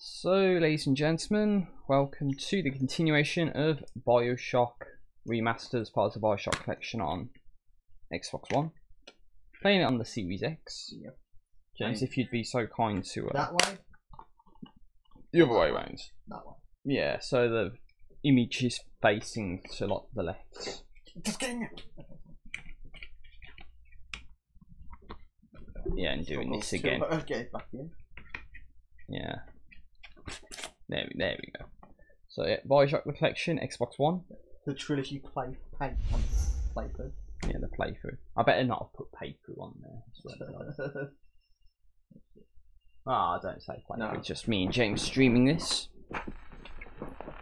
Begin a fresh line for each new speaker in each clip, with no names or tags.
So, ladies and gentlemen, welcome to the continuation of Bioshock Remasters, part of the Bioshock collection on Xbox One. Playing it on the Series X.
Yep.
James, if you'd be so kind to uh,
That way?
the other way around.
That way.
Yeah, so the image is facing to like the left.
Just getting it.
Yeah, and doing this again.
Okay, back in.
Yeah. There we, there we go. So yeah, Bioshock the collection, Xbox One.
The trilogy play play playthrough.
Yeah, the playthrough. I better not have put playthrough on there. I swear to God. Ah, don't say playthrough.
No.
It's just me and James streaming this.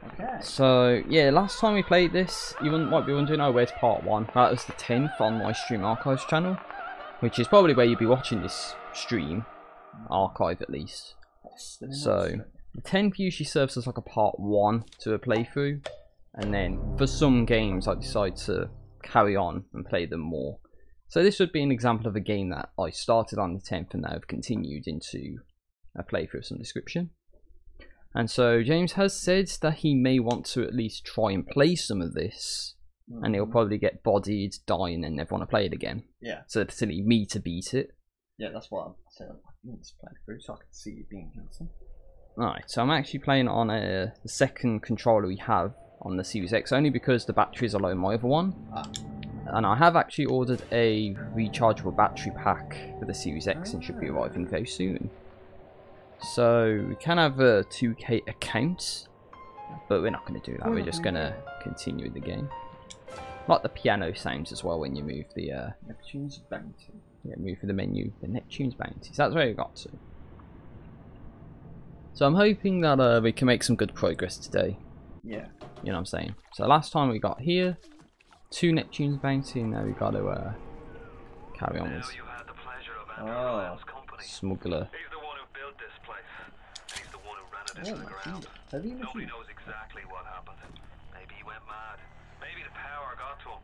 okay.
So yeah, last time we played this, you might be wondering, oh, where's part one? That was the 10th on my Stream Archives channel, which is probably where you'd be watching this stream, archive at least. So the 10th usually serves as like a part one to a playthrough, and then for some games I decide to carry on and play them more. So this would be an example of a game that I started on the 10th and now have continued into a playthrough of some description. And so James has said that he may want to at least try and play some of this, and he'll
Mhm.
probably get bodied, die, and then never want to play it again.
Yeah,
So to need me to beat it.
yeah, that's what I'm saying. I need to play through so I can see you being handsome.
Alright, so I'm actually playing on a, the second controller we have on the Series X, only because the batteries are low in my other one.
Ah.
And I have actually ordered a rechargeable battery pack for the Series X and should be arriving very soon. So we can have a 2K account, but we're not going to do that. We're just going to continue the game. Like the piano sounds as well when you move the uh,
Neptune's bounty.
yeah, move for the menu, the Neptune's bounties. That's where we got to. So I'm hoping that uh, we can make some good progress today.
Yeah.
You know what I'm saying? So last time we got here, two Neptune's bounty, and now we got to uh, carry on with
Now you had the pleasure of Andrew
Oh.
Smuggler.
He's the one who built this place. He's the one who ran it
Oh,
the ground. Nobody knows exactly what happened. Maybe he went mad. Maybe the power got to him.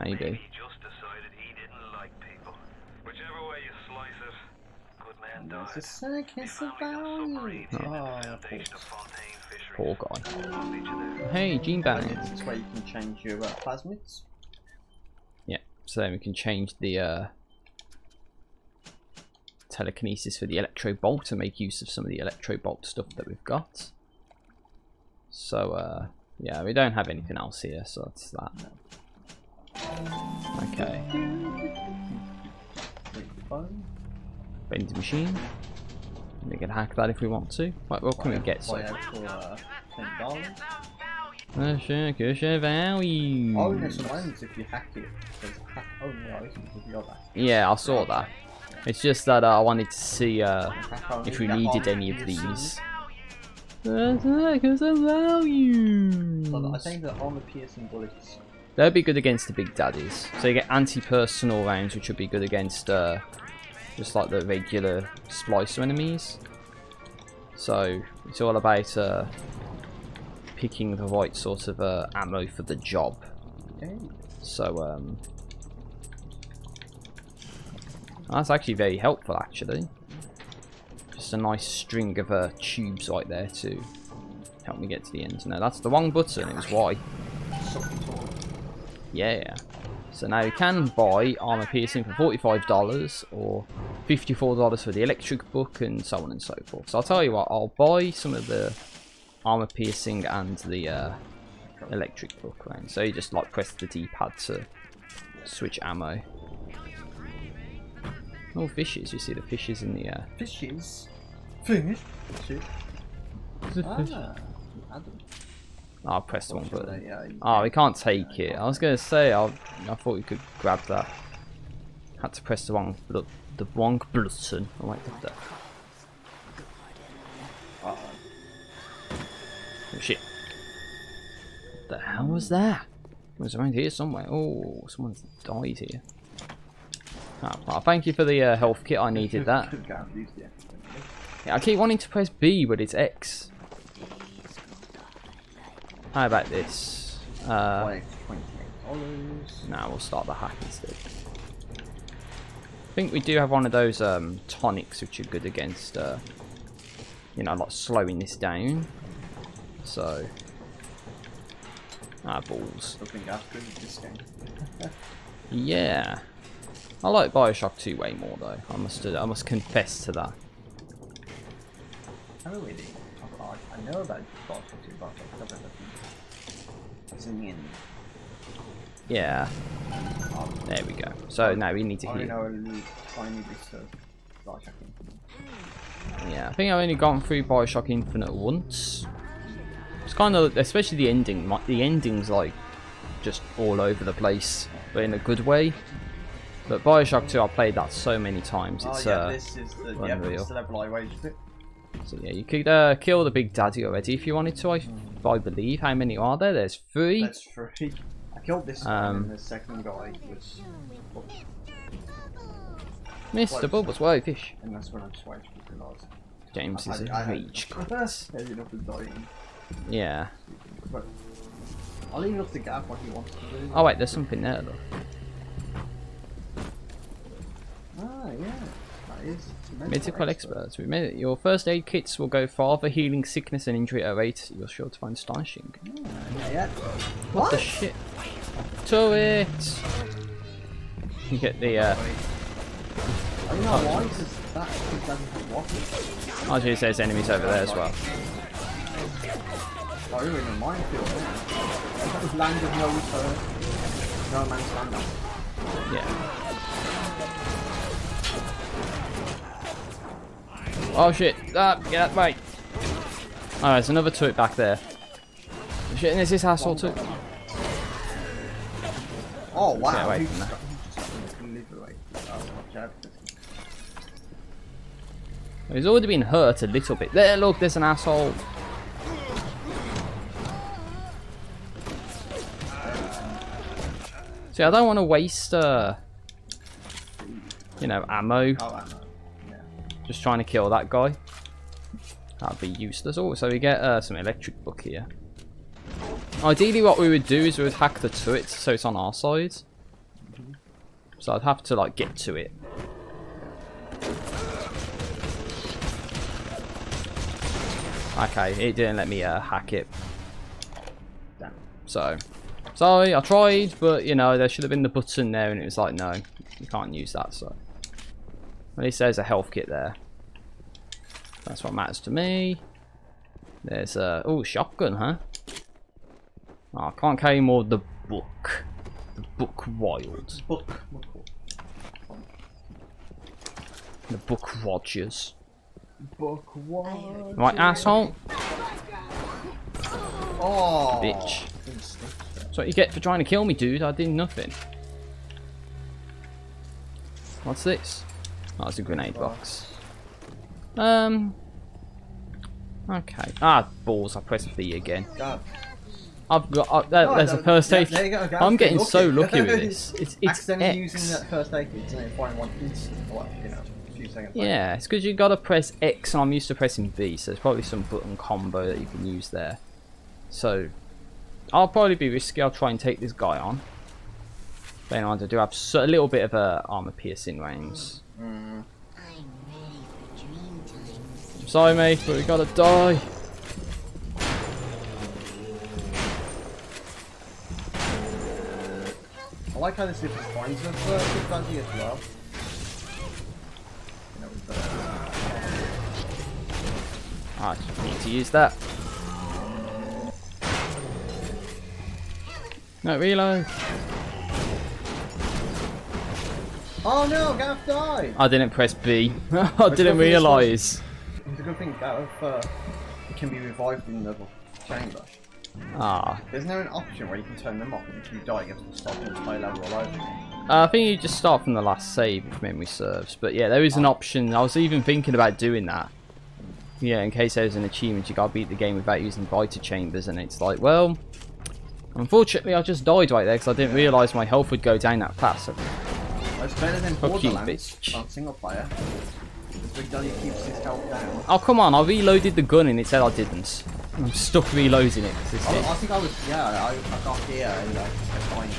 Maybe.
he just decided he didn't like people. Whichever way you slice it, good men died.
There's a circus of
family
value. Oh,
foundation of Fontaine Fisheries.
Poor guy.
Lost each of their
Hey, Gene Bannon.
This way you can change your uh, plasmids.
So then we can change the uh, telekinesis for the electro bolt and make use of some of the electro bolt stuff that we've got. So uh, yeah, we don't have anything else here, so that's that. Okay,
Phone.
vending machine. We can hack that if we want to. Right, what can we get? So,
uh,
uh, sure, sure, value.
Oh, there's some items if you hack it. There's hack only items if you other.
Yeah, I saw that. It's just that uh, I wanted to see uh, if we needed any of these. Because of value.
So I think the armor piercing bullets.
They'll be good against the big daddies. So you get anti-personnel rounds, which would be good against uh, just like the regular splicer enemies. So it's all about uh, picking the right sort of uh, ammo for the job. So um, that's actually very helpful, actually. Just a nice string of uh, tubes right there to help me get to the end. No, that's the wrong button. It was Y. Yeah. So now you can buy armor piercing for $45 or $54 for the electric buck and so on and so forth. So I'll tell you what, I'll buy some of the armor piercing and the uh, electric buck round. So you just like press the D-pad to switch ammo. Oh, fishes. You see the fishes in the uh,
Fishes. Fish. Fishes. Ah.
Oh, I pressed the wrong
Sure
button. Oh, we can't take it. I was gonna say I, I thought we could grab that. Had to press the wrong blu- the wrong button. Oh wait, what the
Uh,
oh, shit. What the hell was that? It was around here somewhere. Oh, someone's died here. Oh, well, thank you for the uh, health kit. I needed that.
Could go and use the
Yeah, I keep wanting to press B, but it's X. How about this? Uh,
Buy twenty-eight dollars.
Now we'll start the hack instead. I think we do have one of those um, tonics which are good against uh, you know, like slowing this down. So, ah, balls.
Looking after this game.
Yeah, I like Bioshock 2 way more though. I must, I must confess to that.
I really, I, I know about Bioshock 2, but I've never Zoom in.
Yeah, there we go. So now we need to heal.
know a little tiny bit of Bioshock Infinite.
Yeah, I think I've only gone through Bioshock Infinite once. It's kind of, especially the ending. my- The ending's like just all over the place, but in a good way. But Bioshock 2, I played that so many times.
Oh
It's
yeah,
uh,
this is the, yeah,
unreal.
the level I waged it.
so yeah, you could uh, kill the big daddy already if you wanted to. I, I believe. How many are there? There's three.
That's free. I killed this one
Um,
and the second guy was...
Mr. Bubbles, whoa, fish.
And that's when I switched to realised.
James is a rage.
I ended up with dying.
Yeah.
But I'll leave up to Gav what he wants to do.
Oh wait, there's something there though.
Ah, yeah. Is
Medical experts. We made it. Your first aid kits will go far for healing sickness and injury at a rate you're sure to find astonishing.
Yeah, yeah.
What, the shit? To it! You get the, uh,
I don't know why, because that doesn't
oh there's enemies over there as well.
Oh, you're in a minefield, yeah. That was land of no return. No man's land.
Yeah. Oh shit! Ah, get out, mate! Alright, there's another turret back there. Shit, and there's this asshole too.
Oh, wow.
Get away from that.
got- he just obliterated. Oh.
He's already been hurt a little bit. There, look, there's an asshole. See, I don't want to waste, uh, you know, ammo
Oh. Yeah.
Just trying to kill that guy. That'd be useless. Oh, so we get uh, some electric buck here. Ideally, what we would do is we would hack the turret so it's on our side. So I'd have to like get to it. Okay, it didn't let me uh, hack it.
Damn.
So, sorry, I tried, but you know, there should have been the button there and it was like, no, you can't use that, so. At least there's a health kit there. That's what matters to me. There's a, oh, shotgun, huh? Oh, I can't carry more of the book. The book wild.
Book.
The Buck Rogers.
Book one.
Right, asshole?
Oh.
Bitch. That's what you get for trying to kill me, dude. I did nothing. What's this? Oh, it's a grenade box. Um. Okay. Ah, balls. I pressed B again.
God.
I've got. Uh, there-
Oh,
there's a first aid.
there you go.
I'm getting
Look
so lucky with this. It's it's
Accidentally
X.
using that first aid kit and then find one instant. What, you know, a few seconds later.
Yeah, it's because you gotta press X and I'm used to pressing B, so there's probably some button combo that you can use there. So, I'll probably be risky. I'll try and take this guy on. Bearing in mind I do have so, a little bit of a armor piercing range.
Mm.
I'm ready for dream time.
I'm sorry, mate, but we gotta die.
I like how this is finds Big Daddy as well. You know, with the,
Ah, I just need to use that. No, reload.
Oh no, Gav died!
I didn't press B. I didn't realise.
It's a good thing Gav uh, can be revived in the chamber.
Ah,
Isn't there an option where you can turn them off and if you die you have to start and play level all over again?
Uh, I think you just start from the last save, if memory serves. But yeah, there is an option. I was even thinking about doing that. Yeah, in case there's an achievement, you gotta beat the game without using Vita Chambers, and it's like, well, unfortunately, I just died right there because I didn't realise my health would go down that fast. So,
it's better than
Fuck you,
Borderlands
bitch.
on single player. Big Daddy keeps his health down.
oh come on! I reloaded the gun and it said I didn't. I'm stuck reloading it.
I,
it.
I think I was, yeah, I, I got here and I find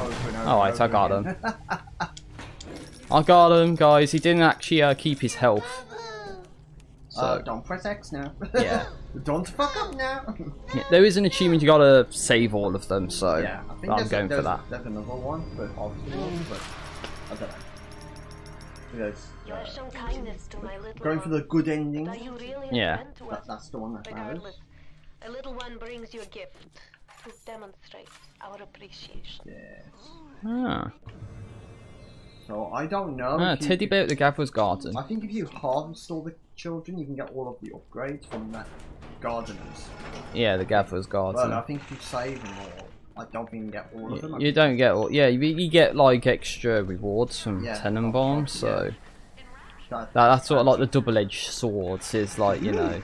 over and over.
Alright, I got
again.
I got him, guys. He didn't actually uh, keep his health. So
Uh, don't press X now.
Yeah.
don't fuck up now.
yeah, there is an achievement you gotta save all of them. So
yeah, I
I'm going for that.
There's another one for obstacles, but I don't know. There's,
You're
uh,
kindness to my little
going for the good ending.
Really
Yeah.
That, that's the one that matters.
A little one brings you a gift to demonstrate our appreciation.
Yeah.
Ah,
So I don't know.
ah
if you-
teddy bear at the Gatherer's Garden.
I think if you harvest all the children, you can get all of the upgrades from that gardeners.
Yeah, the Gatherer's
But I think if you save them all, I don't you get all of them.
You don't get all. Yeah, you, you get like extra rewards from
Yeah.
Tenenbaum. So
that,
that, that's sort of like the double-edged swords. Is like you know.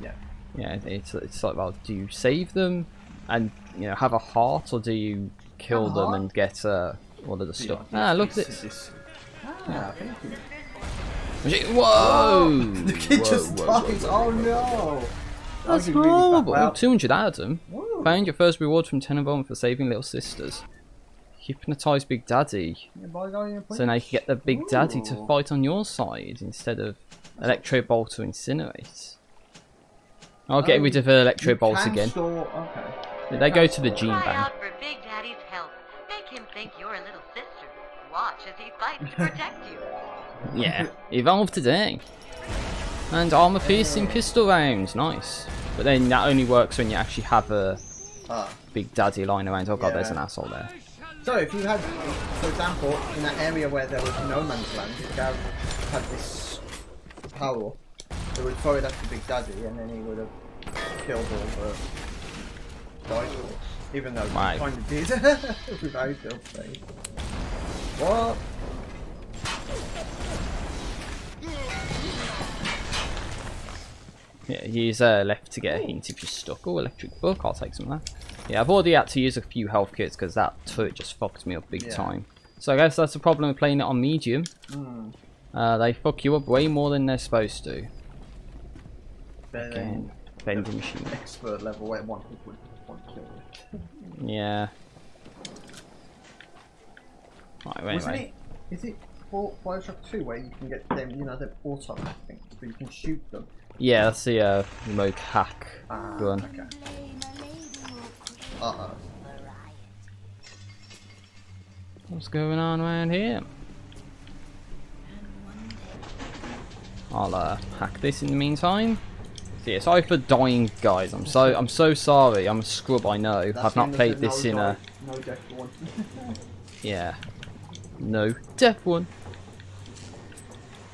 Yeah.
Yeah, it's it's like well, do you save them and you know have a heart, or do you kill
Have
them and get uh, all of the stuff?
I
Ah, look at
this
this.
is- Ah, you.
Whoa!
The kid
Whoa,
just
whoa, whoa,
dies.
whoa.
Oh no!
That's
That'd really bad.
horrible.
Well,
200 Adam.
woo.
Found your first reward from Tenenbaum for saving little sisters. Hypnotize Big Daddy.
Yeah, by going in
So now you can get the Big Daddy to fight on your side instead of Electro Bolt or Incinerate. I'll get
Oh,
rid of Electro
You
Bolt
can
again.
Store, okay.
They go to the Gene Bank.
out for Big Daddy's help. Make him think you're a little sister. Watch as he fights to protect you.
Yeah, evolve today. And armor piercing pistol rounds, nice. But then that only works when you actually have a
Ah.
Big Daddy lying around. Oh god, there's an asshole there.
So if you had, for example, in that area where there was no man's land, the guy had this power, they would throw it at the Big Daddy and then he would have killed all the dinosaurs. Even though
Right.
he kind of did without saying. What?
Yeah, use uh, left to get a hint if you're stuck. Oh, electric buck, I'll take some of that. Yeah, I've already had to use a few health kits because that turret just fucked me up big
Yeah.
time. So I guess that's the problem with playing it on medium.
Hmm.
Uh, they fuck you up way more than they're supposed to. Again, vending machine.
expert level where one hit would one kill.
Yeah. Right, well,
Wasn't it? Is it for Bioshock 2 where you can get them, you know, them auto things, so you can shoot them?
Yeah, that's the uh, remote hack
Ah,
gun.
Okay. Uh oh.
What's going on around here? I'll uh, hack this in the meantime. So yeah, sorry for dying, guys. I'm so I'm so sorry. I'm a scrub. I know.
That's
I've not played
there's
this in a
no death one.
yeah. No death one.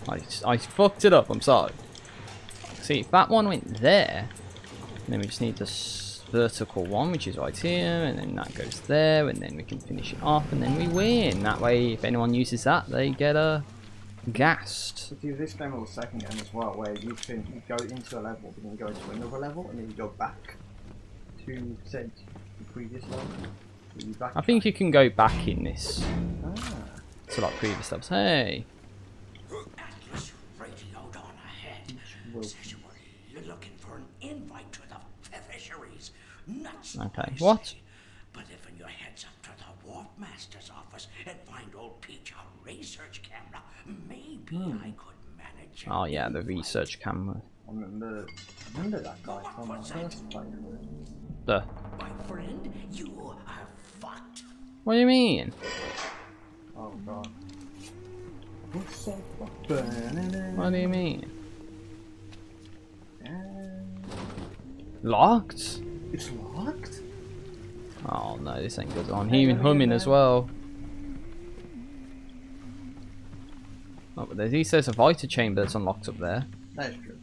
I I fucked it up. I'm sorry. See, if that one went there, then we just need this vertical one, which is right here, and then that goes there, and then we can finish it off, and then we win. That way, if anyone uses that, they get a gassed.
So do this game or the second game as well, where you can you go into a level, but then you go into another level, and then you go back to said the previous level. You
I think you can go back in this
Ah.
to like previous levels. Hey,
Atlas radioed on ahead.
will-
Says you were looking for an invite to the fisheries. Nuts.
Okay, what?
say. But if in your heads up to the Warp Master's office and find old Peach a research camera, maybe hmm. I could manage.
oh yeah, the research camera.
I remember, I remember that guy from my first playthrough.
The
My friend, you are fucked.
what do you mean?
Oh god. What's so burning?
What do you mean? Locked?
It's locked?
Oh no, this ain't good. I'm hearing humming as well. Oh, but there's, he says a Vita chamber that's unlocked up there.
That is true.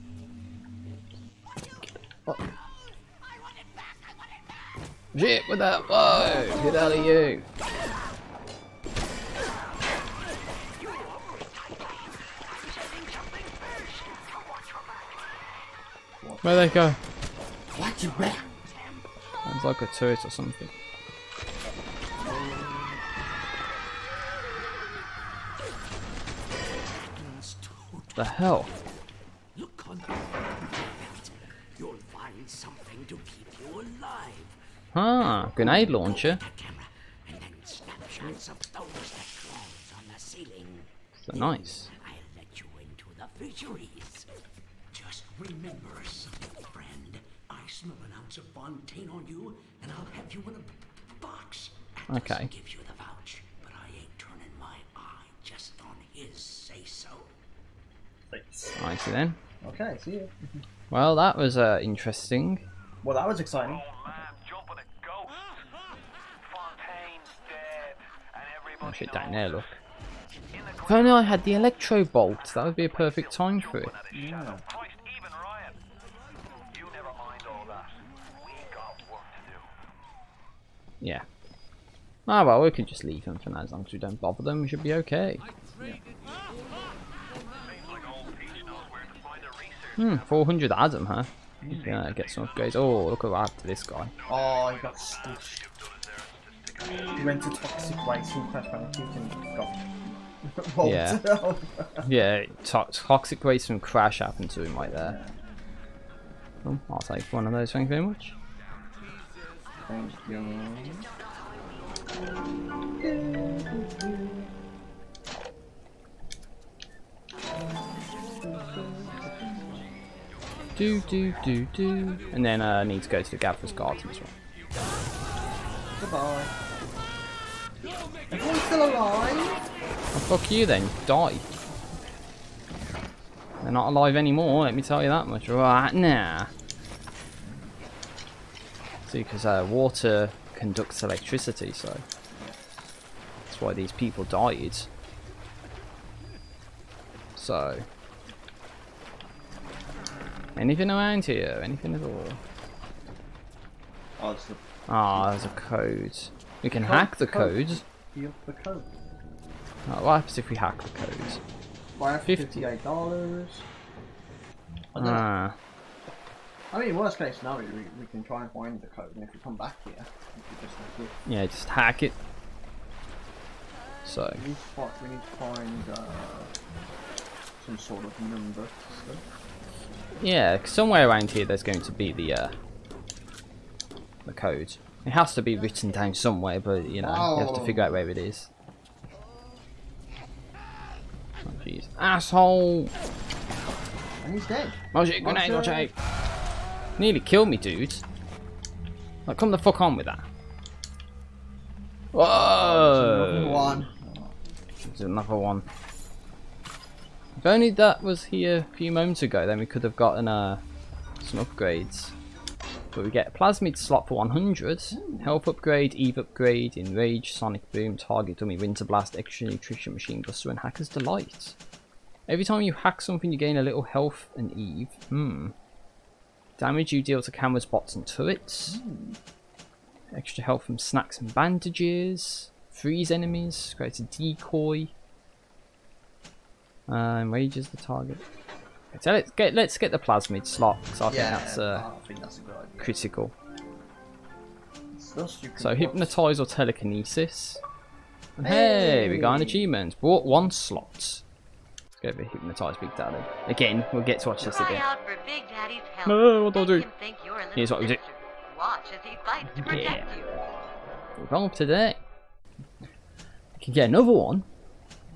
Shit with that! Whoa! Get out of you! Where'd they go?
Watch your back!
Sounds like a turret or something. The hell?
Look on the. You'll find something to keep you alive.
Ah, grenade launcher.
That camera, and then snapshots of those that crawls on the ceiling.
So nice.
I'll let you into the fisheries. Just remember something, friend. I smell an ounce of Fontaine on you, and I'll have you in a b- b- box. Atlas
Okay.
gives you the vouch, but I ain't turning my eye just on his say-so.
Righty then.
Okay, see you.
Well, that was uh, interesting.
Well, that was exciting.
Oh man, jumping a ghost. Fontaine's dead, and everybody
shit, down there, look.
it. In the
If only I had the electro bolt, that would be a perfect time for it.
at his shadow. Christ, even Ryan. You never mind all that. We got work to do.
Yeah. Ah well, we can just leave them for now as long as we don't bother them. We should be okay.
Seems like old Peach knows where to find a research.
Hmm, 400 Adam, huh? Yeah, get some upgrades. Oh, look what I had to this guy.
Oh, he got squished. He went to toxic waste in Crash Bandicoot and got
Yeah. Yeah, to toxic waste and Crash happened to him right there. Oh, I'll take one of those, thank you very much.
Thank you.
Do, do, do, do. And then uh, I need to go to the Gatherer's Garden as well.
Goodbye. Everyone's still alive?
Well, fuck you then, die. They're not alive anymore, let me tell you that much right now. See, because uh, water conducts electricity, so that's why these people died. So, anything around here? Anything at all?
Oh,
Ah, there's a code. We can hack the
code.
code.
The code.
Oh, what happens if we hack the code?
Buy for
50.
fifty-eight dollars. I don't know.
Ah.
I mean, worst case scenario, we, we can try and find the code, and if we come back here, we can just
Yeah, just hack it. So,
we need to find, we need to find uh, some sort of number. So.
yeah, somewhere around here there's going to be the uh, the code. It has to be written down somewhere, but you know, you have to
Oh.
figure out where it is. Oh jeez, asshole!
And he's dead.
It, grenade, watch out! Nearly killed me, dude. Like, come the fuck on with that. Whoa!
Another one.
There's another one. If only that was here a few moments ago, then we could have gotten uh, some upgrades. But we get a plasmid slot for 100, health upgrade, Eve upgrade, enrage, sonic boom, target dummy, winter blast, extra nutrition, machine buster, and hacker's delight. Every time you hack something, you gain a little health and Eve. Hmm. Damage you deal to cameras, bots, and turrets. Extra health from snacks and bandages. Freeze enemies. Creates a decoy. Uh, enrages the target. Okay, so let's get let's get the plasmid slot because I
Yeah,
think that's uh,
I think that's a
critical.
Thus you can
So hypnotize or telekinesis. And hey, we got an
Hey.
achievement. Bought one slot. Let's go over hypnotize Big Daddy. Again, we'll get to watch this again.
out for Big Daddy's help.
No, what do I
Make
do?
him think you're a little
Here's what we do.
sister. Watch as he fights to protect
Yeah.
you.
We're on today. We can get another one.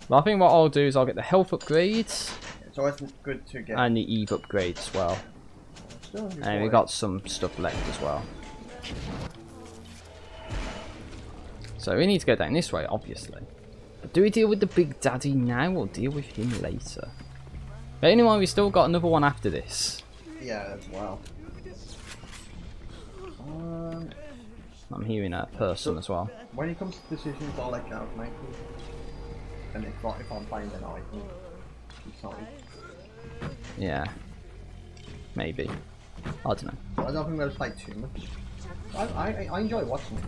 But I think what I'll do is I'll get the health upgrades
It's always good to get.
and the Eve upgrade as well. And we
enjoy
got some stuff left as well. So we need to go down this way, obviously. Do we deal with the Big Daddy now or deal with him later? But anyway, we still got another one after this.
Yeah, as well. Um,
I'm hearing a person as well.
when it comes to decisions, I'll let Gareth make. And if, I- if I'm playing, then I can decide.
Yeah. Maybe. I don't know.
I don't think we'll play too much. I, I, I enjoy watching it.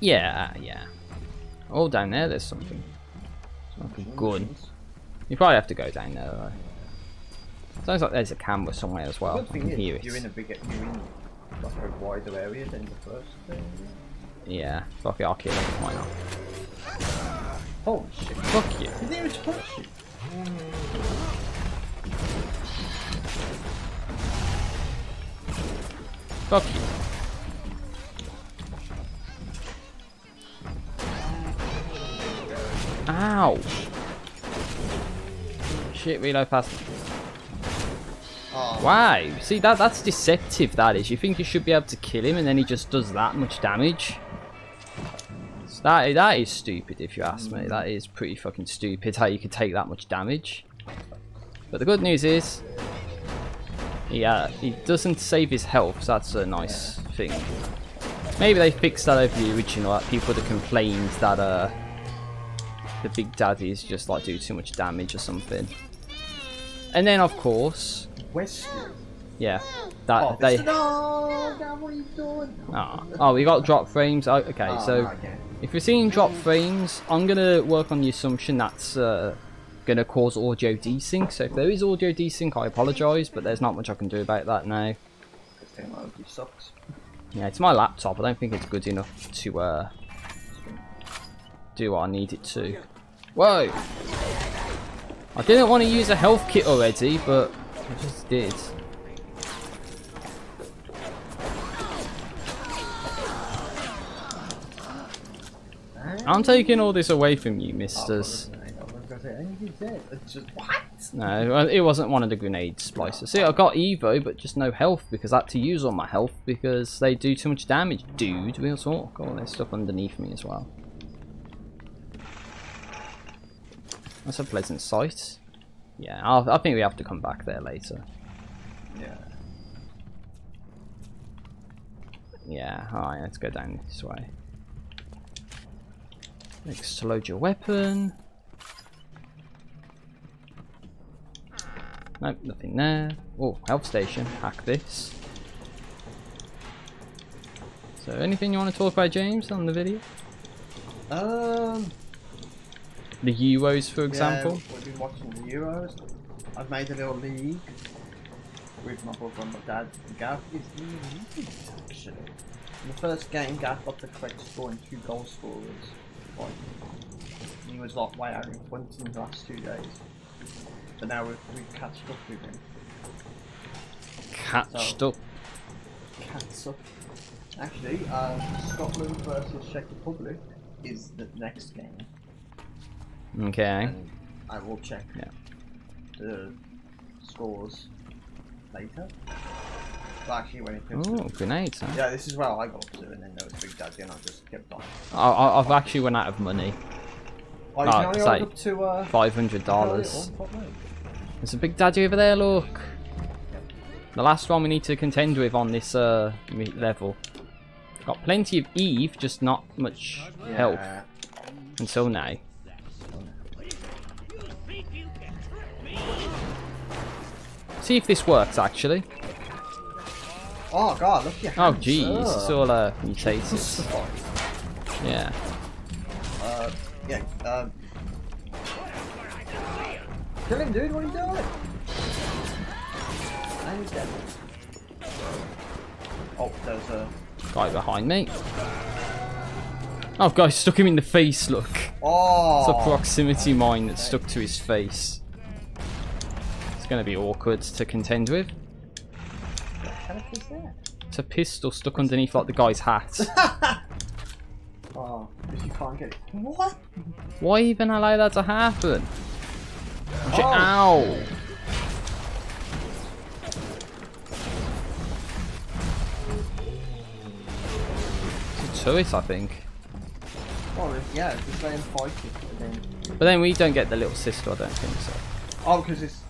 Yeah, yeah. Oh, down there there's something. Something good. You probably have to go down there though. Sounds like there's a camera somewhere as well.
The
I can
is,
hear
you're in
it.
a bigger, you're in like a wider area than the first area.
Yeah, fuck it, I'll kill him. Why not?
Holy shit.
Fuck you.
He didn't even touch you.
Fuck you. Ow! shit, reload fast.
Oh,
Wow, see that that's deceptive that is. You think you should be able to kill him and then he just does that much damage. That that is stupid if you ask me. That is pretty fucking stupid how you could take that much damage. But the good news is he uh, he doesn't save his health, so that's a nice thing. Maybe they fixed that over the original, people that complained that uh the big daddies just like do too much damage or something. And then of course yeah. That
Oh,
they.
Dog, Dad, what are you doing?
oh, oh we got drop frames. Oh, okay,
Oh,
so
okay.
if you're seeing drop frames, I'm gonna work on the assumption that's uh, gonna cause audio desync. So if there is audio desync, I apologise, but there's not much I can do about that now.
This technology sucks.
Yeah, it's my laptop. I don't think it's good enough to uh, do what I need it to. Whoa! I didn't want to use a health kit already, but I just did. I'm taking all this away from you, misters. No, it wasn't one of the grenade splicers. See, I got Evo, but just no health because I had to use all my health because they do too much damage, dude. Real talk. all this stuff underneath me as well. That's a pleasant sight. Yeah, I'll, I think we have to come back there later.
Yeah.
Yeah, alright, let's go down this way. Next, load your weapon. Nope, nothing there. Oh, health station. Hack this. So, anything you want to talk about, James, on the video?
Um.
The Euros, for example?
Yeah, we've been watching the Euros. I've made a little league with my brother and my dad. And Gav is really good, actually. In the first game, Gav got the correct score and two goal scorers. Like, he was like way out in front in the last two days. But now we've, we've catched up with him.
Catched up.
Catch up. Actually, um, Scotland versus Czech Republic is the next game.
Okay.
I will check
Yeah.
the scores later. Well, actually, when it comes
Oh, grenades, huh?
yeah, this is where I got to, and then there was Big Daddy, and I just kept on.
I, I, I've actually run out of money.
Oh, you
Oh, it's like
up to uh,
$500.
oh.
There's a big daddy over there, look. The last one we need to contend with on this uh, level. Got plenty of Eve, just not much health
Yeah.
until now. See if this works actually.
Oh god, look at your
Oh jeez, it's all uh, mutated. Yeah.
Uh, yeah. Um. Kill him, dude. What are you doing? And he's dead. Oh, there's a.
Guy behind me. Oh guy stuck him in the face, look.
Oh.
It's a proximity mine that stuck to his face. It's gonna be awkward to contend with.
What hell is that?
It's a pistol stuck underneath like the guy's hat.
Oh, because you can't get it. What?
Why even allow that to happen?
Oh.
Ow! It's a turret, I think.
Oh, it's- yeah, it's the same fight. but then-
But then we don't get the little sister, I don't think so.
Oh, because it's.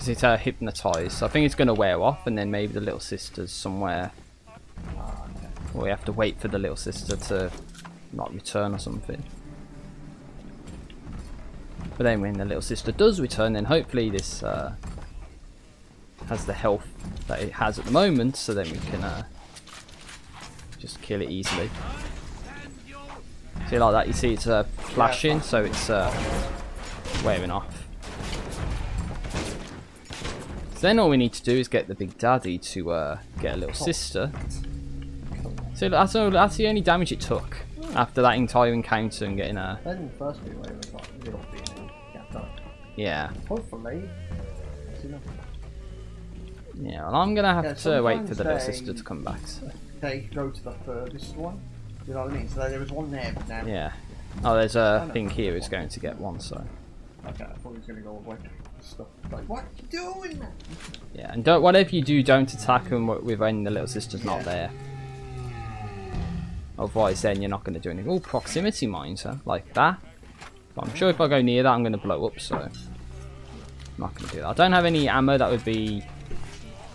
Because it's uh, hypnotised. So I think it's going to wear off, and then maybe the little sister's somewhere. Or we have to wait for the little sister to not return or something. But then when the little sister does return, then hopefully this uh, has the health that it has at the moment, so then we can uh, just kill it easily. See like that, you see it's uh, flashing, so it's uh, wearing off. So then all we need to do is get the big daddy to uh, get a little sister. So that's, all, that's the only damage it took after that entire encounter and getting a
Then the first bit where like a little bit and kept on.
yeah
Hopefully.
yeah. Well, I'm gonna have
Yeah,
to wait for the little sister to come back. So.
They go to the furthest one. You know what I mean? So there was one there, but now.
Yeah. Oh, there's a thing here. It's going to get one. So
Okay, I thought he was gonna go away. Stuff. Like, what you doing, man?
Yeah, and don't whatever you do, don't attack them with when the little sister's not
Yeah.
there. Otherwise, then you're not going to do anything. Oh, proximity mines, huh? Like that. But I'm sure if I go near that, I'm going to blow up. So I'm not going to do that. I don't have any ammo that would be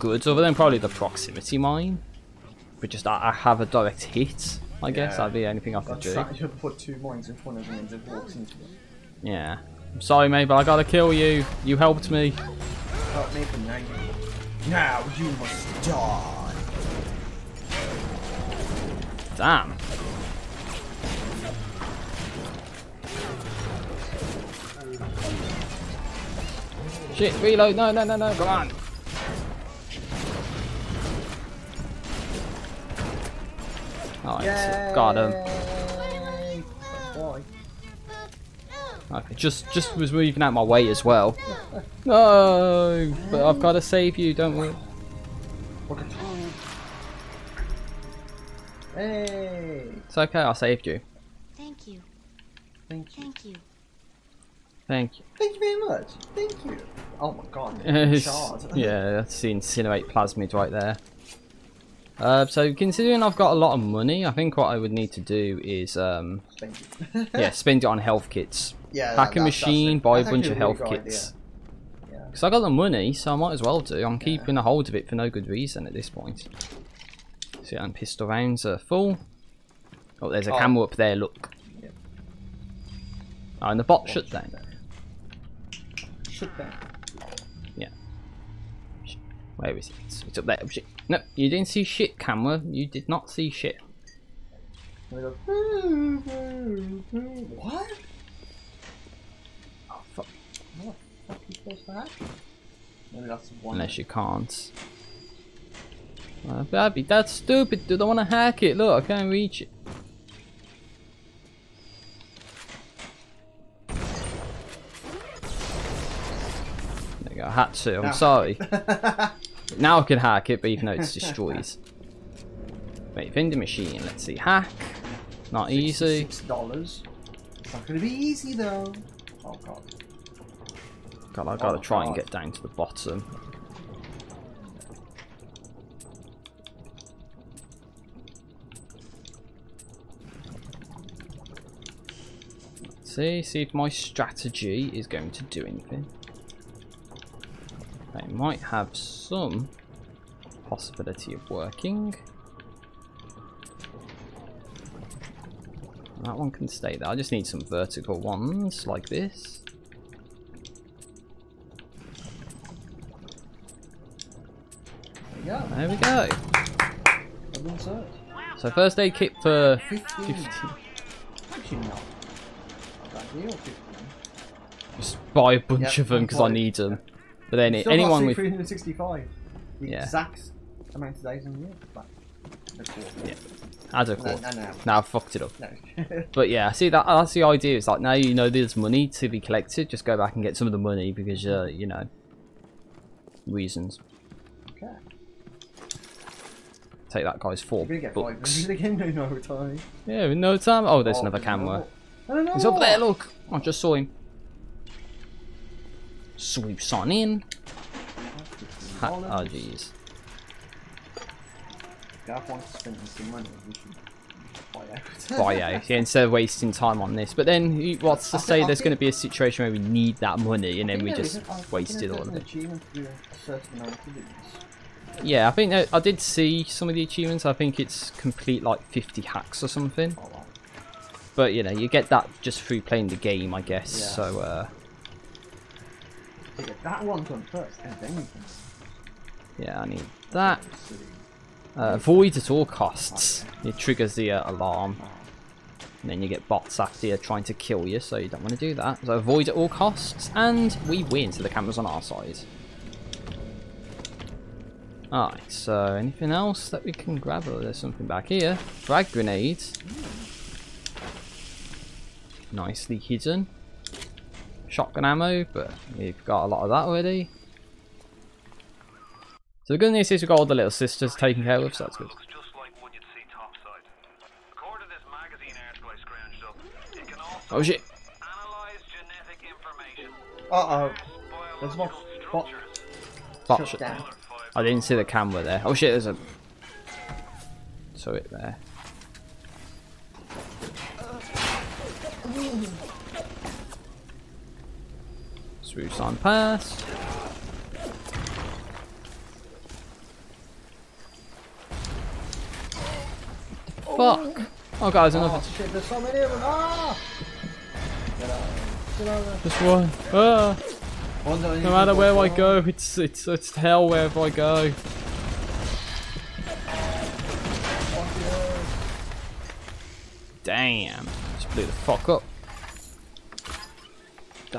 good, other than probably the proximity mine. But just I, I have a direct hit. I guess that'd be anything I could
I'd
do.
try to put two mines in front of him and just walks into them.
Yeah. I'm sorry, mate, but I gotta kill you. You helped me.
Help me from now. Now you must die.
Damn. Shit, reload. No, no, no, no. Come on. Oh, nice. Got him.
Yay! Boy.
Okay, just just was moving out my way as well. No, but I've got to save you. Don't worry.
Look at Hey!
It's okay. I saved you.
Thank you.
Thank you.
Thank you.
Thank you.
Thank you very much. Thank you. Oh my god.
It's- yeah, that's the incinerate plasmid right there. Uh, so considering I've got a lot of money, I think what I would need to do is um,
Thank you.
yeah, spend it on health kits.
Yeah.
Hack a machine, buy a bunch of health
good
kits.
idea. Yeah.
Because I got the money, so I might as well do. I'm keeping a hold of it for no good reason at this point. See, and pistol rounds are uh, full. Oh, there's a
Oh.
camera up there. Look.
Yep.
Oh, and the bot shut down.
Shut down. Yeah.
Where is it? It's up there. Oh, shit. No, you didn't see shit, camera. You did not see shit.
And we go, What?
Oh, fuck.
What the fuck are you supposed to hack? Maybe that's one.
Unless you can't. Uh, Babby, that's stupid, dude. I want to hack it. Look, I can't reach it. There you go. To. I'm
Now.
sorry. now I can hack it, but even though it's destroys. Wait, vending machine. Let's see. Hack. Not easy.
Six dollars. It's not gonna be easy though. Oh god.
God, I gotta
Oh,
try and get down to the bottom. Let's see, see if my strategy is going to do anything. They might have some possibility of working. That one can stay there. I just need some vertical ones like this.
There
we go. So first aid kit for
15.
50.
Actually not. Not that deal, 15.
Just buy a bunch
Yep,
of them because I need them. But then anyone
got
with
365. The
Yeah.
exact amount of days in the year. Course.
Yeah. add a
No, no, no.
Now I've fucked it up.
No.
But yeah, see that that's the idea. It's like now you know there's money to be collected. Just go back and get some of the money because uh, you know reasons.
okay.
Take that guy's 4
We're gonna get
books.
500 again in no time.
Yeah, in no time. Oh, there's
Oh,
another
no.
camera.
I don't know.
He's up there. Look, I just saw him. Swoops on in. Ha- oh jeez.
Gav wants to spend some money. Buy out.
Yeah, instead of wasting time on this. But then, what's to
I
say
think-
there's going to be a situation where we need that money and then we just
can- I think
wasted all of it? Yeah, I think that, I did see some of the achievements. I think it's complete like 50 hacks or something. But you know, you get that just through playing the game, I guess.
Yeah.
So uh,
So that one done first, and then you can
yeah, I need that. Uh, avoid at all costs. It triggers the uh, alarm. And then you get bots after you trying to kill you, so you don't want to do that. So avoid at all costs, and we win, so the camera's on our side. Alright, so anything else that we can grab? Oh, there's something back here. Frag grenades. Nicely hidden. Shotgun ammo, but we've got a lot of that already. So the good news is we've got all the little sisters taken care of, so that's good.
Looks just like one you'd see topside. According to this magazine article I scrounged up, it can also
Oh shit.
analyze genetic information.
Uh oh. There's one bot
Bot
shut
shut
down.
I didn't see the camera there. Oh shit, there's a Saw it there. Smooth on pass. Fuck! Oh guys, another
Oh shit, there's so many of them. Ah! Get out. Get out of there.
just one. Ah! No matter where I go, it's it's it's hell wherever I go. Damn, just blew the fuck up.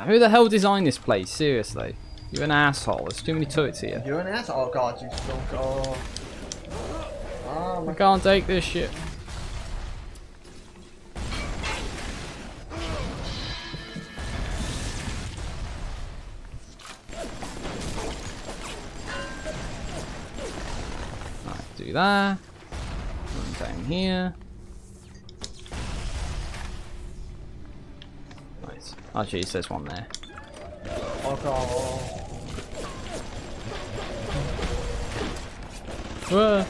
Who the hell designed this place? Seriously, you're an asshole. There's too many turrets here.
You're an asshole. Oh god, you still go. Ah,
I can't take this shit. Do that. Run down here. Nice. Jeez, there's one there. Whoa.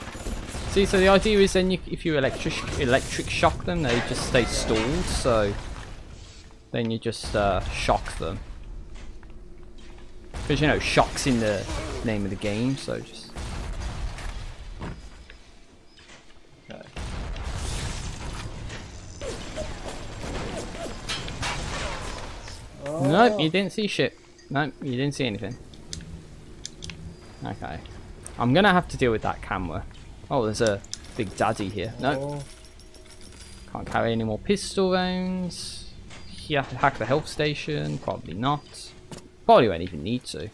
See, so the idea is then you, if you electric electric shock them, they just stay stalled. So then you just uh, shock them, because you know shocks in the name of the game. So just nope, oh. you didn't see shit. Nope, you didn't see anything. Okay, I'm gonna have to deal with that camera. Oh, there's a big daddy here. Nope.
Oh.
Can't carry any more pistol rounds. Yeah, hack the health station. Probably not. Probably won't even need to.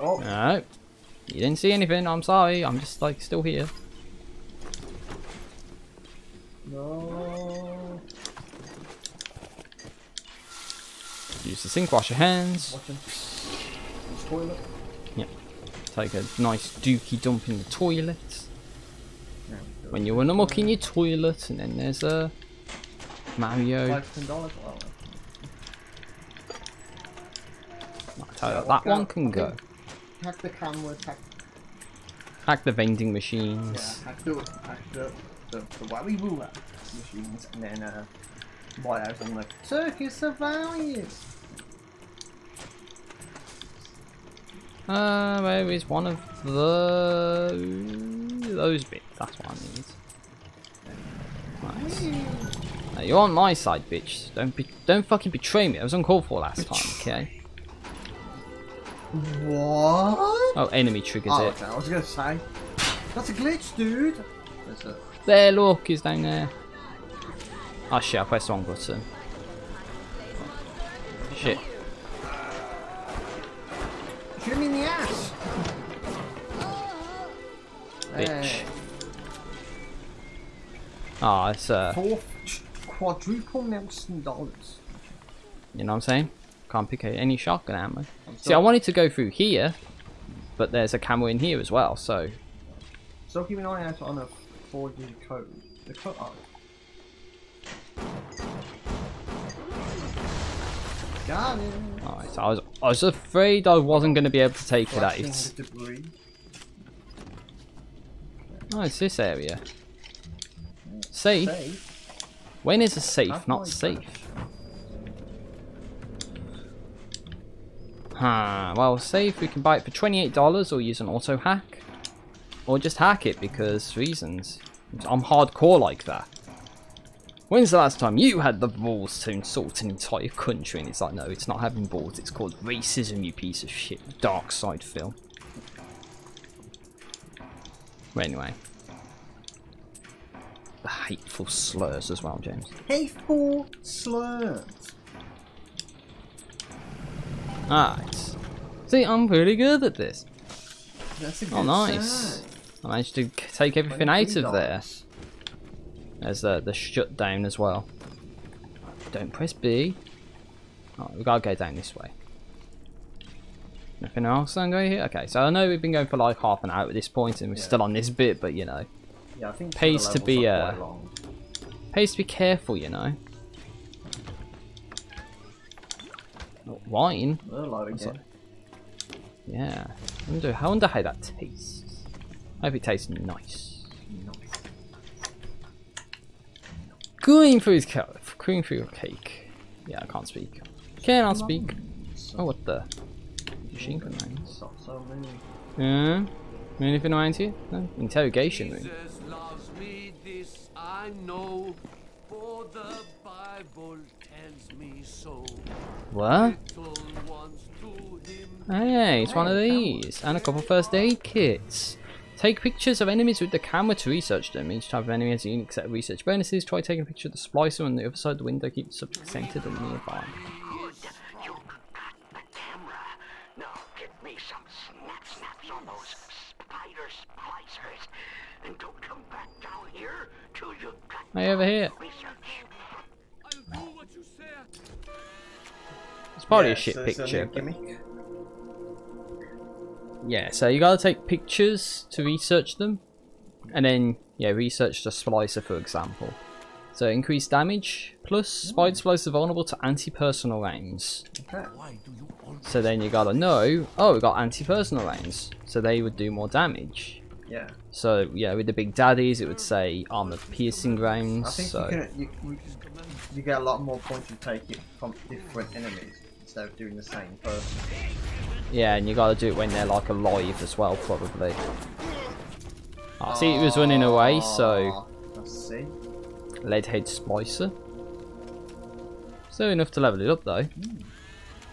Oh.
No. You didn't see anything. I'm sorry. I'm just like still here.
No.
Use the sink, wash your hands.
Toilet.
Take a nice dookie dump in the toilet. When you want to muck in your toilet, and then there's a Mario.
Five ten dollars.
I'll tell you
Yeah,
that one can go.
hack the camera. Hack.
Hack the vending
Yeah.
machines.
Hack the hack the the, the Woo machines, and then uh, buy out on the Circus of Values.
Uh, where is one of the those bits? That's what I need. Nice. Now, you're on my side, bitch. Don't be, don't fucking betray me. I was uncalled for last time, okay?
What?
Oh, enemy triggers
Oh,
it.
okay, I was gonna say. That's a glitch, dude. A.
There, look, he's down there. Oh shit, I pressed the wrong button. Shit. Bitch.
Hey,
Ah, it's uh,
four quadruple Nelson dollars.
you know what I'm saying? Can't pick any shotgun ammo. See, I wanted to go through here, but there's a camera in here as well, so
Still keep an eye out on a 4G code. The code. Oh. Got it.
Alright, so I was I was afraid I wasn't going to be able to take it out. It's,
debris.
Oh, it's this area. Safe?
Safe.
When is a safe not safe? Huh, well, safe we can buy it for $28 or use an auto hack. Or just hack it because reasons. I'm hardcore like that. When's the last time you had the balls to insult an entire country? And it's like, no, it's not having balls, it's called racism, you piece of shit. Dark side film. But anyway. The hateful slurs as well, James.
Hateful slurs.
Ah, Alright. See, I'm pretty good at this.
That's a oh, good
Oh, nice.
sign.
I managed to take everything out of there.
$23.
There's the, the shut down as well. Don't press B. Oh, we gotta go down this way. Nothing else I'm going here? Okay, so I know we've been going for like half an hour at this point and we're
Yeah.
still on this bit, but you know.
Yeah, I think
Pays to be, uh. Pays to be careful, you know. wine.
Hello again.
Yeah. I wonder, I wonder how that tastes. I hope it tastes nice. Going through his cake. Going through your cake. Yeah, I can't speak. Can I speak? Oh, what the? Machine gun rounds.
Not so many.
Yeah. Hmm? Anything around here? No? Interrogation room.
Jesus loves me, this I know, for the Bible tells me so.
What?
Little ones to him.
Hey, it's one of these. And a couple first aid kits. Take pictures of enemies with the camera to research them. Each type of enemy has a unique set of research bonuses. Try taking a picture of the splicer on the other side of the window. Keep the subject centered and nearby.
Good. You got the camera. Now get me some snap snaps on those spider splicers. And don't come back down here till you got
Hey, over here.
I'll do what you say.
It's probably
Yeah,
a shit
so
picture.
new
but-
Gimmick.
Yeah, so you gotta take pictures to research them, and then yeah, research the splicer for example. So increased damage plus spider splicer vulnerable to anti-personnel rounds.
Okay.
So then you gotta know, oh, we got anti-personnel rounds, so they would do more damage.
Yeah.
So yeah, with the big daddies, it would say armor piercing rounds.
I think
so
you, can, you, you- get a lot more points you take it from different enemies instead of doing the same person.
yeah, and you gotta do it when they're like alive as well, probably. I see it was running away, so
Ah, I see.
leadhead splicer. Still enough to level it up though.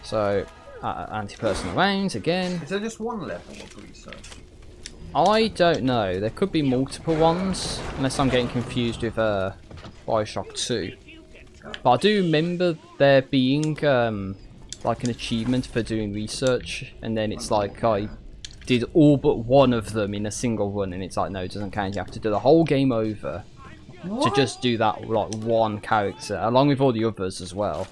So uh, anti-personnel rounds again.
Is there just one level of research?
I don't know. There could be multiple ones, unless I'm getting confused with uh, Bioshock 2. But I do remember there being um, like an achievement for doing research, and then it's like I did all but one of them in a single run, and it's like no, it doesn't count. You have to do the whole game over to just do that like one character, along with all the others as well.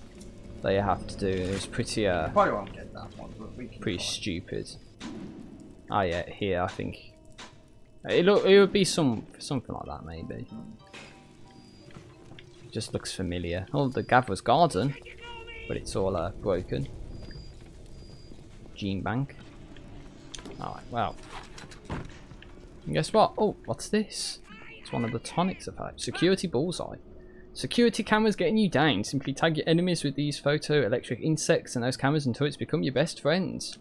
You have to do. It was pretty uh,
Probably won't get that one, but we
pretty stupid. Oh yeah, here I think it it would be some something like that maybe. Just looks familiar. Oh, the Gatherer's Garden, but it's all uh, broken. Gene Bank. Alright, well. And guess what? Oh, what's this? It's one of the tonics I've had. Security Bullseye. Security cameras getting you down. Simply tag your enemies with these photoelectric insects and those cameras until it's become your best friends.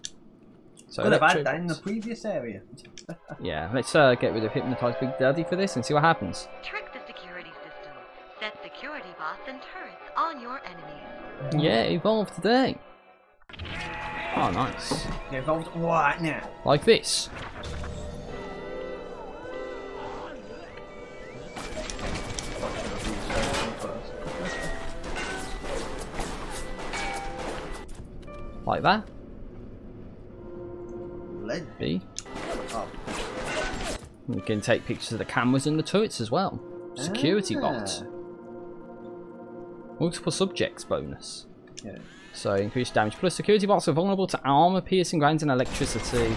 So
Could have had that in the previous area.
yeah, let's uh, get rid of Hypnotize Big Daddy for this and see what happens.
Trick the security system. Set security bots and turrets on your enemies.
Yeah, evolve today. Oh, nice.
Get involved right now.
Like this. Like that. B.
Oh.
You can take pictures of the cameras and the turrets as well. Security
Ah.
bot. Multiple subjects bonus.
Yeah.
So increased damage. Plus security bots are vulnerable to armor piercing rounds and electricity.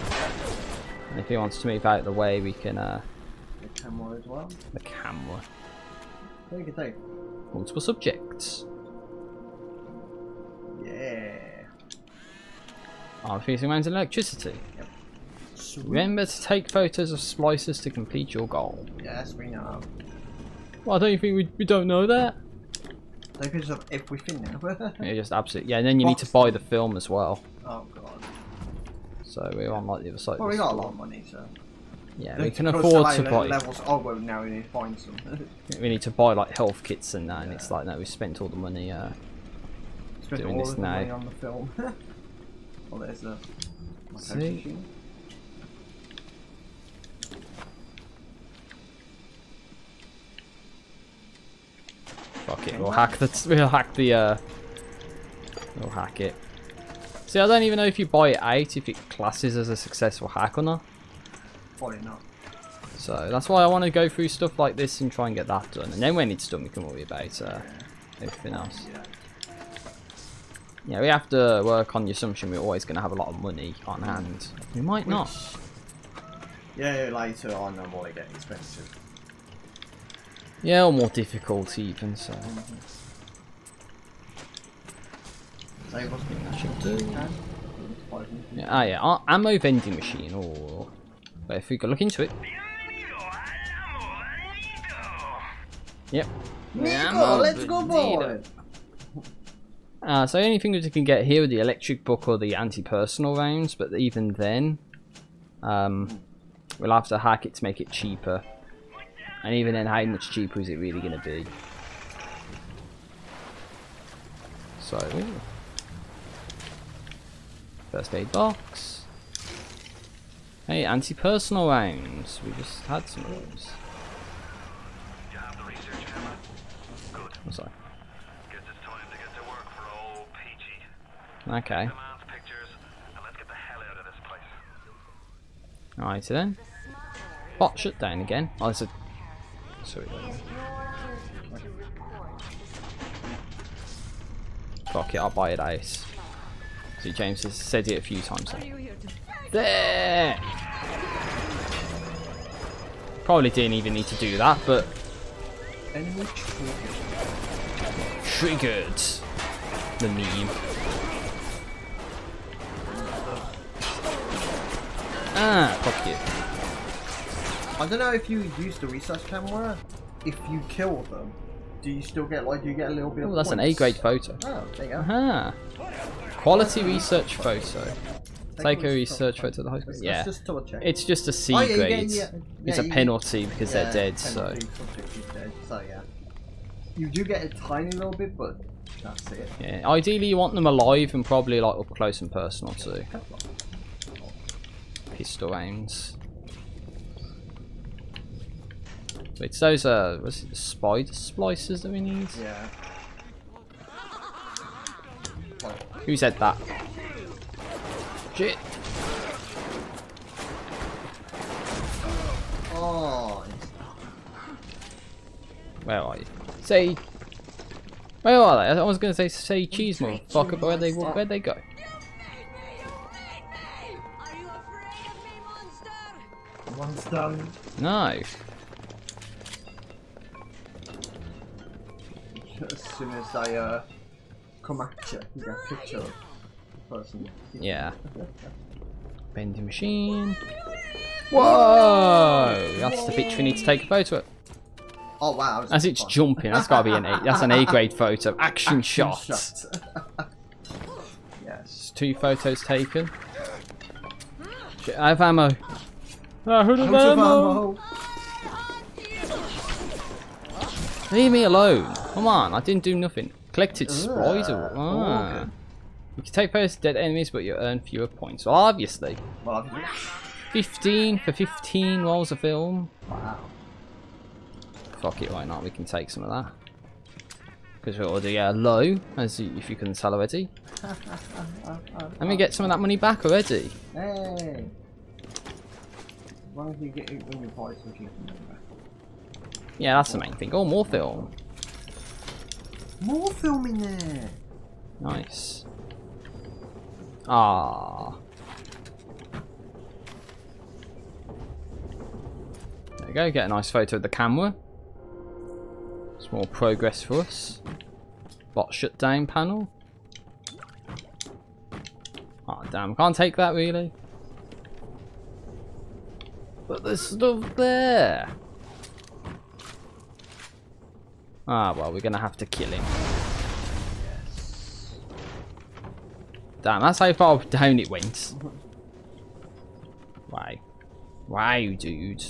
And if he wants to move out of the way, we can uh
The camera as well.
the camera.
You can take?
Multiple subjects.
Yeah.
Armor piercing rounds and electricity.
Sweet.
Remember to take photos of splices to complete your goal.
Yes, we know.
Well, I don't think we, we don't know that.
Take pictures of everything now.
Yeah, just absolutely. Yeah, and then you need to buy the film as well.
oh god.
So we're on like the other side.
Well, we
the
got a lot of money, so.
Yeah, we can afford to buy.
Levels. Oh, well, now we need to find some.
We need to buy like health kits and that, and it's like no, we spent all the money. Uh,
Spend
Doing
all
this
the money on the film. well, there's a.
See? Fuck it, we'll hack the. We'll hack the. Uh, we'll hack it. See, I don't even know if you buy it out if it classes as a successful hack or not.
Probably not.
So that's why I want to go through stuff like this and try and get that done. And then when it's done, we can worry about uh, everything else.
Yeah.
We have to work on the assumption we're always going to have a lot of money on hand. We might not.
Yeah, later on, then will it get expensive?
Yeah, or more difficult even, so.
They must be
should do.
can. Five minutes.
Yeah, ah, yeah. ah, Ammo vending machine. Oh. But if we could look into it. Yep.
Nico, let's go, boy.
Uh, so the only things you can get here are the electric buck or the anti-personnel rounds, but even then, um, we'll have to hack it to make it cheaper. And even then, how much cheaper is it really going to be? So, first aid box. Hey, anti-personnel rounds. We just had some of those. I'm sorry. Okay.
Demands pictures, and let's get the hell out of this place.
Alright then. Bot shut down again. Oh, it's a. Sorry. Fuck it, I'll buy it ice. See, James has said it a few times. There! Probably didn't even need to do that, but triggered the meme. Ah, fuck you.
I don't know if you use the research camera. If you kill them, do you still get like do you get a little bit?
Oh,
of
that's an? A grade photo.
Oh, there you go.
Aha. Quality research photo. Take a research photo of the high school. Yeah.
just.
It's just a C
Oh, yeah,
grade.
yeah,
It's a penalty because
Yeah,
they're dead, so.
penalty, dead, so yeah. You do get a tiny little bit, but that's it.
Yeah. Ideally, you want them alive and probably like up close and personal too. Pistol rounds. So it's those, uh, was it the spider splicers that we need?
Yeah.
Who said that? Shit.
Oh,
Where are you? Say. Where are they? I was gonna say say cheese motherfucker, but where they where'd they go?
one's done.
No.
As soon as I uh, come at you, you get a picture of the person.
Yeah. Bending machine. Whoa! That's the picture we need to take a photo of.
Oh wow!
As it's
fun.
jumping, that's gotta be an A. That's an A grade photo. Action,
Action
shot.
shot. yes.
Two photos taken. Shit, I have ammo.
Out of
ammo?
ammo.
Leave me alone. Come on, I didn't do nothing. Collected supplies or
Ugh,
ah.
organ.
You can take of dead enemies, but you earn fewer points. Well, obviously.
Well, I've-
15 for 15 rolls of film.
wow.
Fuck it, why not? We can take some of that. Because we're already uh, low, as you, if you can tell already. Let me get some of that money back already.
Hey. As long as you get it when you chicken.
Yeah, that's the main thing. Oh, more film.
More film in there.
Nice. Ah. There we go, get a nice photo of the camera. It's more progress for us. Bot shutdown panel. Oh damn, can't take that really. But there's stuff there. Ah well, we're gonna have to kill him. Damn, that's how far down it went. Why? Wow, dude.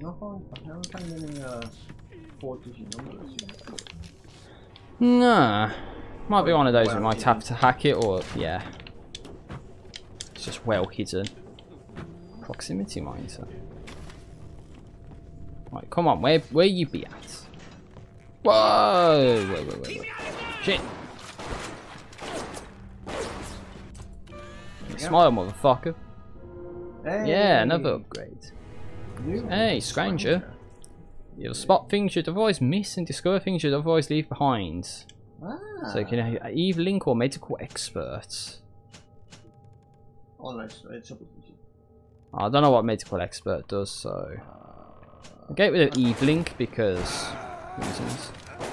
No, I haven't found any uh, four digit numbers.
Nah. Might be one of those we might have to hack it or yeah. It's just well hidden. Proximity monitor. Right, come on, where where you be at? Whoa! Wait, wait, wait. Shit! Smile, motherfucker.
Hey.
Yeah, another upgrade. Hey, stranger. You'll spot things you'd otherwise miss and discover things you'd otherwise leave behind.
Ah.
So you can have Eve Link or medical expert.
Oh no, it's, it's double digit.
I don't know what medical expert does, so I'll get rid of Eve Link because reasons.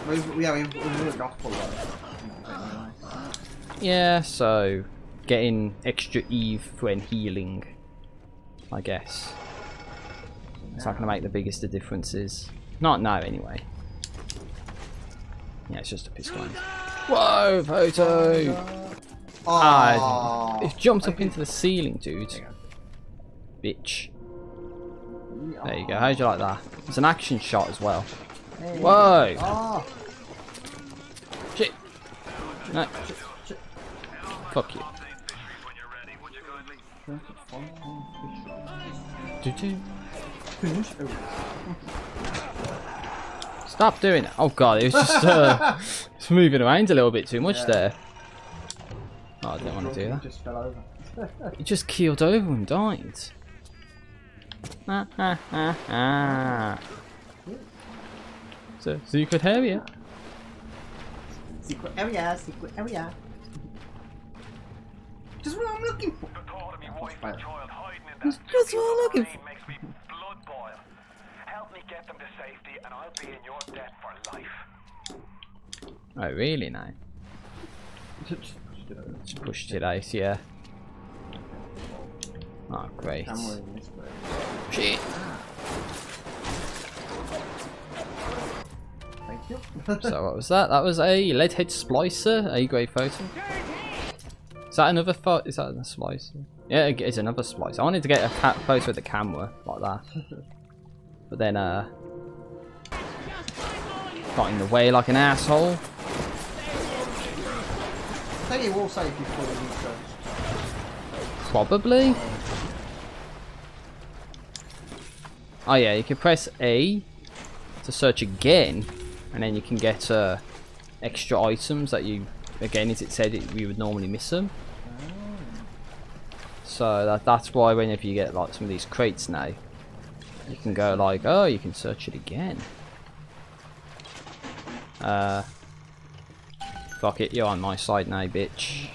We've, yeah, we've, we've moved off for that.
Yeah, so getting extra Eve when healing, I guess. It's not going to make the biggest of differences. Not now, anyway. Yeah, it's just a pistol. Whoa, photo! Ah,
Oh,
it jumped up into the ceiling, dude. Bitch. There you go. How'd you like that? It's an action shot as well. Whoa!
Oh,
Shit! No. Fuck you. Stop doing it. Oh god, it was just uh, it's moving around a little bit too much there. Oh, I didn't want to do that.
Just fell over.
He just keeled over and died. Ah, ah, ah, ah. So, secret area.
Secret area, secret area. Just what I'm looking for.
The thought of me wife and child hiding in
That's
that
just what I'm looking
screen makes me blood boil. Help me get them to safety and I'll be in your debt for life.
Oh, really now? Just pushed it out, yeah. Oh, great.
Camera in this way.
Shit.
Ah.
So what was that? That was a lead head splicer, a grey photo. Is that another photo? Is that a splicer? Yeah, it is another splicer. I wanted to get a cat photo with the camera like that, but then uh, got in the way like an asshole.
I think it will save the.
Probably. Oh yeah, you can press A to search again, and then you can get uh, extra items that you, again, as it said, we would normally miss them. So that that's why whenever you get like some of these crates now, you can go like, oh, you can search it again. Uh, fuck it, you're on my side now, bitch.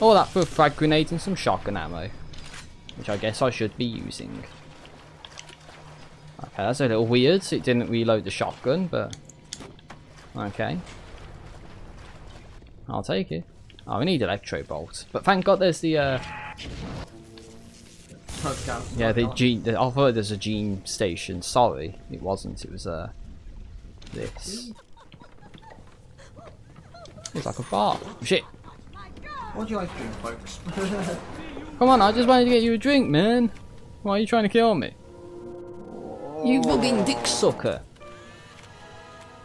All that for a frag grenade and some shotgun ammo. Which I guess I should be using. Okay, that's a little weird. It didn't reload the shotgun, but... Okay. I'll take it. Oh, we need electro Bolt. But thank god there's the, uh... Yeah, the gene... The, I thought there's a gene station. Sorry, it wasn't. It was, uh... This. It's like a bar. Shit.
What do you like drink, folks?
Come on, I just wanted to get you a drink, man. Why are you trying to kill me? You fucking dick sucker.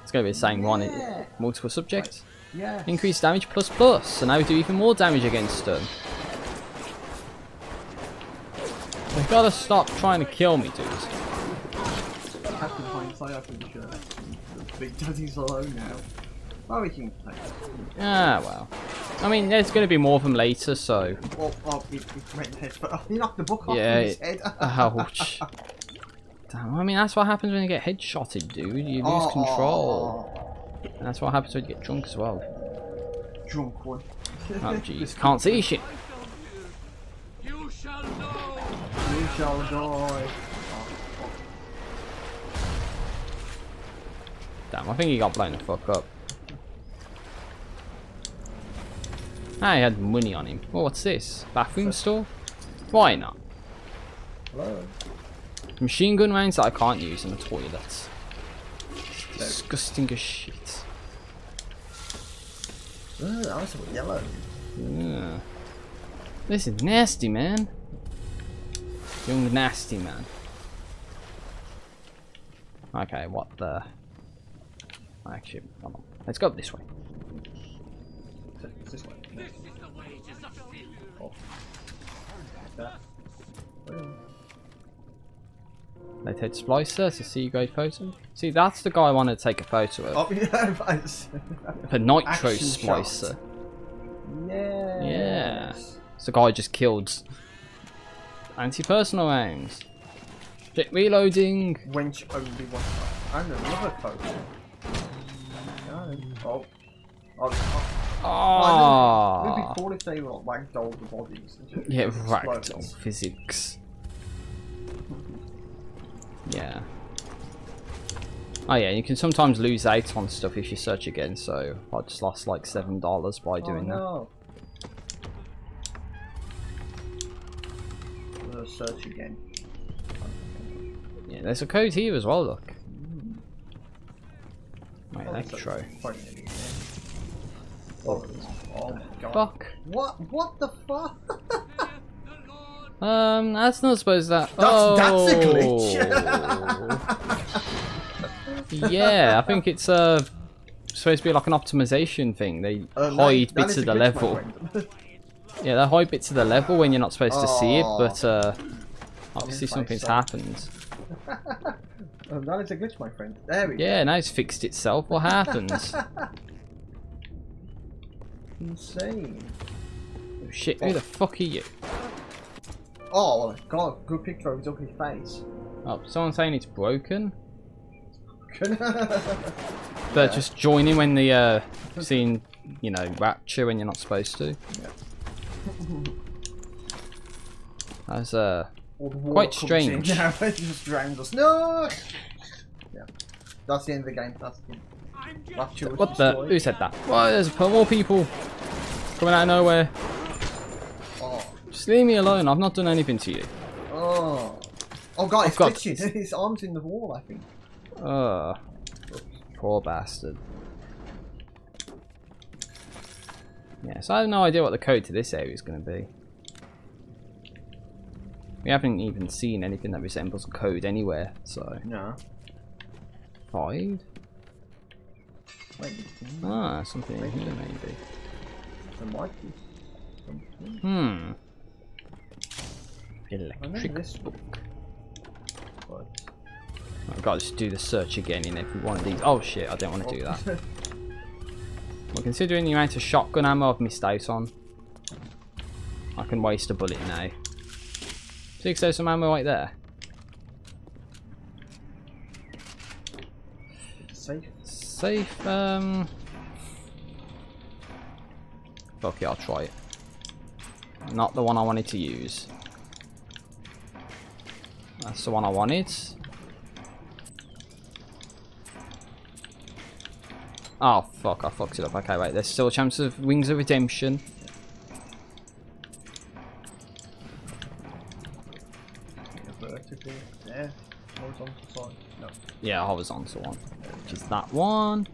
It's gonna be the same one. it-
Yeah.
Multiple subjects.
yeah.
Increase damage plus plus. So now we do even more damage against them. They've gotta stop trying to kill me, dude.
After hindsight, I think. The Big Daddy's alone now. Oh, we can play.
Ah, well. I mean, there's gonna be more of them later, so.
Oh, oh, he, he went head, but oh, he knocked the book off
Yeah,
his
it-
head.
Ouch. Damn, I mean, that's what happens when you get headshotted, dude. You lose
Oh,
control. And that's what happens when you get drunk as well.
Drunk one.
Oh, jeez. Can't see shit.
You shall know.
You shall die.
Damn, I think he got blown the fuck up. Ah, he had money on him. Oh, what's this? Bathroom store? Why not?
Hello.
Machine gun rounds that I can't use in the toilet. Disgusting as shit.
Ugh, that was yellow.
Ugh. This is nasty, man. Young nasty man. Okay, what the? Actually, hold on. Let's go this way.
This way.
This is the wages of sin.
Leadhead splicer to see great photo. See, that's the guy I wanted to take a photo of.
Oh, yeah,
the nitro
action
splicer.
yeah.
Yeah. It's the guy who just killed anti-personnel rounds. Shit, reloading.
Wench only one. And another coat. Oh. Oh.
Ah.
It would be cool if they were like ragdolled the bodies.
Yeah, ragdoll physics. Yeah. Oh yeah, you can sometimes lose out on stuff if you search again, so I just lost like seven dollars by oh, doing
oh, no. We'll search again.
Yeah, there's a code here as well, look. My oh, electro.
Finally, yeah. Oh, oh my god.
Fuck.
What? What the fuck?
Um, that's not supposed that.
That's,
oh.
that's a glitch.
yeah, I think it's uh supposed to be like an optimization thing. They
Uh,
hide bits of the level. Yeah, they hide bits of the level when you're not supposed to see it, but uh, obviously something's
so-
happened.
Oh, that is a glitch, my friend. There we go.
Yeah, now it's fixed itself. What happens?
Insane.
Oh, shit, who the fuck are you?
Oh, well, god, good picture of his ugly face.
Oh, someone's saying it's broken.
oh,
They're just joining when the uh, seeing, you know, rapture when you're not supposed to. That's uh,
All the water
Quite strange.
In now, it just drowns us. No! Yeah. That's the end of the game. That's the Rapture was
what the?
destroyed.
Who said that? Why there's more people coming out of nowhere?
Oh.
Just leave me alone. I've not done anything to you.
Oh. Oh god, it's
got-
glitching. His arm's in the wall, I think.
Ugh. Poor bastard. Yeah, so I have no idea what the code to this area is going to be. We haven't even seen anything that resembles code anywhere, so...
No.
Five?
Wait,
Ah, something in here maybe.
there might be something.
Hmm. Electric
this
book.
But...
I've got to do the search again in every one of these. Oh shit, I don't want to do that. Well, considering the amount of shotgun ammo I've missed out on, I can waste a bullet now. Six, there's some ammo right there.
Safe.
Safe, um... Fuck it, I'll try it. Not the one I wanted to use. That's the one I wanted. Oh fuck, I fucked it up. Okay, wait, there's still a chance of Wings of Redemption.
Vertically. There. Horizontal
Yeah, horizontal one. Which is that one.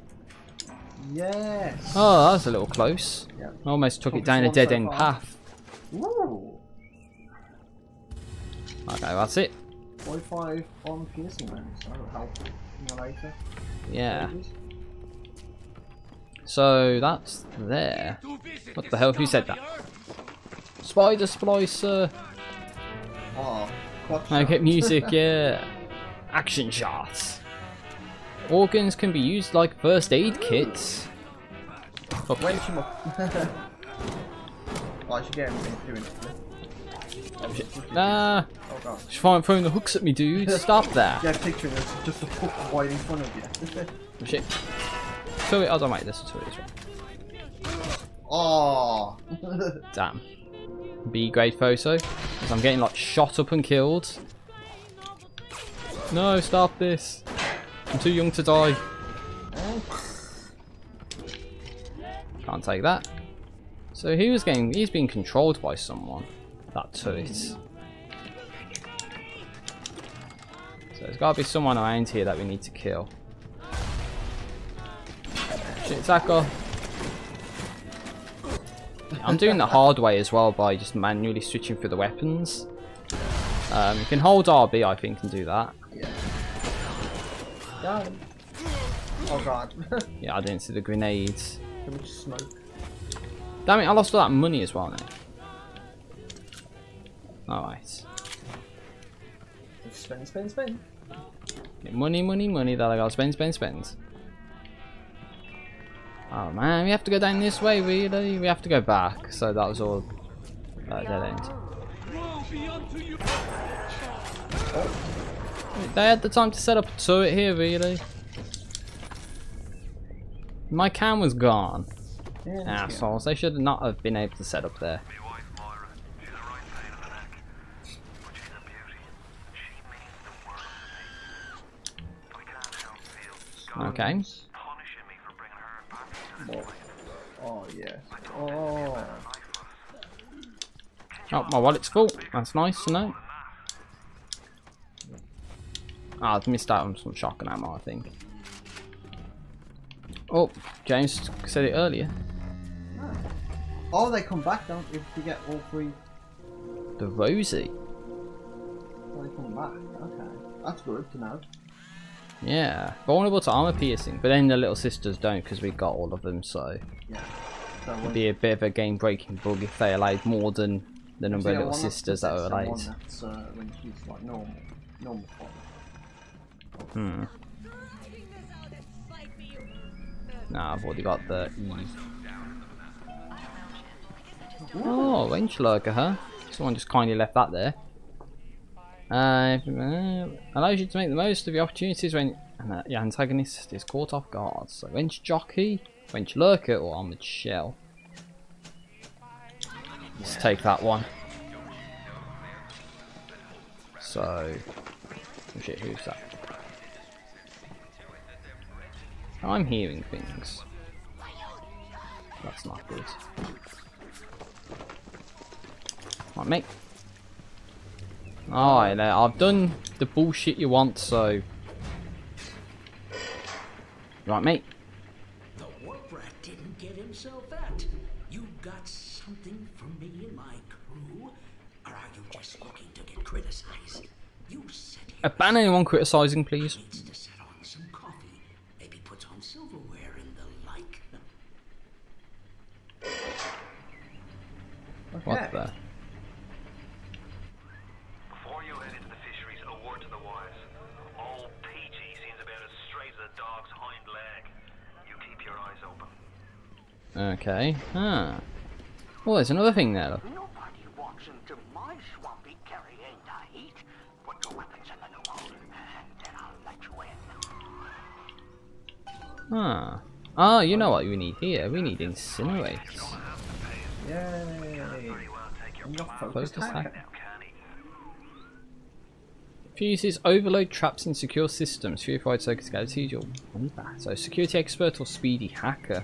Yes.
Oh, that was a little close.
Yeah.
Almost took it down a dead-end
far.
path.
Ooh.
Okay, that's it.
45 on piercing rounds. That'll help the later.
Yeah. So that's there. What the hell? Who said that? Spider Splicer.
Oh,
Okay,
shot.
music, yeah. Action shots. Organs can be used like first aid kits. Fuck you.
Him up. oh, I should get everything doing it.
Nah. She's fine throwing the hooks at me, dude. Stop that.
Yeah, picture this. Just a hook right in front of you.
Oh, shit. So it, oh, don't wait, this is what it is.
oh.
Damn. B grade photo. Because I'm getting like shot up and killed. No, stop this. I'm too young to die. Can't take that. So he was getting, he's being controlled by someone. That turret. So there's gotta be someone around here that we need to kill. Shit, Zaka. I'm doing the hard way as well by just manually switching through the weapons. Um, you can hold RB, I think, and do that.
Got him. Oh god.
Yeah, I didn't see the grenades.
Too much smoke.
Damn it, I lost all that money as well now. Alright.
Spin, spin, spin.
Money, money, money that I gotta spend, spend, spend. Oh man, we have to go down this way, really? We have to go back, so that was all uh, dead end. They had the time to set up a turret here, really. My cam was gone.
Yeah,
Assholes, they should not have been able to set up there.
Me wife Moira, she's a right pain in the neck. But she's a beauty. She means the world to me. I can't help feel
Okay.
punishing me for bringing her back.
Oh yes. Oh.
Oh, my wallet's full. That's nice to know. Ah, I've missed out on some shotgun ammo, I think. Oh, James said it earlier.
Oh, they come back, don't if you get all three.
The Rosie.
Oh, they come back. Okay, that's good to know.
Yeah, vulnerable to armor piercing, but then the little sisters don't because we got all of them, so
Yeah. So
it'd be a bit of a game breaking bug if they allowed more than the number of little sisters that are allowed.
That's uh, when she's like normal, normal form.
Hmm. Nah, I've already got the E. Oh, wrench lurker, huh? Someone just kindly left that there. Uh, allows you to make the most of your opportunities when uh, your antagonist is caught off guard. So, wrench jockey, wrench lurker, or armored shell. Let's take that one. So, oh shit, who's that? I'm hearing things. That's not good. Right, mate. Alright, now I've done the bullshit you want, so. Right, mate.
The warp rat didn't get himself out. You got something for me and my crew? Or are you just looking to get criticized? You said he
Uh, ban anyone criticising, please.
needs to set on some coffee. Maybe puts on silverware and the like.
What
Okay.
the?
Before you head into the fisheries, a word to the wise. Old Peachy seems about as straight as a dog's hind leg. You keep your eyes open.
Okay. Huh. Well, there's another thing there. Look.
Nobody walks into my swampy carrying the heat. Put your weapons in the new hole, and then I'll let you in.
Huh. Ah, you know what we need here? We need incinerate.
Yay! I'm not focused
Focus Fuses overload traps in secure systems. Purified circuits galaxies. You'll want that. So security expert or speedy hacker.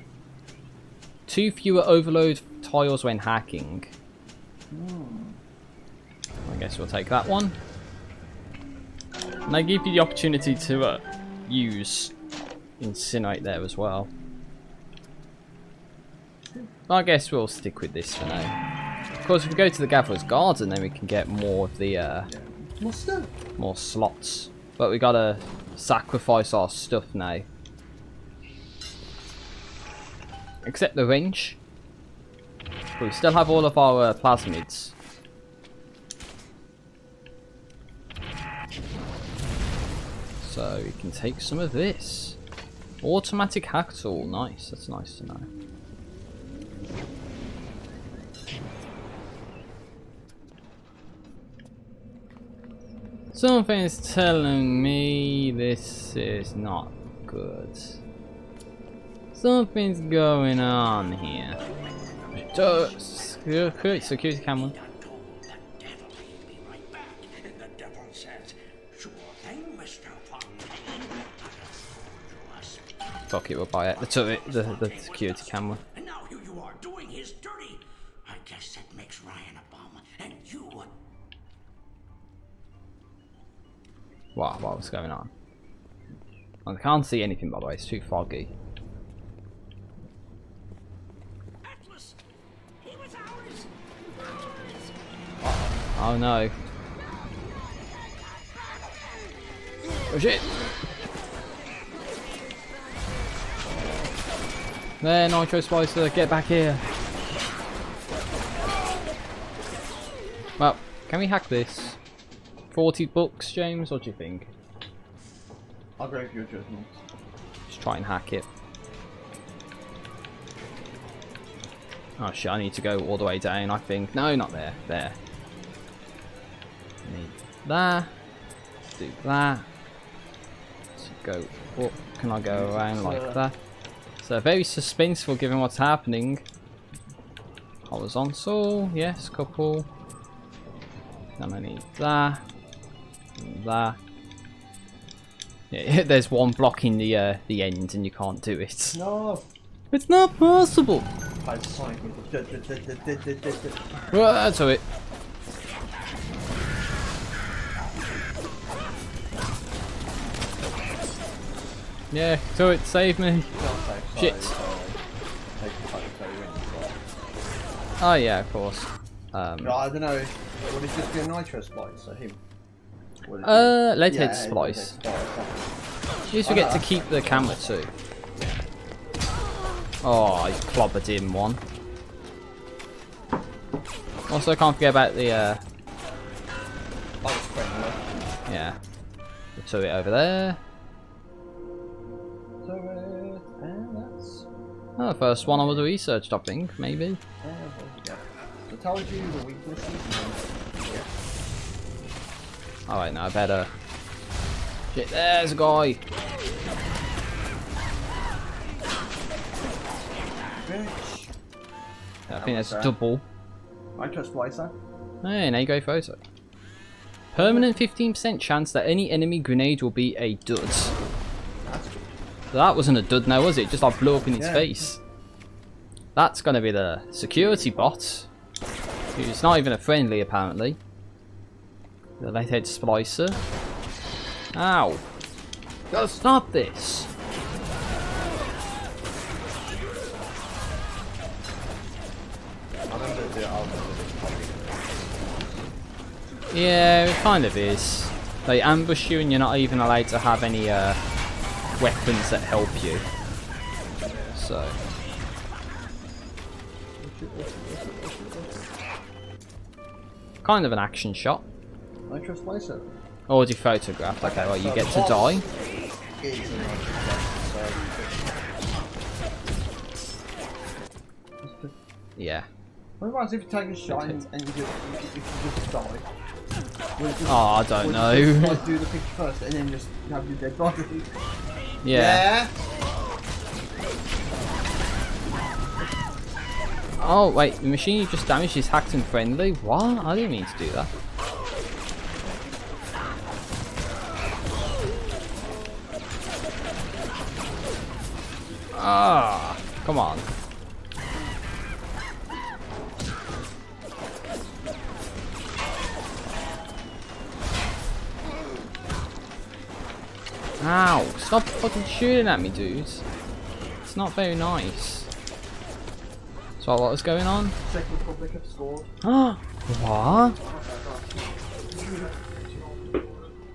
Two fewer overload tiles when hacking. I guess we'll take that one. And they give you the opportunity to uh, use incinerate there as well. I guess we'll stick with this for now. Of course, if we go to the Gatherer's Garden, then we can get more of the uh, more slots. But we gotta sacrifice our stuff now. Except the wrench. But we still have all of our uh, plasmids. So we can take some of this. Automatic hack tool, nice, that's nice to know. Something's telling me this is not good. Something's going on here. So, security, security camera.
The devil will be right back. And the devil says, Sure thing, Mr. Fontaine. To us.
Fuck it, we'll buy it. The turret, the, the security camera.
And now here you are doing his dirty. I guess that makes Ryan a bum. And you a
Wow, what was going on? I can't see anything by the way, it's too foggy. Oh no. Oh shit! There, Nitro Splicer, get back here! Well, can we hack this? 40 bucks, James? What do you think?
I'll grab your judgment.
Just try and hack it. Oh shit, I need to go all the way down, I think. No, not there. There need there. Let's do that. So go what Can I go around like that? So very suspenseful given what's happening. Horizontal, yes, couple. Then I need that. That. Yeah, there's one blocking the uh, the end, and you can't do it.
No.
It's not possible.
I'm sorry.
Well, that's all it. Yeah, do it. Save me.
No,
Shit.
sorry, sorry. Take the fight, so you win, but-
Oh yeah, of course. Um,
No, I don't know. Would it just be a nitro splice or him? Would it be-
Uh, leadhead
Yeah,
splice. you
I
forget
know.
to keep the camera too. Oh, I clobbered him one. Also, can't forget about the uh,
That was friendly.
yeah, the turret over there. Oh, first one I have researched, I think, maybe.
Uh, we it tells you the weaknesses. Yeah.
Alright, now I better. Shit, there's a guy.
Bitch.
I think that's
Okay.
double.
Nitro splicer.
Hey, now you go photo. Permanent 15% chance that any enemy grenade will be a dud. That wasn't a dud now, was it? Just like blew up in its
Yeah.
face. That's gonna be the security bot. Who's not even a friendly apparently. The head splicer. Ow. Gotta stop this.
I remember the I remember this
Yeah, it kind of is. They ambush you and you're not even allowed to have any uh, weapons that help you. So, kind of an action shot.
Nitro oh, splicer.
Already photographed. Okay, well, you
So
get to die.
Is a nitro splicer, so.
Yeah.
What about if you take a shot and, and you just, if you just die? Just-
Oh, I don't
it just,
know.
like, do the picture first and then just have your dead body.
Yeah. Oh, wait. The machine you just damaged is hacked and friendly? What? I didn't mean to do that. Ah, come on. Ow, stop fucking shooting at me, dudes. It's not very nice. So what was going on?
Czech Republic have scored.
what?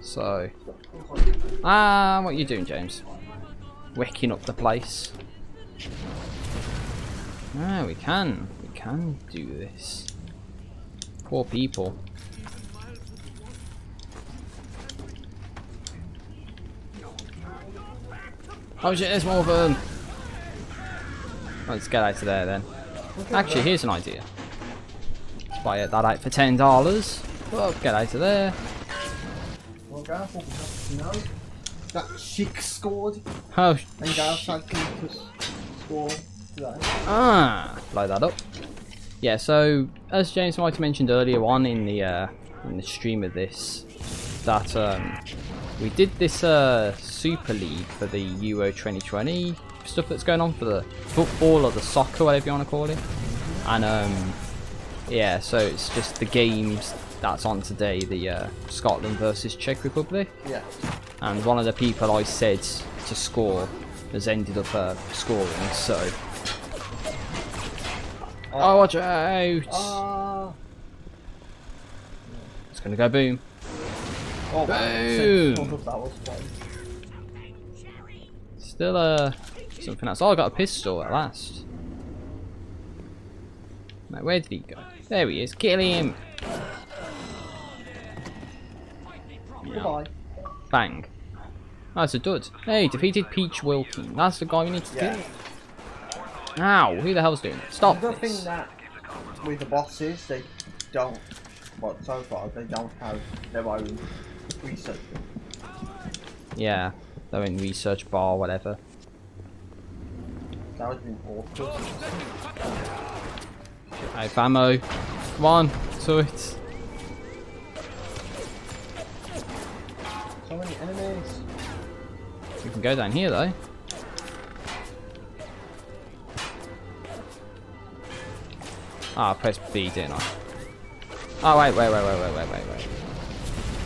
So, ah, what are you doing, James? Wrecking up the place. Ah, we can, we can do this. Poor people. Oh shit, there's more of them. Let's get out of there then. Actually, here's an idea. Let's buy that out for ten dollars. Well, get out of there.
Well, Gareth will be to know that Chic scored
Oh,
and Gareth had to s- score today.
ah, blow that up. Yeah. So, as James might have mentioned earlier on in the uh, in the stream of this, that um, we did this uh, Super League for the Euro 2020 stuff that's going on for the football or the soccer, whatever you want to call it. And um, yeah, so it's just the games that's on today, the uh, Scotland versus Czech Republic.
Yeah.
and one of the people I said to score has ended up uh, scoring. So, oh, watch out!
Ah.
It's gonna go boom.
oh,
Boom. Still uh something else. Oh, I got a pistol at last. Now, where did he go? There he is. Kill him!
Goodbye.
Bang. That's a dud. Hey, defeated Peach Wilkin. That's the guy we need to
Yeah.
kill. Ow! Who the hell's doing it? Stop
The thing
this.
that with the bosses, they don't. Well, so far they don't have their own research.
Yeah, they're in research bar, whatever.
That would be awkward.
I have ammo. Come on, to it.
So many enemies.
We can go down here though. Ah, I pressed B, didn't I? Oh, wait, wait, wait, wait, wait, wait, wait, wait.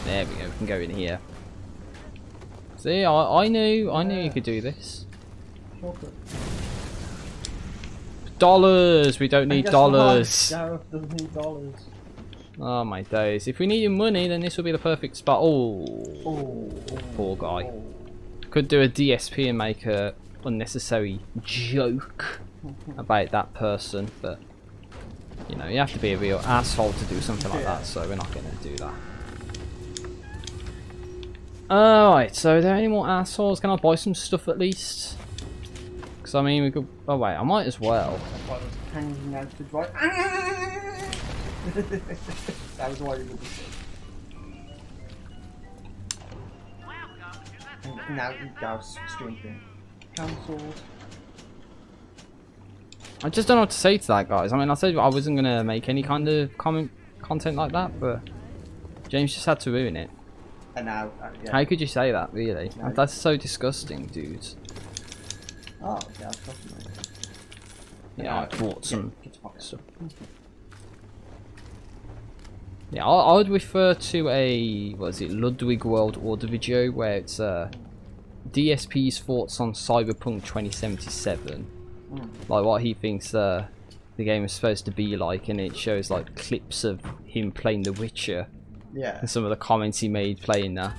There we go, we can go in here. See, I, I knew, I knew you could do this.
Chocolate.
Dollars! We don't need dollars.
Gareth doesn't need dollars.
Oh my days. If we needed money, then this would be the perfect spot. Oh,
Oh,
poor guy.
oh.
Could do a DSP and make a unnecessary joke about that person, but you know, you have to be a real asshole to do something like that, so we're not going to do that. Alright, so are there any more assholes? Can I buy some stuff at least? Because I mean, we could. Oh, wait, I might as well.
That was why you.
I just don't know what to say to that, guys. I mean, I said I wasn't going to make any kind of comment content like that, but James just had to ruin it.
Uh, yeah.
How could you say that, really?
No.
That's so disgusting, dude.
Oh, yeah, I've got it.
Yeah, I bought some
Get, get
stuff. Yeah, I, I would refer to a, what is it, Ludwig World Order video where it's uh, DSP's thoughts on Cyberpunk 2077. Like what he thinks uh, the game is supposed to be like, and it shows like clips of him playing The Witcher
Yeah.
and some of the comments he made playing that.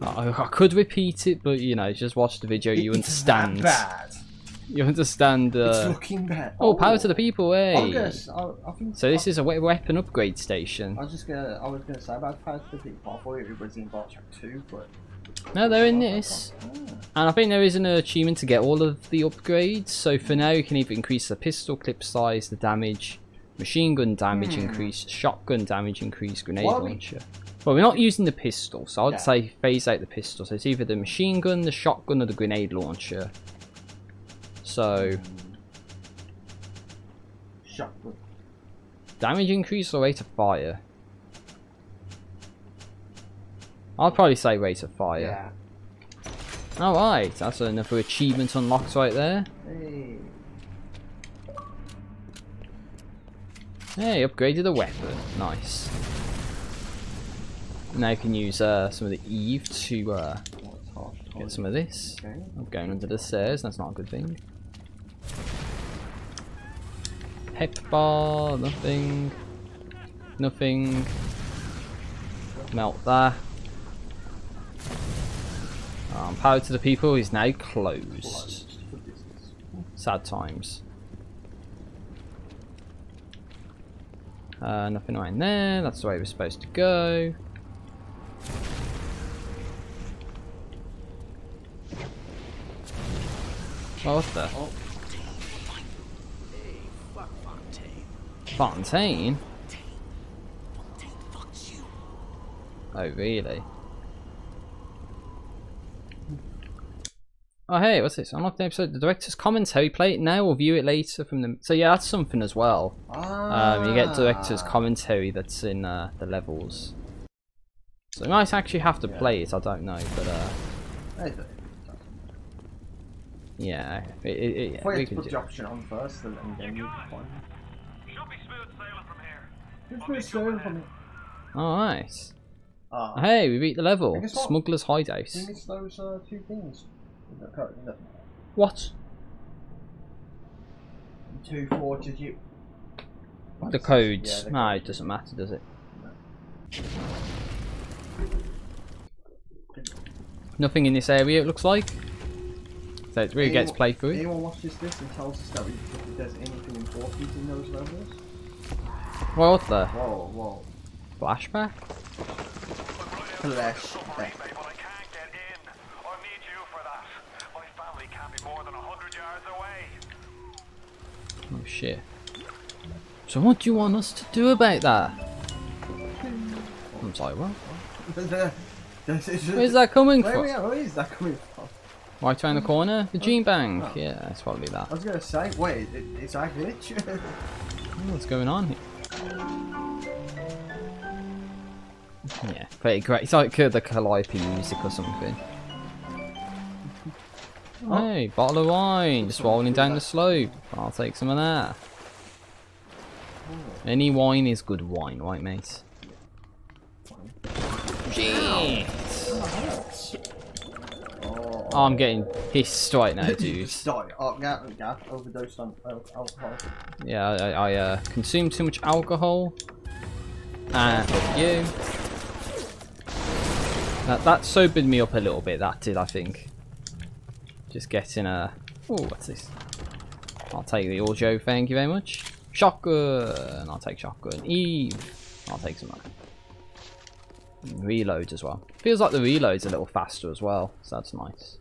I, I could repeat it, but you know, just watch the video. You
It's that
understand.
bad.
You understand.
it's
Uh,
looking bad.
oh, power to the people, hey!
I guess, I, I think
So this
I,
is a weapon upgrade station.
I was just gonna, I was gonna say about power to the people. I thought it was in Bartrack 2, but.
No, they're in this.
Ah.
And I think there is an achievement to get all of the upgrades. So for now, you can either increase the pistol clip size, the damage, machine gun damage increase, shotgun damage increase, grenade
Hmm. Why are we-
launcher. Well, we're not using the pistol, so I'd
Yeah.
say phase out the pistol. So it's either the machine gun, the shotgun, or the grenade launcher. So
Shotgun.
damage increase or rate of fire. I'll probably say rate of fire.
Yeah.
Alright, that's another achievement unlocked right there.
Hey.
Hey, upgraded a weapon. Nice. Now you can use uh, some of the Eve to uh, get some of this. I'm going under the stairs, that's not a good thing. Pep bar, nothing. Nothing. Melt that. Um, power to the people is now closed. Sad times. Uh, nothing right in there. That's the way we're supposed to go. Oh, what the?
Oh.
Fontaine? Oh, really? Oh, hey, what's this? Unlock the episode. The director's commentary. Play it now or view it later from the. So, yeah, that's something as well. Um, you get director's
Ah.
commentary that's in uh, the levels. So, you might actually have to
Yeah.
play it, I don't know, but uh, yeah, it, it, it,
Wait,
we
to
can
put
do
the option on first and then you can find
Should be smooth sailing from here.
it. Who's going from it?
Alright.
Ah.
Hey, we beat the level.
And guess what?
Smuggler's Hideout.
We missed those uh, two things. The
What?
two four digit.
The codes.
Yeah, the
no, it doesn't matter, does it? Nothing in this area, it looks like. So it really gets
Anyone-
played through.
Anyone watches this and tells us that we, if there's anything important in those levels?
What the?
Whoa, whoa.
Flashback?
Flash.
Sorry, mate, but I can't get in. I need you for that. My family can't be more than a hundred yards away.
Oh shit. So what do you want us to do about that? I'm sorry, what? Where's that coming
Where,
from?
where is that coming from?
Right around the corner? The Gene Bank?
Oh.
Yeah, that's probably that.
I was gonna say, wait, it, it's that glitch?
What's going on here? Yeah, pretty great. It's like uh, the Calliope music or something. Hey, bottle of wine, just rolling down the slope. I'll take some of that. Any wine is good wine, right, mate? Shit.
Oh,
Oh, I'm getting pissed right now, dude.
Sorry, oh, overdosed on alcohol.
Yeah, I, I uh, consumed too much alcohol. And fuck you. That, that sobered me up a little bit, that did, I think. Just getting a... Oh, what's this? I'll take the audio, thank you very much. Shotgun! I'll take shotgun. Eve! I'll take some. Reloads as well. Feels like the reload's a little faster as well, so that's nice.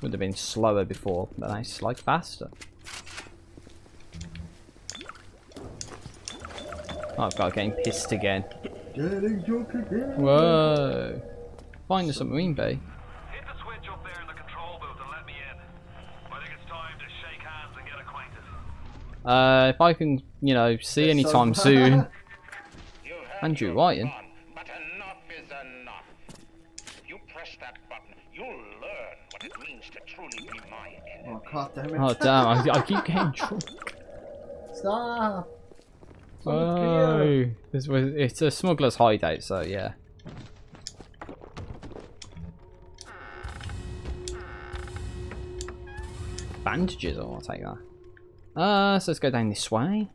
Would have been slower before, but it's like faster. Oh, I've got getting pissed again.
Getting drunk again.
Whoa! Find the submarine bay.
Hit the switch up there in the control booth and let me in. I think it's time to shake hands and get acquainted.
Uh, if I can, you know, see anytime
So-
soon. Andrew
your
Ryan.
fun, But enough is enough. You press that button, you'll learn what it means to truly be my enemy.
Oh, god damn it.
Oh damn! I, I keep getting drunk.
Stop. It's on the pier.
Oh, this was, it's a smuggler's hideout, so yeah. Bandages, oh, I'll take that. Uh, so let's go down this way.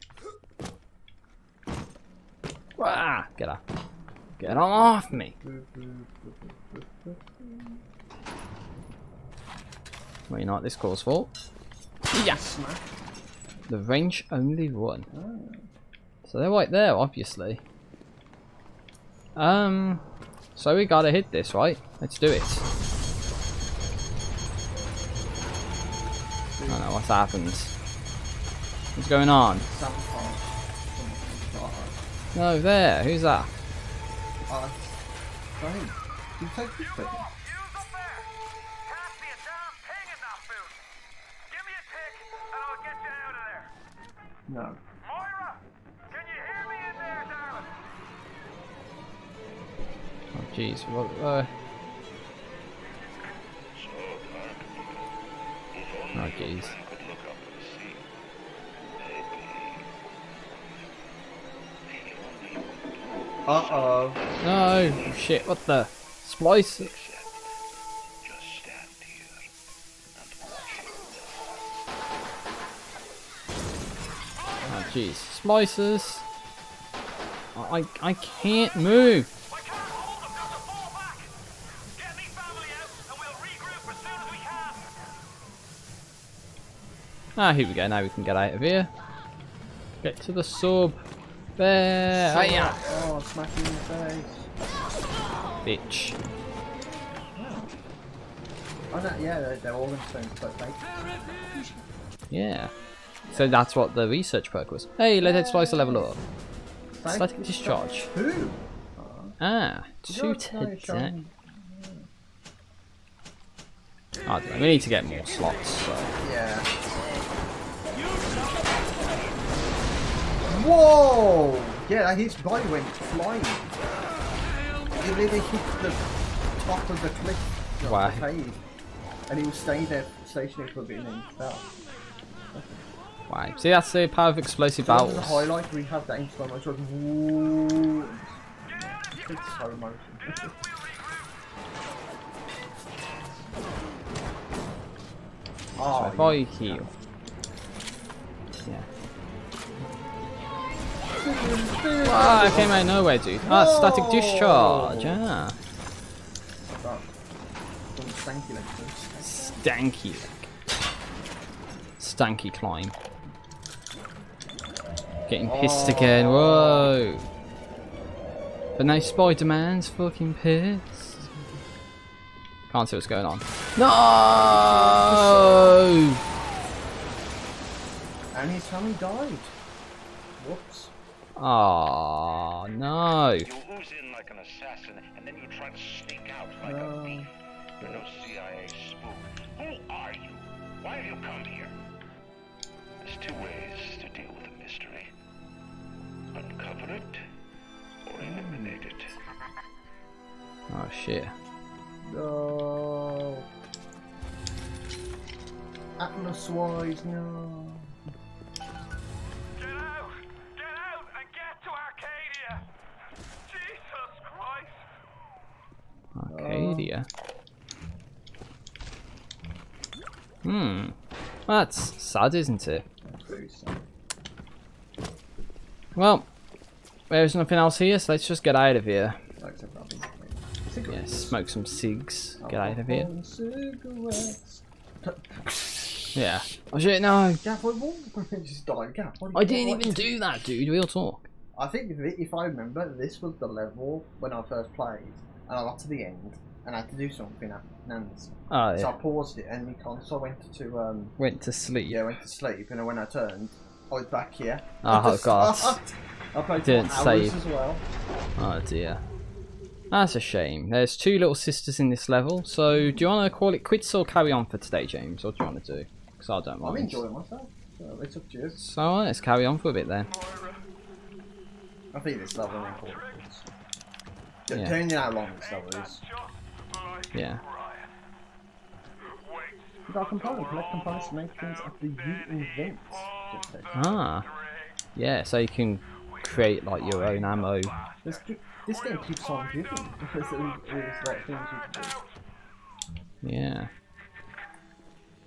Wah, get off. Get off me. Well, you know what this calls for? Yes! Yeah. The range only one. So they're right there, obviously. Um, so we gotta hit this, right? Let's do it. What's happened. What's going on? No, there. Who's that?
Uh, sorry. You take this thing.
You up there! Can't see a damn thing in that booth! Give me a tick and I'll get you out of there!
No.
Moira! Can you hear me in there, darling?
Oh, jeez. What? Uh... Oh, jeez.
Uh oh.
No! Shit! What the? Splice?
Just stand here and watch
Oh, jeez. splices. I I I can't move.
I can't hold them, got to fall back! Get me family out and we'll regroup as soon as we can!
Ah, here we go. Now we can get out of here. Get to the sub. There. Hiya.
Oh, smack you in the face.
Bitch.
Oh no, yeah, they're, they're all in the same but they
Yeah. So that's what the research perk was. Hey, let it splice a level up. Static discharge.
Who?
Ah, two
don't
to
know,
I don't know. We need to get more slots. So.
Yeah. Whoa! Yeah, his body went flying. He literally hit the top of the cliff
Wow.
the cave. And he was staying there stationary for a bit and then he fell.
Wow. See, that's the power of explosive
So
battles.
the highlight, we have that in slow motion. It's.
So
oh,
if I heal. Yeah. Wow, I came out of nowhere, dude. Ah, static discharge. Ah.
Oh. Some stanky legs.
Stanky. Stanky climb. Getting pissed again. Whoa. But now Spider-Man's fucking pissed. Can't see what's going on. No!
And his family died. Whoops.
Oh no.
You ooze in like an assassin, and then you try to sneak out like
No.
a um, thief. You're no CIA spook. Who are you? Why have you come here? There's two ways to deal with a mystery. Uncover it, or hmm. eliminate it.
Oh shit.
No. Atlas wise, no.
Arcadia.
Hmm. That's sad, isn't it?
Very sad.
Well, there's nothing else here, so let's just get out of here.
Like I said, Robbie.
Yeah, smoke some cigs. Get out of here. Yeah. Oh shit, no.
Gav, what, what? just died. Gav,
I didn't even do that, dude. Real talk.
I think if, if I remember, this was the level when I first played, and I got to the end, and I had to do something at Nan's.
Oh
So I
yeah.
paused it, and the console went to um,
Went to sleep.
yeah, went to sleep, and when I turned, I was back here.
Oh,
At
God.
start. I played
Didn't save.
as well.
Oh dear. That's a shame. There's two little sisters in this level, so do you want to call it quits or carry on for today, James? What do you want to do? Because I don't mind.
I'm enjoying myself. So it's up to you.
So let's carry on for a bit then.
I think this level is important.
Yeah.
Yeah. Turning how long this level is.
Just like
Yeah.
Ryan. Wait.
You got components, collect components to make things after you invent.
Ah. Yeah, so you can create like your own ammo.
This, this game keeps on giving. There's a- there's like things you can do.
Yeah.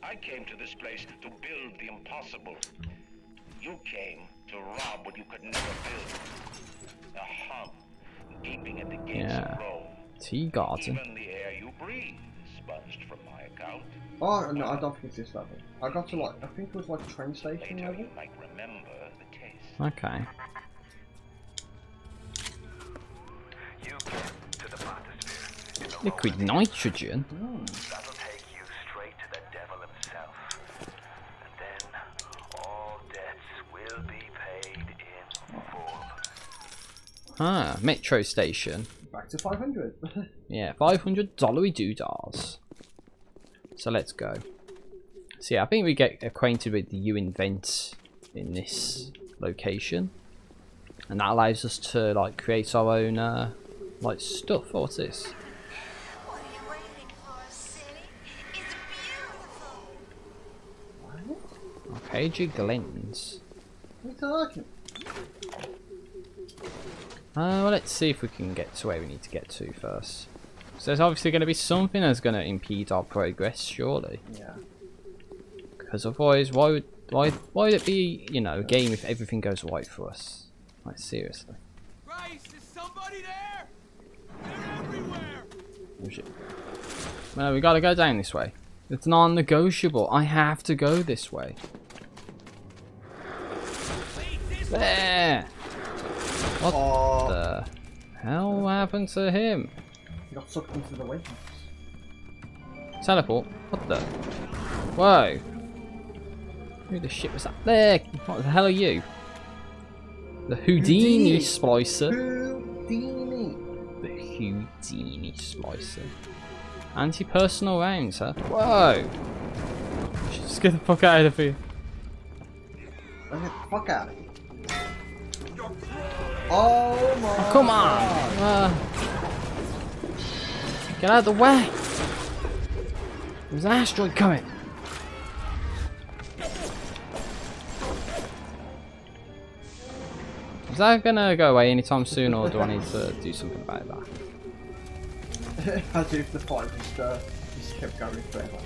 I came to this place to build the impossible. You came to rob what you could never build. A hum
Yeah.
of Rome.
Tea garden.
Even the air you breathe from my account.
Oh no, I don't think it's this level. I got to like, I think it was like a train station
Later
level.
might remember the taste.
Okay.
You get to the bathysphere. in the
Liquid nitrogen.
That'll take you straight to the devil himself. And then all debts will be paid in full.
Ah, metro station.
Back to 500.
Yeah, 500 dollary doodars. So let's go. So yeah, I think we get acquainted with the U-Invent in this location. And that allows us to like create our own uh, like stuff. Oh, What's this?
What are for, city?
Arcadia Glens.
what are you talking?
Uh, well, let's see if we can get to where we need to get to first. So there's obviously going to be something that's going to impede our progress, surely.
Yeah.
Because otherwise, why would why why would it be you know a game if everything goes right for us? Like seriously.
Grace, is somebody there? They're everywhere.
Oh, shit. No, we gotta go down this way. It's non-negotiable. I have to go this way. There. What
Oh,
the hell happened to him?
you got sucked into the waves.
Teleport. What the? Whoa. Who the shit was that? There. What the hell are you? The Houdini
Houdini.
splicer.
Houdini.
The Houdini splicer. Anti-personnel rounds, huh? Whoa! Just get the fuck out of here.
Let's get the fuck out of here. Oh my
Come on! Uh, get out of the way! There's an asteroid coming! Is that gonna go away anytime soon, or do I need to do something about that?
As if the fight just, uh, just kept going forever.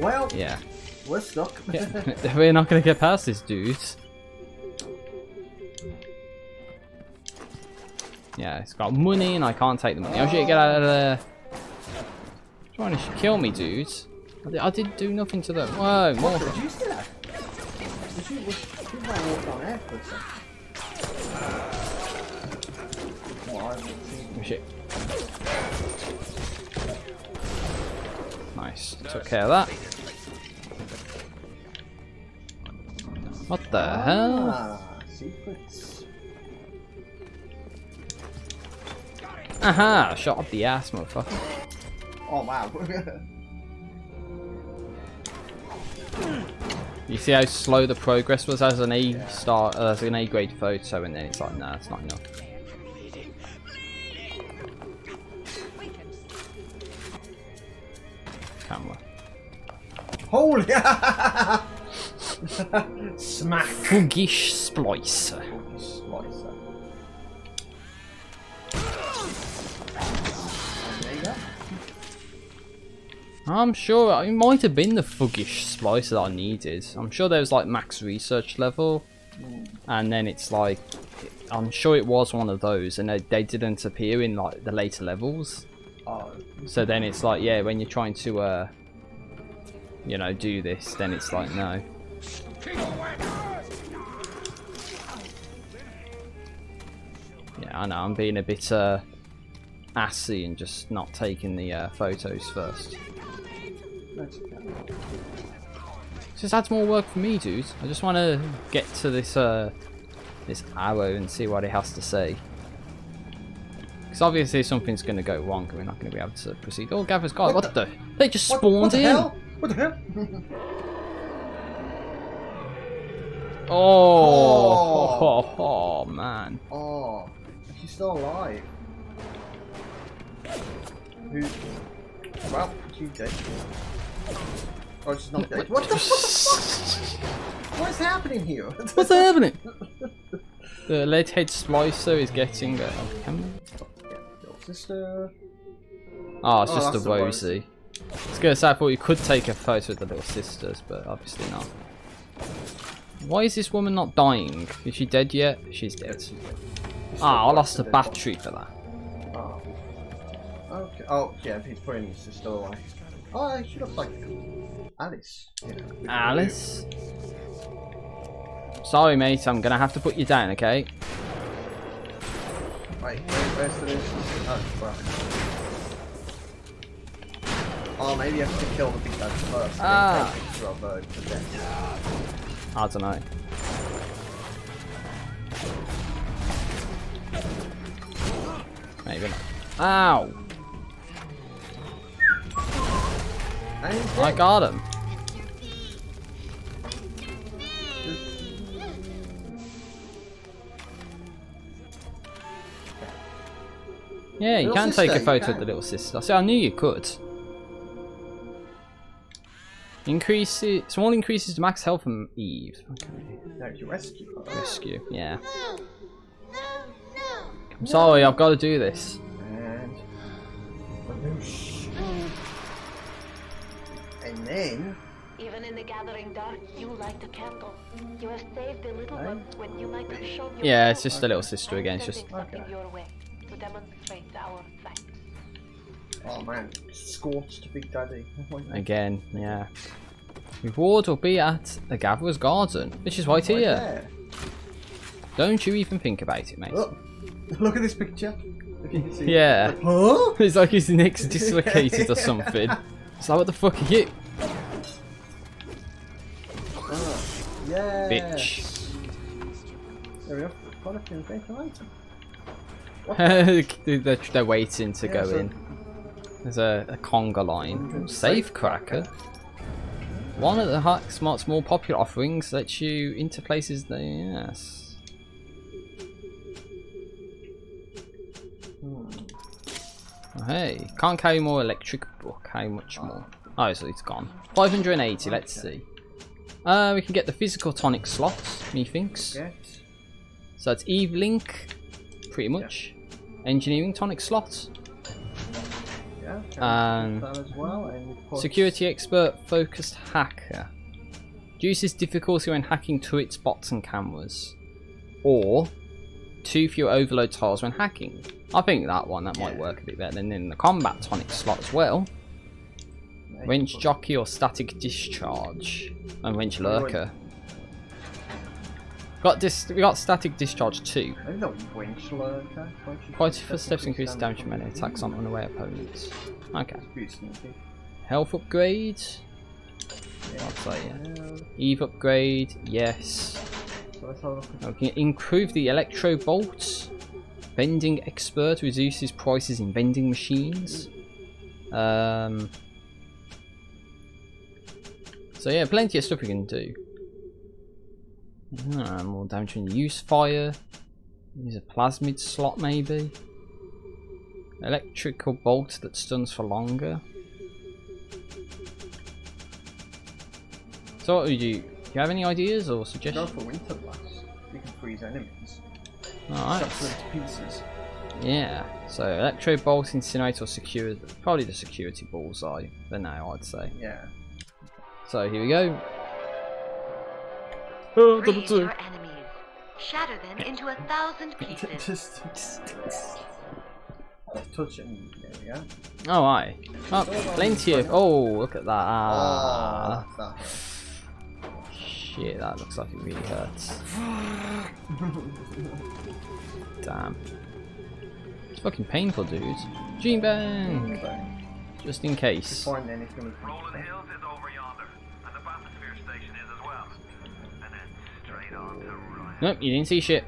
Well,
Yeah.
we're stuck.
Yeah. We're not gonna get past this, dude. Yeah, it's got money and I can't take the money. Oh shit, get out of there. Trying to kill me, dudes. I, did, I didn't do nothing to them. Whoa, more.
Did you see that? Did you, was, you walk on air for a second. Oh, I haven't seen
shit. Nice. Took care of that. What the hell?
Ah, secrets.
Aha! Shot up the ass, motherfucker.
Oh, wow.
you see how slow the progress was as an A yeah. star, uh, as an A grade photo, and then it's like, nah, it's not enough. Camera.
Holy! Smack!
Fugish
splice. Fugish splice.
I'm sure it might have been the fuggish splicer that I needed. I'm sure there was like max research level, and then it's like, I'm sure it was one of those, and they, they didn't appear in like the later levels.
Oh,
So then it's like, yeah, when you're trying to, uh, you know, do this, then it's like, no. Yeah, I know, I'm being a bit, uh, assy and just not taking the, uh, photos first.
That's.
Just adds more work for me, dude. I just want to get to this, uh, this arrow and see what it has to say. Because obviously something's going to go wrong and we're not going to be able to proceed. Oh, Gav's got
What
what, the? They just
What,
spawned
what the
in.
hell? What the hell?
Oh,
Oh.
oh, oh, man.
Oh, she's still alive. Who? Well, she's dead. Oh, she's not dead. What the fuck? What is happening here?
What's happening? the leadhead splicer is getting uh, camera.
Your sister.
Oh, it's
Oh,
just a
the
Rosie. I was gonna say I thought you could take a photo with the little sisters, but obviously not. Why is this woman not dying? Is she dead yet? She's dead. Ah, I lost a battery for that.
Oh. Okay. Oh, yeah, he's putting his sister away. Oh, she looks like Alice. With
Alice? Sorry, mate. I'm gonna have to put you down, okay?
Wait, where, where's the? Oh. Oh, maybe I have to kill the big guy first.
Ah.
Then take a picture of her.
I don't know. Maybe not. Ow! I got him. Yeah, you
Little
can take a photo of the little sister. See, I knew you could. Increase it. Small increases to max health from Eve. Okay.
No, you rescue.
Rescue. Yeah.
No, no, no.
I'm sorry, I've got to do this.
And. Oh, Whoosh. And then.
Even in the gathering dark, you light a candle. You have saved the little
Hey.
ones when you might have shown your
Yeah, it's just a little sister again. It's just
sending something
Okay.
your way to demonstrate our thanks.
Oh man, scorched Big Daddy. Oh my God.
again. Yeah. Reward will be at the Gatherer's Garden, which is right
Right
here.
there.
Don't you even think about it, mate.
Oh, look, look at this picture. If you can see.
Yeah.
Like, huh?
It's like his neck's dislocated or something. Like, what the fuck are you?
Ah, yeah.
Bitch.
There we go. Item.
they're, they're waiting to
Yeah,
go
so-
in. There's a, a conga line. Safe cracker. One of the Hack Smart's more popular offerings lets you into places that yes. Hey, can't carry more electric buck. How much more? Oh, so it's gone. 580, let's see. Uh, we can get the physical tonic slots, methinks.
Get.
So it's Eve Link, pretty much. Engineering tonic slot.
Yeah.
Um,
well. And we
Security expert focused hacker. Reduces difficulty when hacking turrets, bots, and cameras. Or two fewer overload tiles when hacking. I think that one that might work a bit better than in the combat tonic slot as well. Wrench jockey or static discharge. And wrench lurker. Got this. We got static discharge too.
Wrench lurker.
Quite for steps increase damage from melee attacks on unaware opponents. Okay. Health upgrade.
Yeah.
I'd say yeah. Eve upgrade, yes.
So let's have a look at
Now we can improve the electro bolt. Vending expert reduces prices in vending machines. Um. So yeah, plenty of stuff we can do. Ah, more damage when you use fire. Use a plasmid slot maybe. Electrical bolt that stuns for longer. So what would you, do you have any ideas or suggestions?
Go for Winter Blast. You can freeze enemies.
Alright.
Chop them to pieces.
Yeah. So electro bolt, incinerate, or secure probably the security bullseye for now I'd say.
Yeah.
So here we go. Oh, double
Freeze
two.
your enemies. Shatter them into a thousand pieces.
just, just touch it. There we go.
Oh, aye. Oh, plenty of. Oh, look at that. Ah,
Oh, that's that.
Shit, that looks like it really hurts. Damn. It's fucking painful, dude. Gene bang! Just in case.
Find anything. we can-
Rolling Hills is over yonder, and the bathysphere station is as well. And then straight on to Ryan.
Nope, you didn't see shit.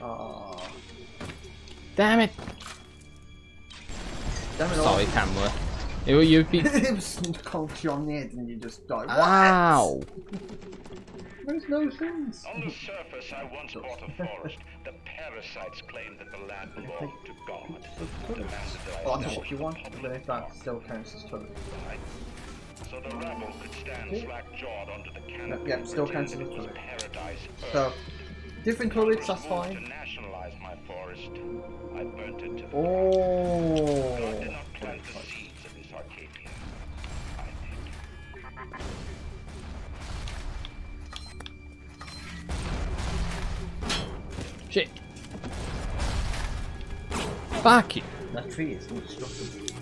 Oh,
Damn it!
Damn it
Sorry,
all.
camera. You, you'd be.
it was conked you on the head and you just died. What?
Ow!
There's no sense.
On the surface, I once bought a forest. The parasites claimed that the land belonged to God. Demanded
Oh, I know
oh,
what you
a
want,
public
but if that still counts as total.
right? So the rabble could stand slack-jawed under the canopy.
yeah, still counts as
it
total. So, different turrets, that's fine.
Nationalize my forest, I burnt it to the
Oh.
God did not plant the seeds of this Arcadia. I did.
Shit. Fuck you.
That tree is indestructible.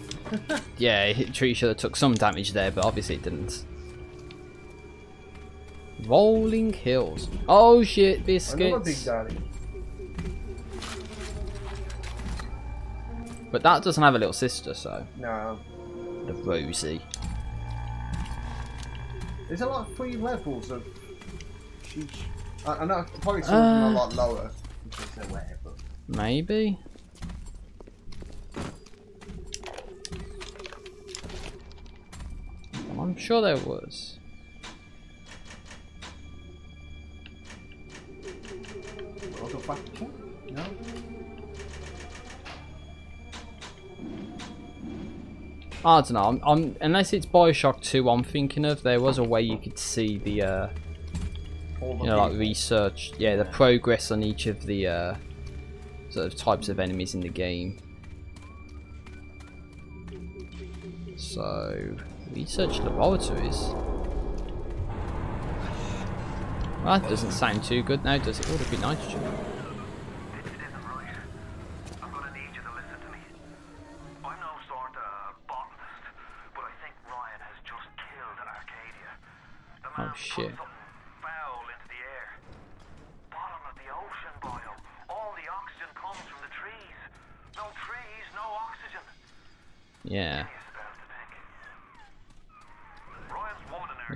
Yeah, it tree should have took some damage there, but obviously it didn't. Rolling hills. Oh shit,
Another big
biscuits. But that doesn't have a little sister, so
No.
the Rosie.
There's a lot of free levels of. Sheesh. I, I know, probably some are a
Uh.
lot lower because they're rare, but.
Maybe. I'm sure there was.
No?
I don't know. I'm, I'm unless it's Bioshock 2. I'm thinking of. There was a way you could see the, uh,
All the
you know, like research. Yeah, the progress on each of the uh, sort of types of enemies in the game. So, research laboratories. Well, that doesn't sound too good now, does it? Oh, be nitrogen. Oh,
Ryan's shit. in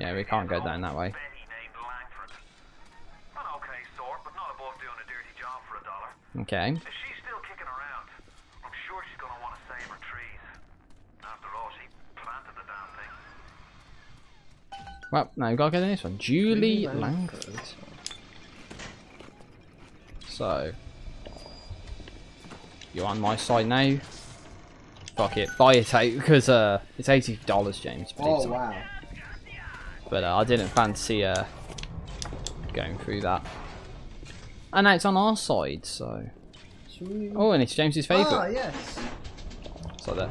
Yeah, we can't go down that way.
Betty named Langford. An okay sort, but not above doing a dirty job for a dollar.
Okay.
If she's still kicking around, I'm sure she's gonna want to save her trees. After all, she planted the damn thing.
Well, now we've gotta get to this one. Julie
Julie
Langford. So, you're on my side now. Fuck it, buy it out because uh, it's eighty dollars, James. But,
Oh wow.
but uh, I didn't fancy uh going through that. And now it's on our side, so.
Sweet.
Oh, and it's James's
Ah,
favourite.
yes.
So there.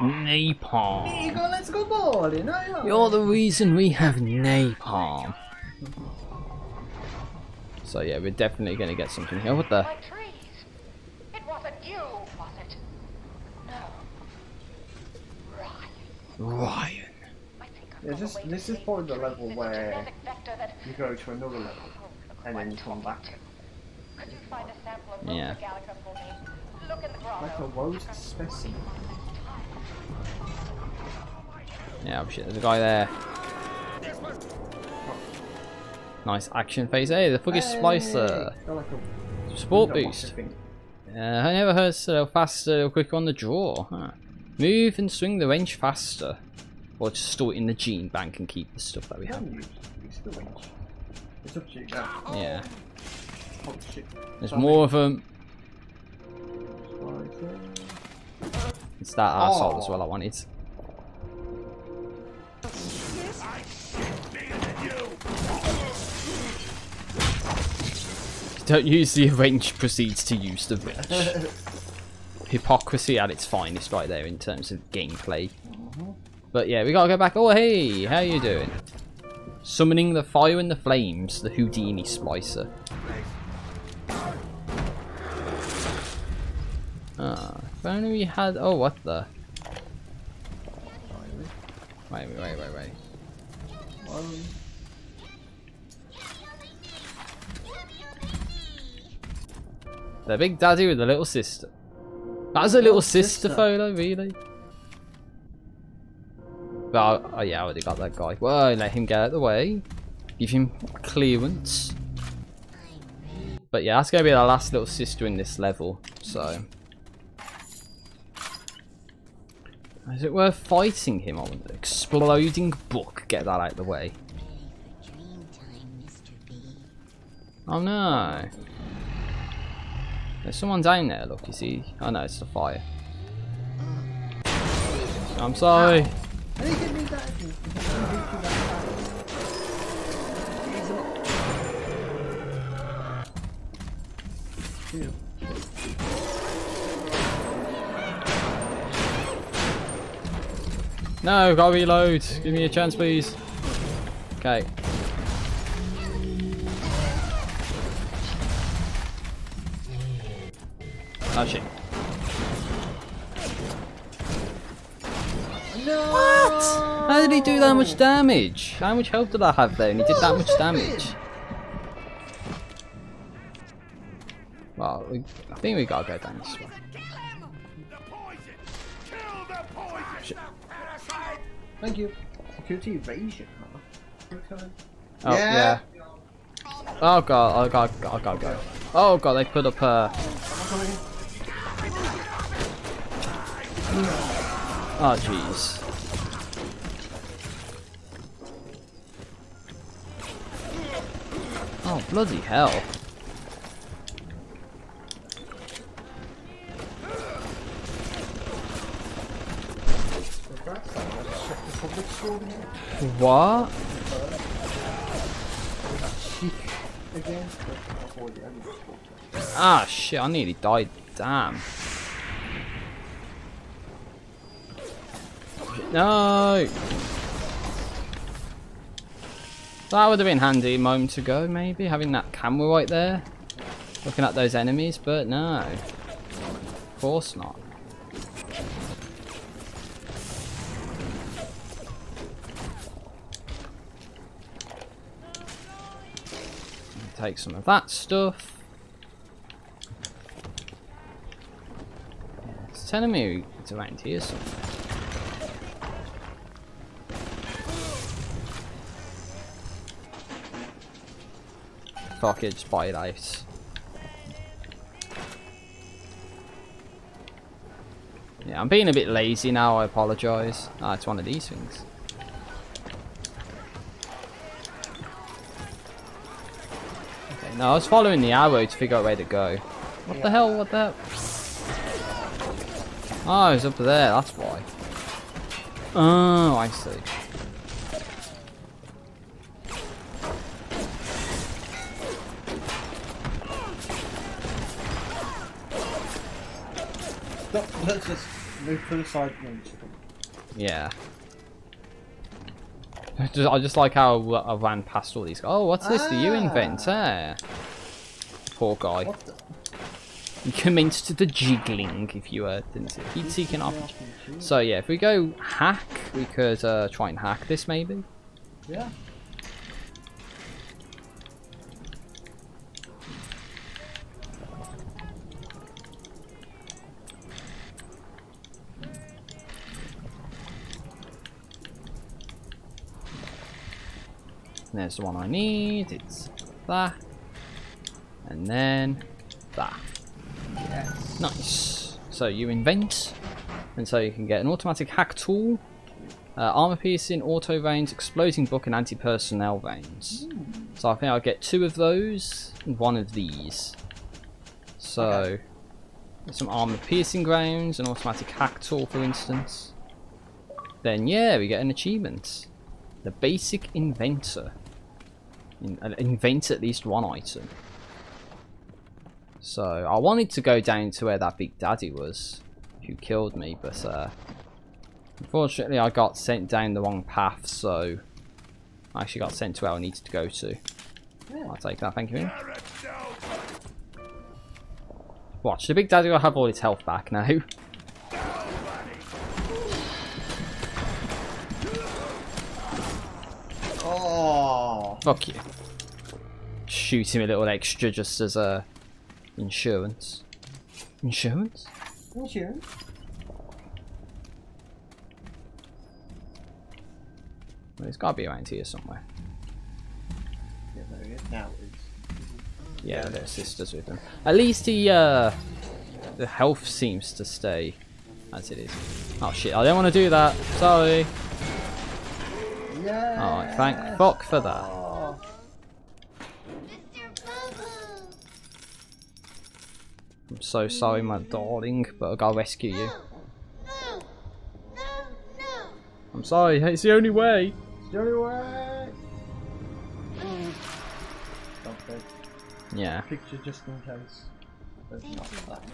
Napalm.
You go, let's go bowling. No, no.
You're the reason we have napalm. So yeah, we're definitely gonna get something here. What the?
It wasn't you, was it? No. Ryan.
Ryan.
I think I've
Yeah, this-
way to
this is probably the level where
genetic vector that-
You go to another level
Oh,
and then you come back.
Could you find a sample of
Yeah.
Rosa for me? Look in the grotto.
Like a roast specimen.
Yeah, oh shit, there's a guy there. Nice action phase. Hey, the splicer.
Hey, go like a
Sport boost. Uh, I never heard so faster or quicker on the draw. Huh. Move and swing the range faster. Or just store it in the gene bank and keep the stuff that we have.
can use, use the winch. It's up to you. Yeah.
Yeah.
Oh.
There's
Sorry.
more of them. It's that arsehole as
Oh.
well I wanted. Don't use the wrench proceeds to use the wrench. Hypocrisy at its finest right there in terms of gameplay. But yeah, we gotta go back. Oh hey, how you doing? Summoning the fire and the flames, the Houdini splicer. Ah, if only we had. Oh, what the? Wait, wait, wait, wait, wait. The big daddy with the little sister. That's a little
Little
sister,
sister.
photo, really? Well, oh, oh yeah, I already got that guy. Well, let him get out of the way. Give him clearance. But yeah, that's gonna be the last little sister in this level, so. Is it worth fighting him? I wonder. Exploding buck. Get that out of the way. Oh no. There's someone down there, look, you see? Oh no, it's the fire. I'm sorry. No, gotta reload. Give me a chance, please. Okay. Oh shit. What? How did he do that much damage? How much health did I have there and he did that much damage? Well, we, I think we gotta go down this way.
Thank you. Security evasion, huh?
Oh,
Yeah.
yeah. Oh god, oh god, oh god, go. Oh god, they put up a... Oh jeez. Oh bloody hell. What? Ah shit, I nearly died. Damn. No! That would have been handy a moment ago, maybe, having that camera right there. Looking at those enemies, but no. Of course not. Take some of that stuff. It's telling me it's around here somewhere. Fuck it, just buy it out. Yeah, I'm being a bit lazy now, I apologise. Ah, it's one of these things. Okay, no, I was following the arrow to figure out where to go. What the hell, what the hell? Oh, it's up there, that's why. Oh, I see.
Stop, let's just move to the side
Yeah. I just, I just like how I ran past all these. Oh, what's this? The U-Invent? Eh? Poor guy.
The?
He commenced the jiggling, if you uh, didn't see. Heat seeking RPG. So yeah, if we go hack, we could uh, try and hack this maybe.
Yeah.
There's the one I need. It's that. And then that.
Yes.
Nice. So U-Invent, and so you can get an automatic hack tool, uh, armor piercing, auto veins, exploding buck, and anti-personnel veins. So I think I'll get two of those and one of these. So
Okay.
some armor piercing rounds, an automatic hack tool for instance. Then yeah, we get an achievement. The basic inventor. In, invent at least one item. So I wanted to go down to where that big daddy was, who killed me, but uh, unfortunately I got sent down the wrong path, so I actually got sent to where I needed to go to. I'll take that, thank you. Watch, the big daddy will have all his health back now. Fuck you. Shoot him a little extra just as uh, insurance. Insurance?
insurance.
Well, it's gotta be around here somewhere.
Yeah, there he is. Now it's.
Yeah, they're sisters with him. At least he, uh, the health seems to stay as it is. Oh shit, I don't want to do that. Sorry.
Yeah.
Alright, thank fuck for that. I'm so sorry, my darling, but I gotta rescue you.
No, no, no, no.
I'm sorry, it's the only way.
Johnny away. Stop it.
Yeah.
Picture just in case. There's
Thank you.
that.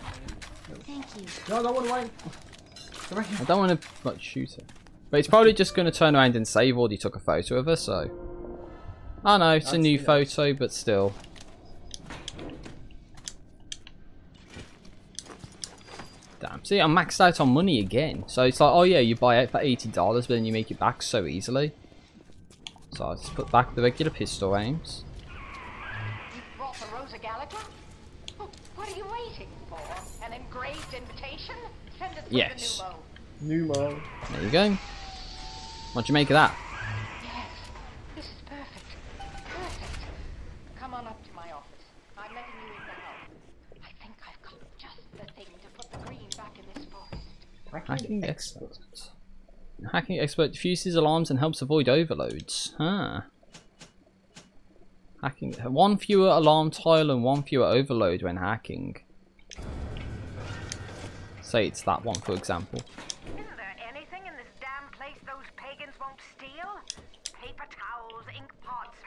Thank you.
No, that one away. Come
I don't want to like shoot her. But it's probably just going to turn around and say, already took a photo of her, so... I know, it's a new
the-
photo, but still. Damn. See, I'm maxed out on money again. So it's like, oh yeah, you buy it for $80, but then you make it back so easily. So I just put back the regular pistol rounds.
You brought the Rosa gallica? Oh, what are you waiting for? An engraved invitation? Send it with
Yes.
the Pneumo.
Pneumo.
There you go. What'd you make of that?
Yes, this is perfect. Perfect. Come on up to my office. I'm letting you in now. I think I've got just the thing to put the green back in this forest.
Hacking expert. Hacking expert diffuses alarms and helps avoid overloads. Huh. Hacking. One fewer alarm tile and one fewer overload when hacking. Say it's that one, for example.
Isn't there anything in this damn place those pagans won't steal? Paper towels, ink pots,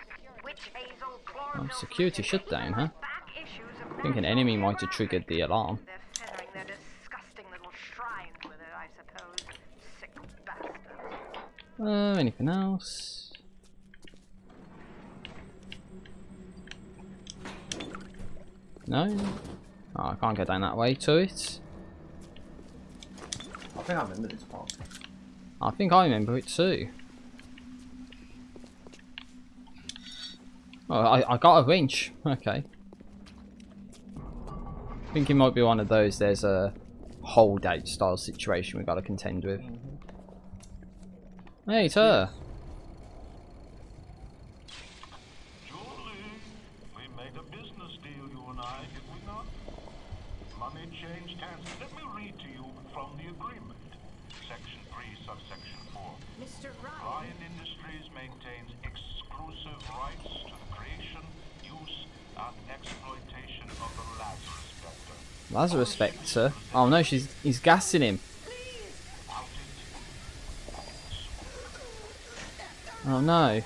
witch hazel, chlorophyll.
Oh, security
solution,
shutdown, huh?
back issues of
I think an enemy might have triggered the alarm.
They're feathering their disgusting little shrines with it, I suppose. Sick bastards.
Uh, anything else? No? Oh, I can't go down that way to it.
I think I remember this part.
I think I remember it too. Oh, I, I got a wrench. Okay. I think it might be one of those. There's a holdout style situation we've got to contend with. Hey, it's her.
Julie, we made a business deal, you and I, did we not? Money changed hands. Let me read to you from the agreement. Section 3, subsection 4.
Mr. Ryan.
Ryan Industries maintains exclusive rights to the creation, use, and exploitation of the Lazarus Vector.
Lazarus Vector. Oh no, she's he's gassing him. Oh no.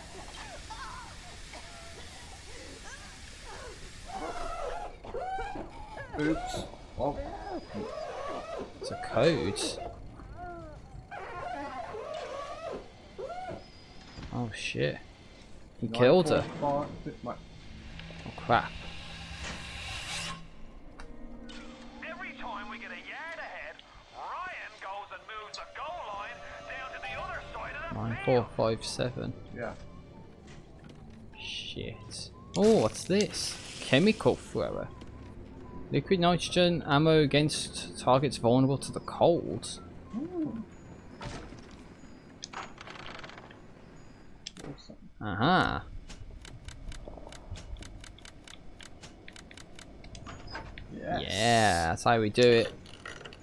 Oops. Oh,
It's a code. Oh shit. He killed her. Oh crap. Four five seven.
Yeah.
Shit. Oh, what's this? Chemical thrower. Liquid nitrogen ammo against targets vulnerable to the cold.
Awesome.
Aha.
Yes.
Yeah, that's how we do it.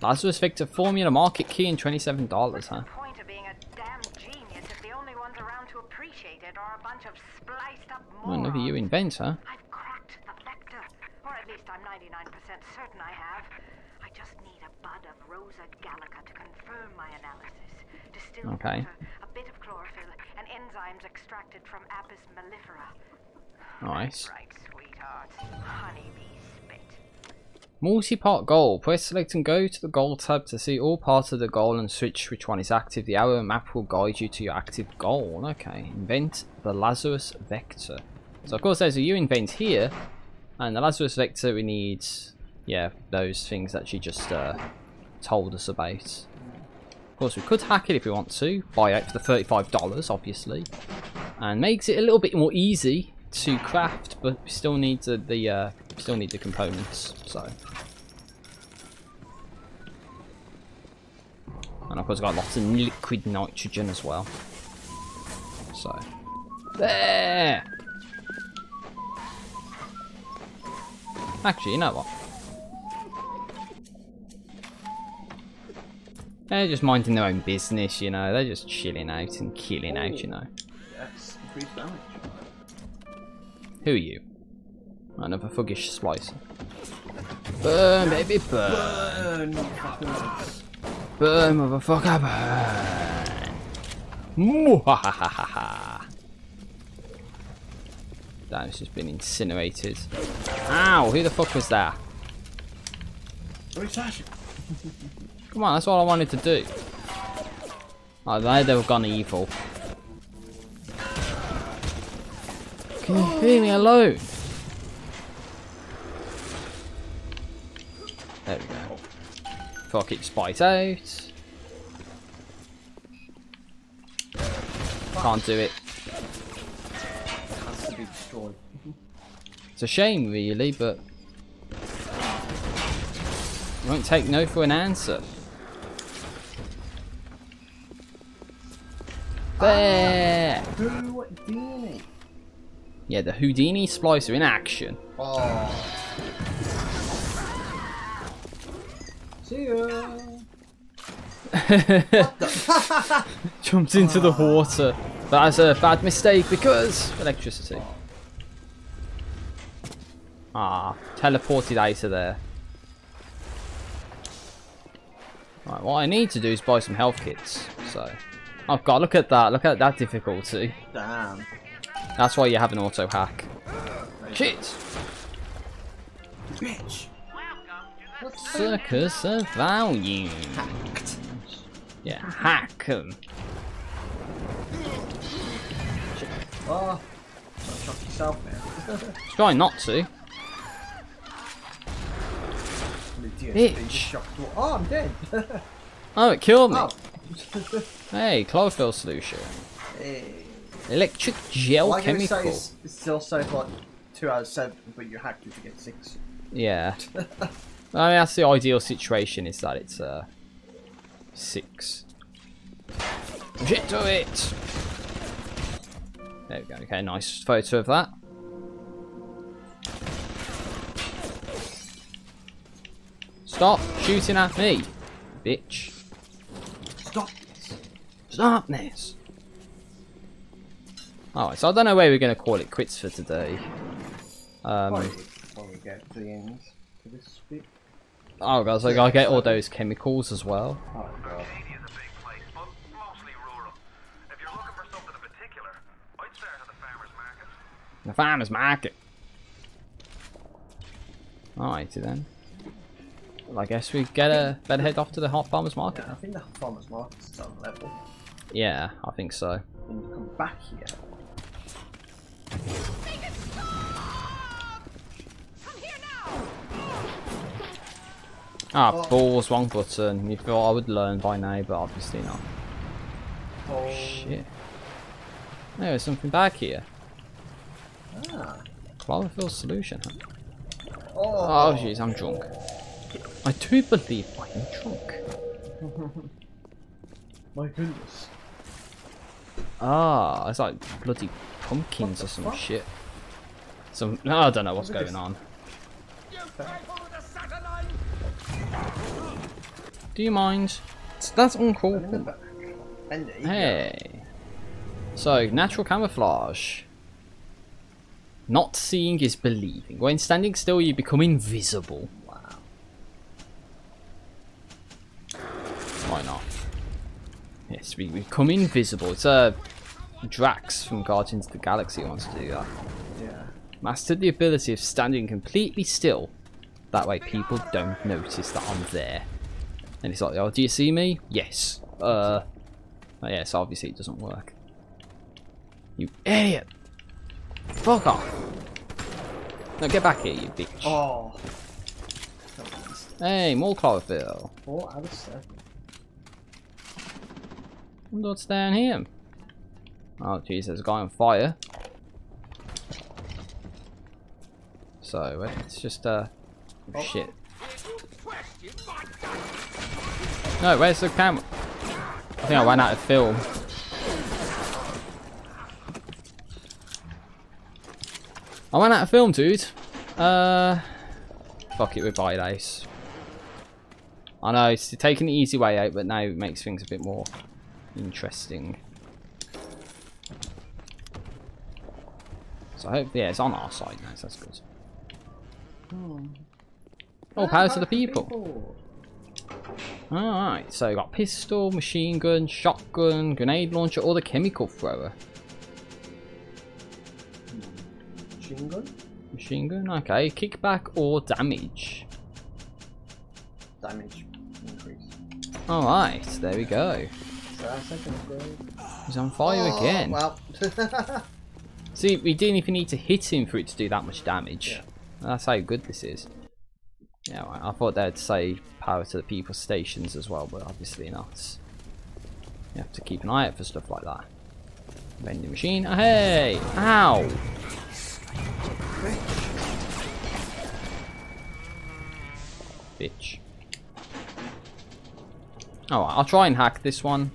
Lazarus Vector Formula Market Key and $27, huh?
point of being a damn genius if the only ones around to appreciate it are a bunch of spliced up
Well,
morons.
never U-Invent, huh?
I've cracked the vector, or At least I'm 99% certain I have. I just need a bud of Rosa gallica to confirm my analysis. Distilled
Okay.
water, a bit of chlorophyll, and enzymes extracted from Apis mellifera.
Nice.
Right, sweetheart. Honeybee spit.
Multi-part goal. Press select and go to the goal tab to see all parts of the goal and switch which one is active. The arrow map will guide you to your active goal. Okay. Invent the Lazarus Vector. So of course there's a U-Invent here. And the Lazarus Vector we need, yeah, those things that she just uh, told us about. Of course we could hack it if we want to. Buy it for the $35 obviously. And makes it a little bit more easy to craft, but we still need the, the uh, still need the components. So, and of course, I got lots of liquid nitrogen as well. So, there. Actually, you know what? They're just minding their own business, you know. They're just chilling out and killing out, you know.
Yes, increased damage.
Who are you? Another thuggish splicer. Burn, baby, burn.
Burn, motherfuckers.
Burn, motherfucker, burn. Mwahahaha. Damn, has just been incinerated. Ow, who the fuck was that? Come on, that's all I wanted to do. Oh, they, they've gone evil. Can you leave me alone? There we go. Fuck it, spite out. Can't do it.
Be destroyed.
It's a shame, really, but won't take no for an answer. There.
Ah, Houdini.
Yeah, the Houdini splicer in action.
Oh. See ya.
Jumps into the water. That's a bad mistake because electricity. Ah, teleported out of there. Right, what I need to do is buy some health kits. So, oh god, look at that! Look at that difficulty.
Damn.
That's why you have an auto hack. Shit!
Bitch.
Circus of value. Hacked. Yeah, hack 'em.
Oh. Don't shock yourself.
Try not to. Bitch.
Oh, I'm dead.
Oh, it killed me.
oh.
Hey, chlorophyll solution.
hey.
Electric gel
Like I say,
chemical.
it's, it's still safe like two out of seven, but you hacked it to get six.
Yeah. I mean, that's the ideal situation, is that it's uh, six. Shit to it! There we go. Okay, nice photo of that. Stop shooting at me, bitch.
Stop this.
Stop this. Alright, so I don't know where we're going to call it quits for today. Um,
when we get to the end to this bit.
oh, guys, I gotta get all those chemicals as well.
Oh god.
Arcadia's a big place, but mostly rural. If you're looking for something in particular, I'd start at the farmer's market.
The farmer's market. Alrighty then. Well, I guess we get a better head off to the hot farmer's market.
Yeah, I think the farmer's market's own level.
Yeah, I think so.
Then you come back here.
Ah,
Oh.
balls, wrong button. You thought I would learn by now, but obviously not.
Oh,
Shit. There's something back here.
Ah.
Chlorophyll solution, huh?
Oh,
Oh, jeez, I'm drunk. I do believe I am drunk.
my goodness.
Ah, it's like bloody pumpkins or some
fuck?
shit. Some, no, I don't know what's going on. Do you mind? That's uncool.
Remember. And there you go.
Hey. So, natural camouflage. Not seeing is believing. When standing still, you become invisible. Wow. Why not? Yes, we become invisible. It's a uh, Drax from Guardians of the Galaxy wants to do that.
Yeah.
Mastered the ability of standing completely still. That way people don't notice that I'm there. And it's like, oh, do you see me? Yes. Uh, oh, yes, obviously it doesn't work. You idiot! Fuck off! No, get back here, you bitch.
Oh.
Hey, more chlorophyll.
Four out of.
Wonder what's down here. Oh, jeez, there's a guy on fire. So, let's just, uh... Oh, shit. No, where's the camera? I think I ran out of film. I ran out of film, dude. Uh, fuck it, with buy Ace. I know, it's taking the easy way out, but now it makes things a bit more interesting. So I hope, yeah, it's on our side now, so that's good. Hmm. Oh, power to the people. Alright, so we've got pistol, machine gun, shotgun, grenade launcher, or the chemical thrower.
Machine gun?
Machine gun, okay. Kickback or damage?
Damage increase.
Alright, there we go. He's on fire
oh,
again.
Well.
See, we didn't even need to hit him for it to do that much damage.
Yeah.
That's how good this is. Yeah, I thought they'd say power to the people stations as well, but obviously not. You have to keep an eye out for stuff like that. Vending machine. Oh, hey! Ow! Bitch. Oh, I'll try and hack this one.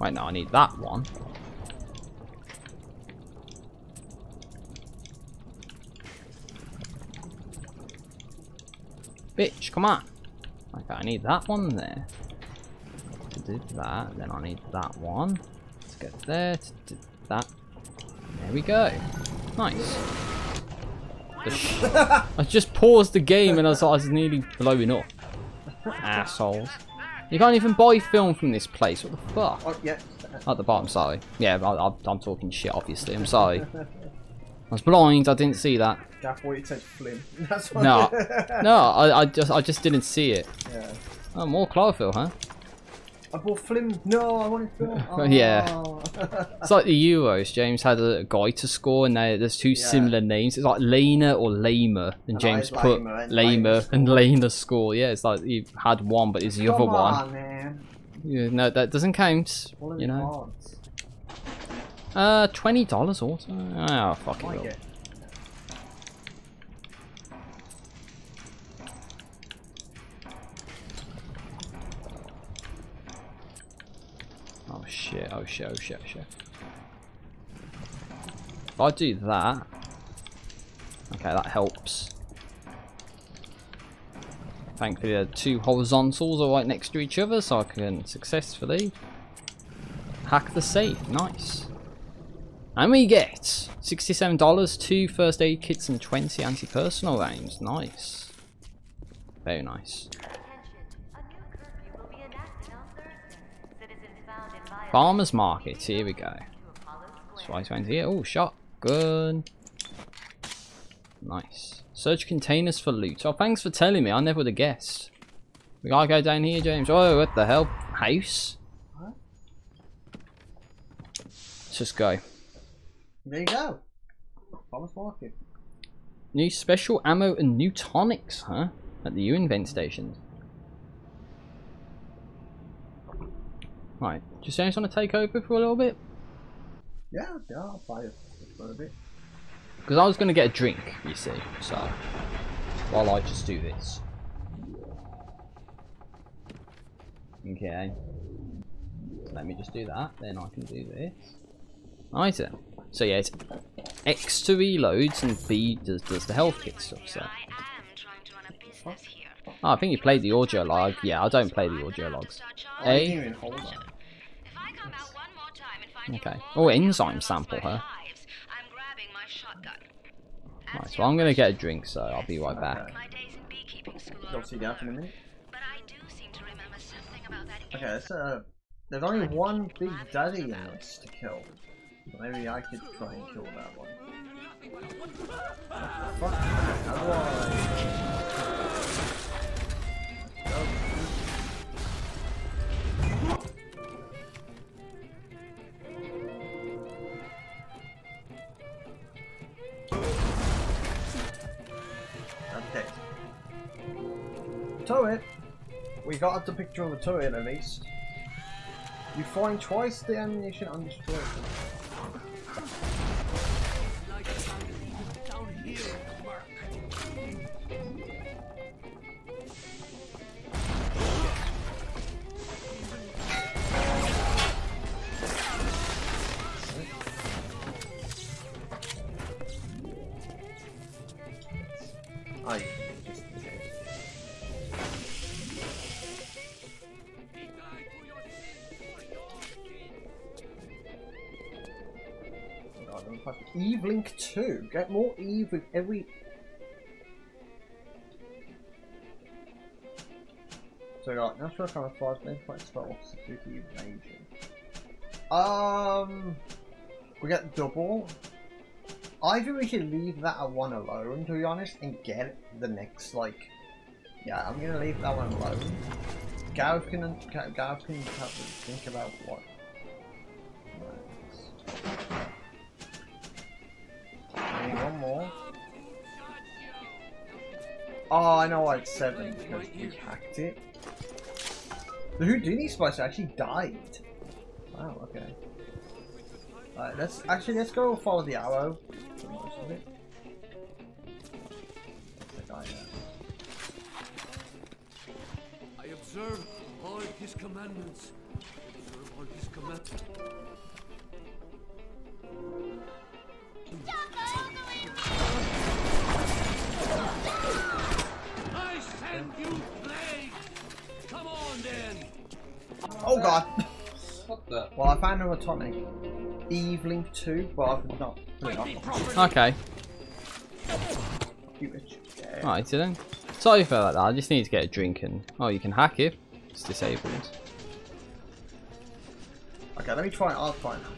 Right now, I need that one. Bitch, come on. Okay, I need that one there. To do that, then I need that one. To there, to do that. There we go. Nice. I just paused the game and I was, I was nearly blowing up. Assholes. You can't even buy film from this place. What the fuck?
Oh, yeah.
At the bottom, sorry. Yeah, I, am talking shit, obviously. I'm sorry. I was blind. I didn't see that.
Gaff, what you said, Flim. That's
no, no. I, I just, I just didn't see it.
Yeah.
Oh, more chlorophyll, huh?
I bought Flim. No, I wanted Flim. Oh.
yeah. it's like the Euros. James had a guy to score, and they, there's two yeah. similar names. It's like Lena or Lamer, and, and James put Lamer and, Lena score. Yeah, it's like you had one, but it's the
Come
other
on,
one.
Man.
Yeah, no, that doesn't count. You know. Uh, twenty dollars also. Oh, fuck it. Oh shit, oh shit, oh shit, oh shit. If I do that... Okay, that helps. Thankfully the two horizontals are right next to each other so I can successfully hack the safe. Nice. And we get $67, two first aid kits and 20 anti-personnel rounds. Nice. Very nice. Farmer's Market, here we go. Try to enter here. Oh, shotgun. Nice. Search containers for loot. Oh, thanks for telling me. I never would have guessed. We gotta go down here, James. Oh, what the hell? House? Let's just go.
There you go. Farmer's Market.
New special ammo and new tonics, huh? At the U-Invent station. Right, do you just want to take over for a little bit?
Yeah, yeah, I'll buy it for a bit.
Because I was going to get a drink, you see, so while I just do this. Okay. So let me just do that, then I can do this. Right then. So yeah, it's X to reloads and B does, does the health kit stuff, so. Oh, I think you played the audio log. Yeah, I don't play the audio logs. A. Okay. Oh, enzyme sample, huh?
I'm grabbing my shotgun.
Right, well, I'm gonna get a drink, so I'll be right back.
My days in beekeeping school
You'll see that in a minute.
but I do seem to remember something about that
Okay, let's, uh, there's only one big daddy in this to kill. So maybe I could try and kill that one. Fuck, how do I... Turret! We got the picture of the turret at least. You find twice the ammunition undestroyed.
Like
Eve Link 2. Get more Eve with every. So got natural camouflage, then fight spell, security evasion. Um, we get double. I think we should leave that at one alone, to be honest, and get the next, like... Yeah, I'm gonna leave that one alone. Gav can, Gav can think about what... Maybe one more. Oh, I know why it's seven, because we hacked it. The Houdini spice actually died. Wow, okay. Alright, let's actually let's go follow the arrow. for most of it. That's the guy there.
I observe all his commandments. Observe all his commandments.
Oh god!
What the?
Well, I found an atomic. Eve Link 2, but I've not put it up.
Okay.
You bitch. Yeah.
Alright, then. Sorry for that, I just need to get a drink and. Oh, you can hack it. It's disabled.
Okay, let me try. I'll try and hack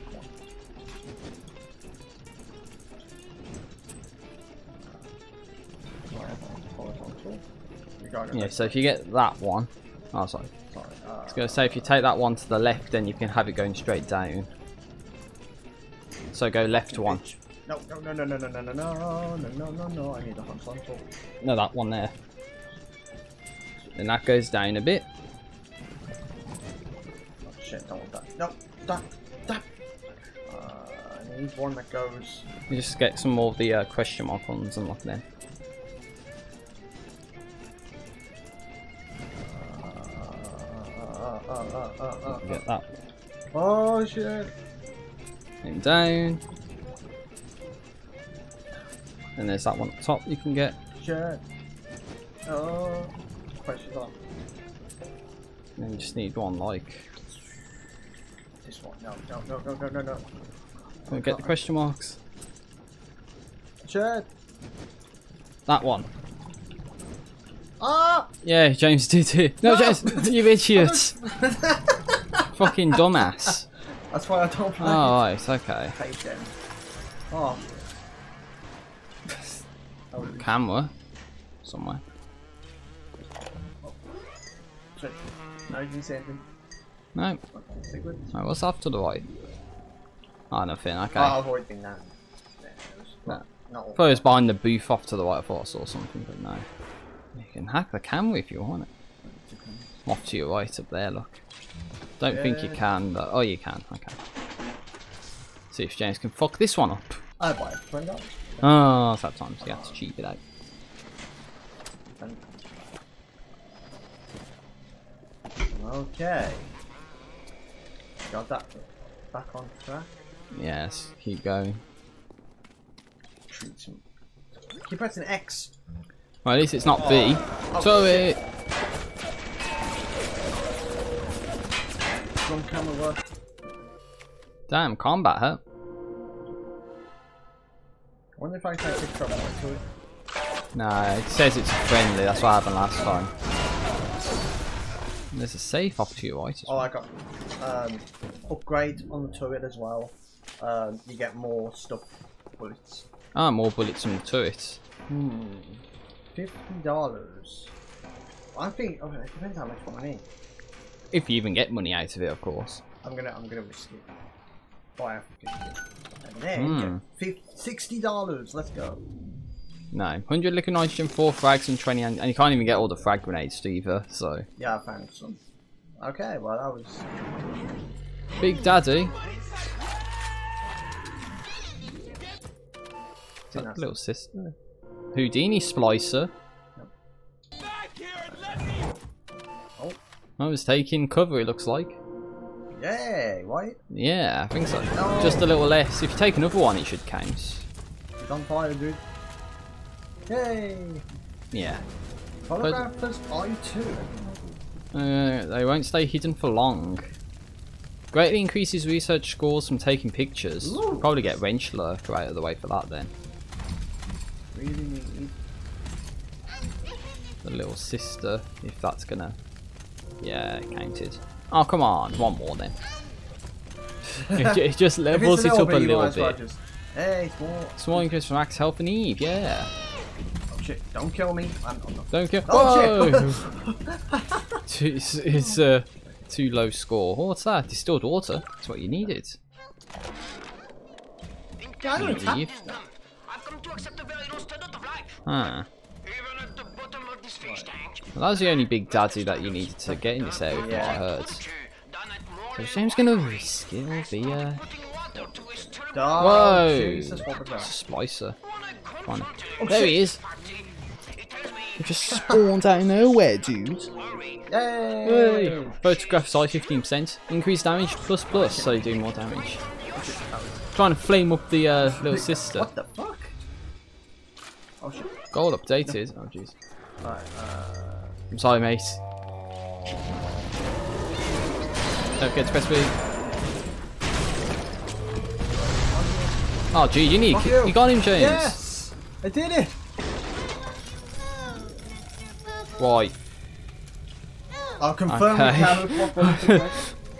Go
Yeah, so if you get that one. Oh, sorry.
Sorry. Uh,
I was going to say, if you take that one to the left, then you can have it going straight down. So go left one.
No, no, no, no, no, no, no, no, no, no, no, no, no. I need a horizontal.
No, that one there. Then that goes down a bit.
Oh shit, don't want that. No, that, that. Uh, I need one that goes.
You just get some more of the uh, question mark ones and lock them.
Uh, uh, uh.
Get that
Oh shit.
one down. And there's that one the top you can get.
Shit. Oh. Question on.
And then you just need one like.
This one. No, no, no, no, no, no, no.
Can we get the question marks?
Shit.
That one.
Ah!
Yeah, James did it. No! James, you idiot! Fucking dumbass.
That's why I don't play.
Oh, right, okay.
Hate them. Oh. that would be
Camera. Somewhere.
No, you didn't say anything.
No. No what's off to the right? Oh, nothing, okay.
I'll avoid being that. Yeah, it was
No.
not, not all.
I thought it was behind the booth off to the right. I thought I saw something, but no. You can hack the camera if you want it. Off to your right up there, look. Don't think you can, but oh, you can. Okay. See if James can fuck this one up.
I buy it.
Oh, sometimes you have to cheap it out.
Okay. Got that back on track.
Yes, keep going.
Keep pressing X.
Well, at least it's not B.
Oh,
Sorry.
From camera work.
Damn, combat huh?
I wonder if I can take trouble to it.
No, it says it's friendly. That's what happened last time. There's a safe off to your right.
Oh. I got um, upgrade on the turret as well. Um, you get more stuff bullets.
Ah, more bullets from the turrets.
Hmm. Fifty dollars. I think. Okay, it depends how much money.
If you even get money out of it, of course.
I'm gonna. I'm gonna risk it. Buy a. And then
hmm.
fif- sixty dollars. Let's go.
No, 100 liquid nitrogen, 4 frags, and 20, and, and you can't even get all the frag grenades either, so.
Yeah, I found some. Okay, well that was.
Big Daddy.
think that's-
little sister. Houdini Splicer.
Oh.
I was taking cover, it looks like.
Yeah, Why?
Yeah, I think so.
No.
Just a little less. If you take another one, it should count.
He's on fire, dude. Yay!
Yeah.
Holographers I too.
Uh, they won't stay hidden for long. Greatly increases research scores from taking pictures.
Ooh.
Probably get Wrench Lurker out of the way for that then.
Really need.
The little sister, if that's gonna... Yeah, it counted. Oh, come on. One more then. it, just levels it up a
bit, you might
little
as well
bit.
Just, hey, small.
Small increase from Max Health and Eve, yeah.
Oh shit! Don't kill me. I'm, I'm not.
Don't kill-
Oh,
Whoa! Too- it's it's a uh, too low score. Oh, what's that? Distilled water. That's what you needed.
Yeah, I don't attack.
Eve.
To accept a very low standard of life.
Ah.
Even at the bottom of this fish tank.
Well, that was the only big daddy that you needed to get in this area, from what I heard.
Done
So
rolling
James gonna risk it or be a
putting water to his turtle.
Oh,
Whoa!
Jesus, what
splicer? Fine. Oh, there he is.
he tells me,
It just spawned out of nowhere, dude.
worry.
Yay!
Hey. Photograph size 15%. Increased damage plus plus, so you do more damage. Trying to flame up the uh, little sister.
What the fuck? Oh shit.
Goal updated. Oh jeez.
Right, uh,
I'm sorry, mate. Don't get to press B. Oh, gee, you need. You.
you.
got him, James.
yes! I did it!
Why?
I'll confirm
Okay.
with Carol what was the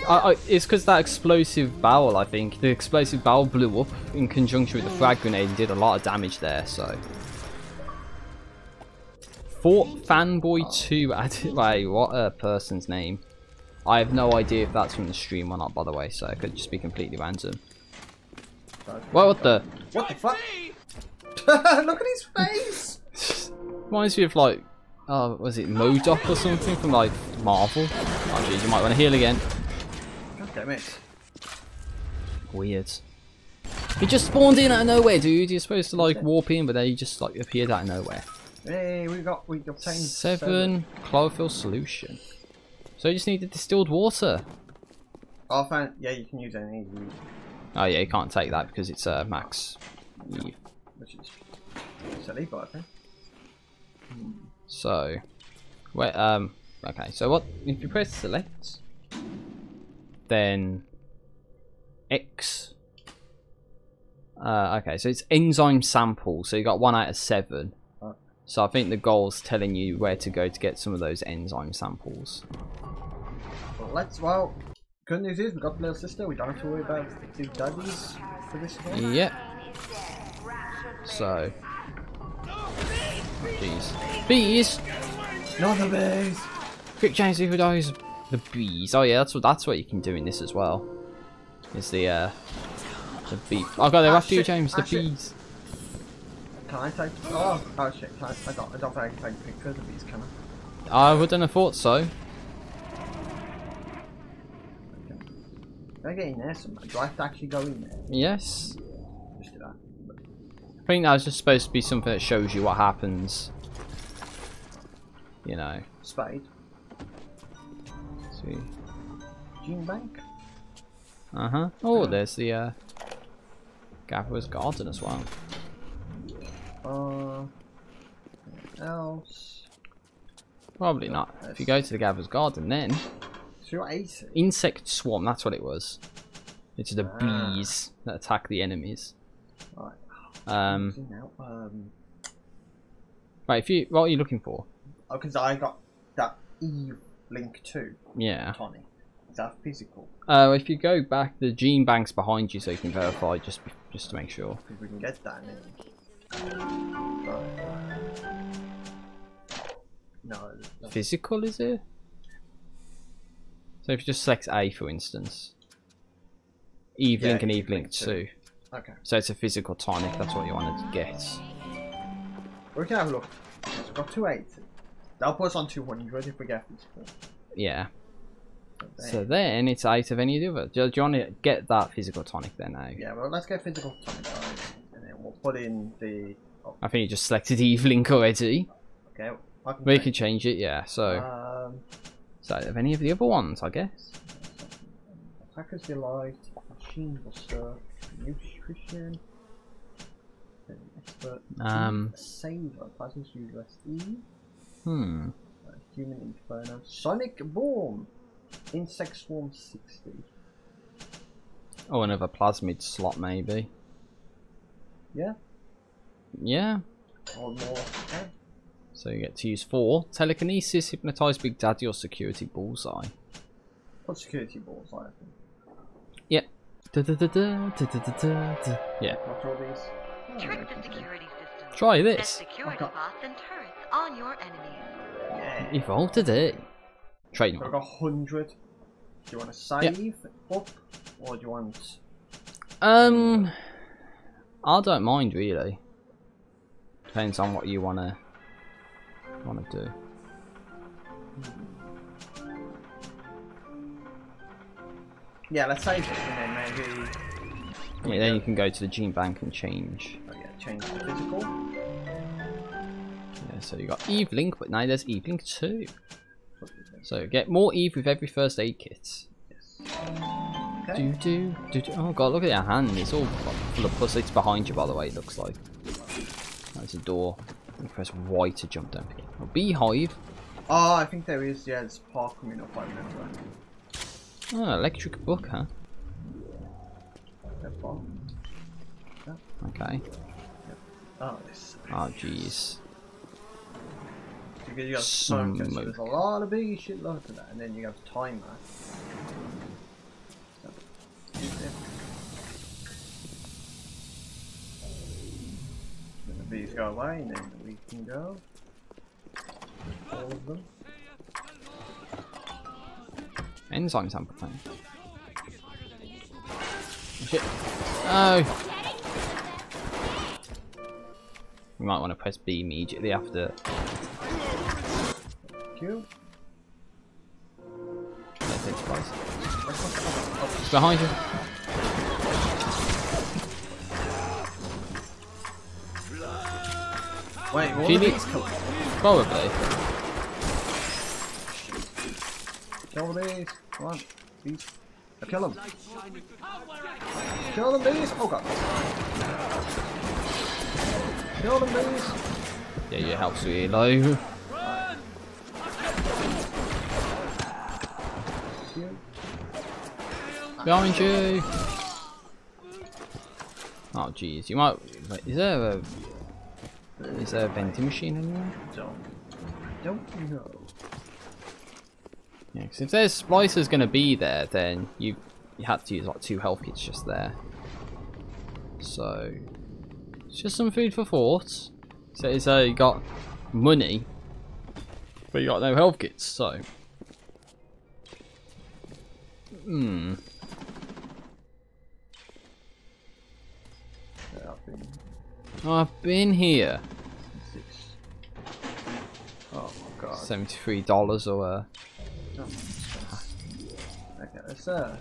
I, I, it's because that explosive barrel, I think. The explosive barrel blew up in conjunction with the frag grenade and did a lot of damage there, so. Fort Fanboy 2 added. Wait, what a person's name. I have no idea if that's from the stream or not, by the way, so it could just be completely random. Well, what the?
What the fuck? Look at his face!
Reminds me of like, uh, was it MODOK or something from like Marvel? Oh jeez, you might want to heal again.
God damn it.
Weird. He just spawned in out of nowhere, dude. You're supposed to like warp in, but then he just like appeared out of nowhere.
Hey, we got, we obtained
Seven chlorophyll solution. So you just need the distilled water.
Oh, I found, yeah, you can use any,
Oh yeah, you can't take that because it's uh, max. Eve.
which is silly, but okay.
So, wait. Um. Okay. So what? If you press select, then X. Uh, okay, so it's enzyme sample. So you got one out of seven. So I think the goal's telling you where to go to get some of those enzyme samples.
But let's, well, good news is we got the little sister, we don't have to worry about the daddies for this one.
Yep. So. Jeez. Bees.
Not the bees!
Quick change who dies. The bees. Oh yeah, that's what that's what you can do in this as well. Is the uh the bee. Oh god, they're after you. James. The bees.
Can I take, oh, oh shit, can I, I don't, I don't think I can take a picture of the bees, can I?
I wouldn't have thought so.
Can I get in there somehow? Do I have to actually go in there?
Yes.
Just do that.
I think that was just supposed to be something that shows you what happens. You know.
Spade.
See.
Gene Bank?
Uh huh. Oh, there's the uh Gatherer's Garden as well.
Uh, else?
Probably not. If you go to the Gatherer's Garden, then
So you're 80.
insect swarm. That's what it was. It's the
Ah.
bees that attack the enemies.
Right.
Um,
um,
right, if you what are you looking for?
oh, because I got that E Link too.
Yeah.
tonic. Is that physical?
Uh, if you go back, the gene bank's behind you, so you can verify just just to make sure.
We can get that. Then... No.
Physical is it? So if you just select A, for instance, Eve
Yeah,
Link and
Eve
Link 2.
Okay.
So it's a physical tonic. That's what you wanted to get.
We can have a look. So we've got 280. That'll put us on 200 if we get physical.
Yeah. So
then-
it's out of any of the other. Do, do you want to get that physical tonic then now?
Yeah, well, let's get physical tonic guys, and then we'll put in the. Oh,
I think you just selected Eve Link already.
okay. I can
We
change.
can change it, yeah. So,
Um,
so of any of the other ones, I guess.
Attacker's Delight, Machine Buster, Nutrition, Expert,
Um,
Saver, Plasma User SE,
Hmm.
uh, Human Inferno, Sonic Boom, Insect Swarm 60.
Oh, another plasmid slot maybe.
Yeah,
Yeah.
or more. Okay.
So you get to use four telekinesis, hypnotize Big Daddy, or security bullseye.
Put security Bullseye, I think.
Yep. Da -da -da -da, da -da -da -da -da. Yeah.
What's all these? Oh,
Trick the security system.
Try
Set
this.
security
Okay.
bots and turrets on your enemies.
Yeah.
Evolve today.
So I've
Trademark.
got 100. Do you want to save up, or do you want...
Um, I don't mind really. Depends on what you wanna wanna do.
Yeah, let's save it, and then maybe...
Yeah, then you can go to the gene bank and change.
Oh yeah, change the physical.
Yeah, so you got Eve Link, but now there's Eve Link 2. So get more Eve with every first aid kit.
Okay.
Do do do do. Oh god, look at your hand. It's all full of pus. It's behind you, by the way. It looks like. There's a door. Press Y to jump down. A beehive.
Oh, I think there is, yeah, there's park coming up, I remember.
Oh, electric buck, huh?
Park.
Okay.
Oh, this.
Oh jeez.
Because you have smoke, so there's a lot of big shit loads of that, and then you have timer. Then the bees go away, and then we can go. All of them.
Enzyme sample thing. Oh, shit. Oh. You might want to press B immediately after.
Q.
That takes place. It's behind you.
Wait, what are these colours?
Probably.
Kill the bees. Come on. Bees. Oh, kill them. Kill them bees. Oh god. Kill them bees.
Yeah, your health's really low.
Q.
Behind you. Oh jeez, you might. Is there a? Is there a vending machine anywhere?
Don't. Don't know.
Yeah, 'cause if there's splicers gonna be there, then you you had to use like two health kits just there. So it's just some food for thought. So it's uh, you got money, but you got no health kits. So hmm.
Yeah, I've been
I've been here.
six. Oh my god.
Seventy-three dollars or uh,
Oh. Okay, let's uh.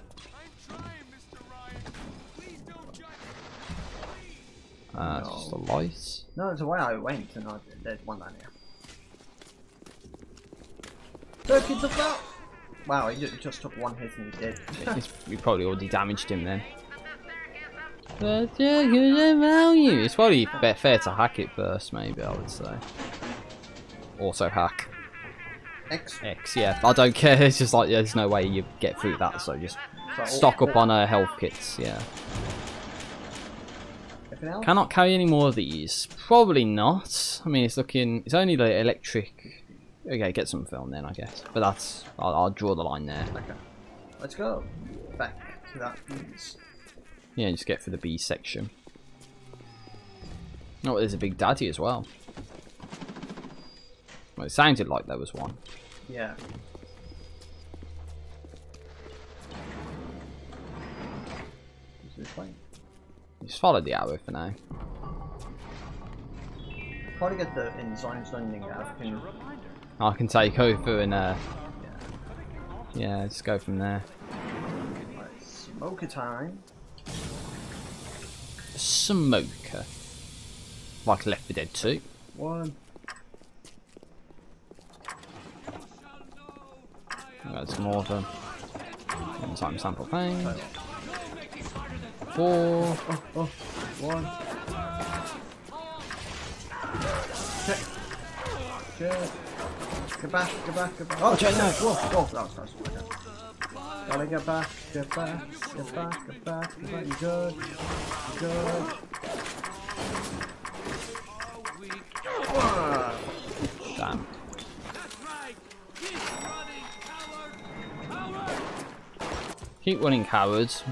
uh just a light.
No, it's the way I went and I, there's one down here. Look, it's a flop! Wow, he just took one hit and he's dead.
It's, we probably already damaged him then. But yeah, good value. It's probably fair to hack it first, maybe I would say. Also hack.
X.
X, yeah. I don't care. It's just like there's no way you get through that, so just
So
stock up on uh, health kits. Yeah. Cannot carry any more of these. Probably not. I mean, it's looking. It's only the electric. Okay, get some film then, I guess. But that's. I'll, I'll draw the line there.
Okay. Let's go back to that piece.
Yeah, just get for the B section. Oh, there's a big daddy as well. Well, it sounded like there was one.
Yeah. Who's this way?
Just follow the arrow for now.
Try to get the enzymes landing out. Can,
I can take over and uh, yeah, just go from there.
right, smoker time.
Smoker, like Left 4 Dead 2.
One.
Got some of them. Enzyme sample thing. Four.
Oh, oh, one. Check. Check. Get back, get back, get back. Oh, check, no. Whoa, whoa, that was nice. Okay. Gotta get back, get back, get back, get back, get back. You good? You good?
Damn. Keep running, cowards.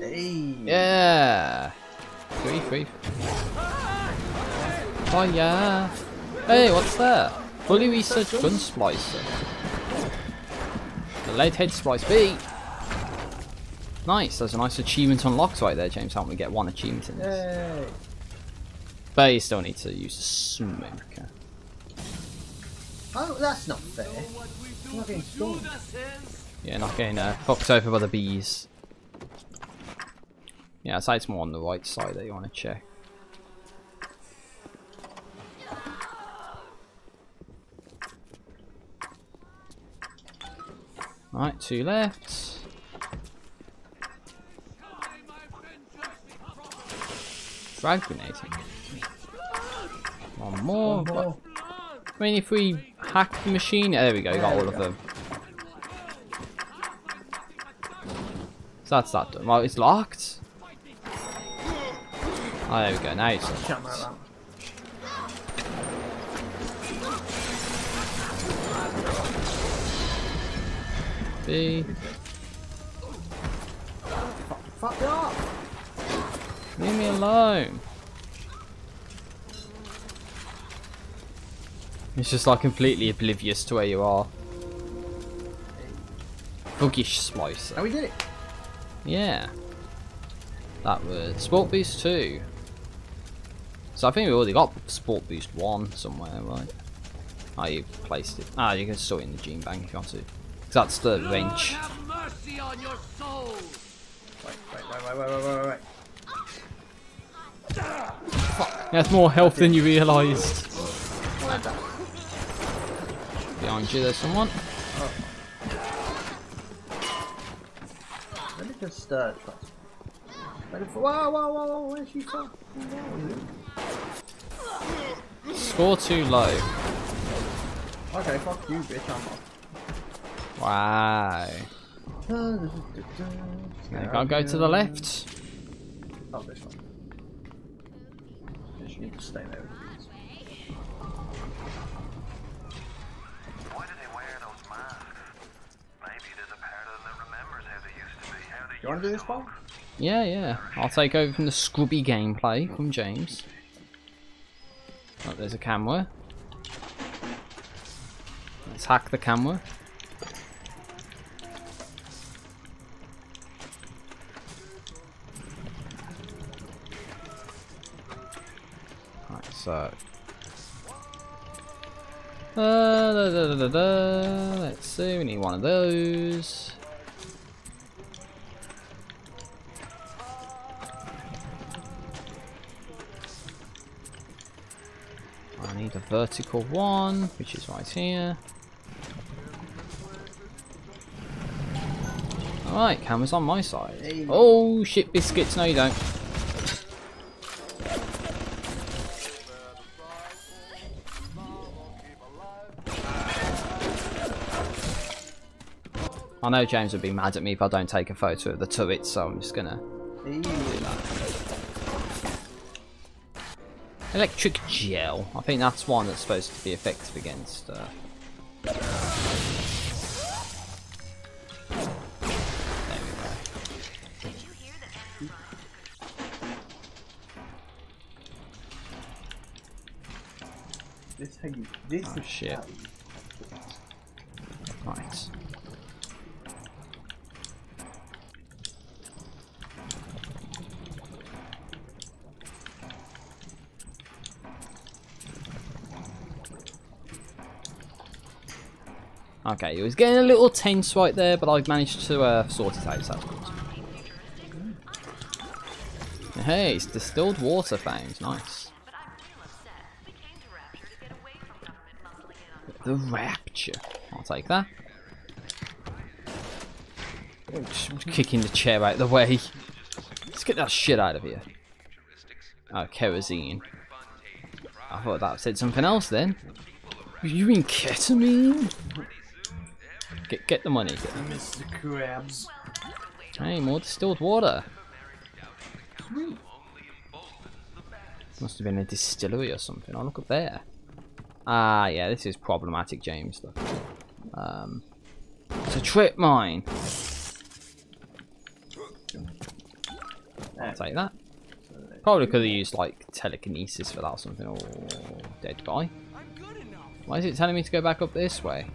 Hey.
Yeah. Three, three. Oh yeah. Hey, what's that? Fully researched gun splicer. The Leadhead splice B. Nice, there's a nice achievement unlocked right there, James. Help me get one achievement in this.
Yay.
But you still need to use the smoker.
Oh, that's not fair. I'm not getting stoned.
Yeah, not getting uh, fucked over by the bees. Yeah, I'd say it's more on the right side that you want to check. Right, two left. Frag grenading. One more.
One more.
I mean, if we hack the machine, there we go. Got all of them. So that's that done. Well, it's locked. Oh, there we go. Now it's unlocked. B.
Fuck off!
Leave me alone. It's just like completely oblivious to where you are. thuggish splicer.
Oh, we did it.
Yeah. That was Sport Boost 2. So I think we already got Sport Boost 1 somewhere, right? Oh, you placed it. Ah, you can store it in the gene bank if you want to. 'Cause that's the wrench.
Have mercy on your soul.
Wait, wait, wait, wait, wait, wait, wait, wait.
It more health than you realised. Behind you, there's someone.
Let me just try. Ready for? Whoa, whoa, whoa, whoa! Where's she from?
Score too low.
Okay, fuck you, bitch. I'm off.
Wow.
You
You gotta go to the left.
This, Paul?
Yeah, yeah. I'll take over from the scrubby gameplay from James. Oh, there's a camera. Let's hack the camera. Right, so. Uh, da, da, da. Let's see, we need one of those. need a vertical one, which is right here. Alright, camera's on my side. Oh, shit biscuits. No, you don't. I know James would be mad at me if I don't take a photo of the turret, so I'm just gonna
do that.
Electric gel. I think that's one that's supposed to be effective against. Uh... There we go.
This how you. This
Oh,
is
shit. Right. Okay, it was getting a little tense right there, but I've managed to uh, sort it out, so. Hey, it's distilled water found. Nice. The Rapture. I'll take that. Oh, Just kicking the chair out of the way. Let's get that shit out of here. Oh, kerosene. I thought that said something else then. You mean ketamine? Get get the money. Get
Mr. Krabs.
Hey, more distilled water. Must have been a distillery or something. Oh, look up there. Ah, yeah, this is problematic, James. Look. Um, it's a trip mine. I'll take that. Probably could have used like telekinesis for that or something, or dead guy. Why is it telling me to go back up this way?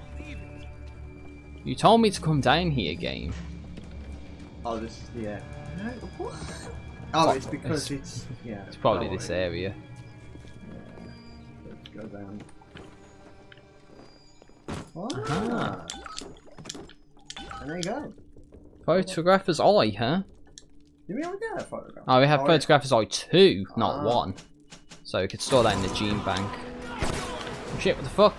You told me to come down here, game.
Oh, this is the. Uh, what? Oh, it's because
It's-
it's. Yeah.
It's probably
oh,
this
yeah.
area.
Let's go down.
Aha.
And there you go.
Photographer's eye, huh?
Did we already get a photograph?
Oh, we have
Oh, yeah.
photographer's eye 2, not
Ah.
1. So we could store that in the gene bank. Shit, what the fuck?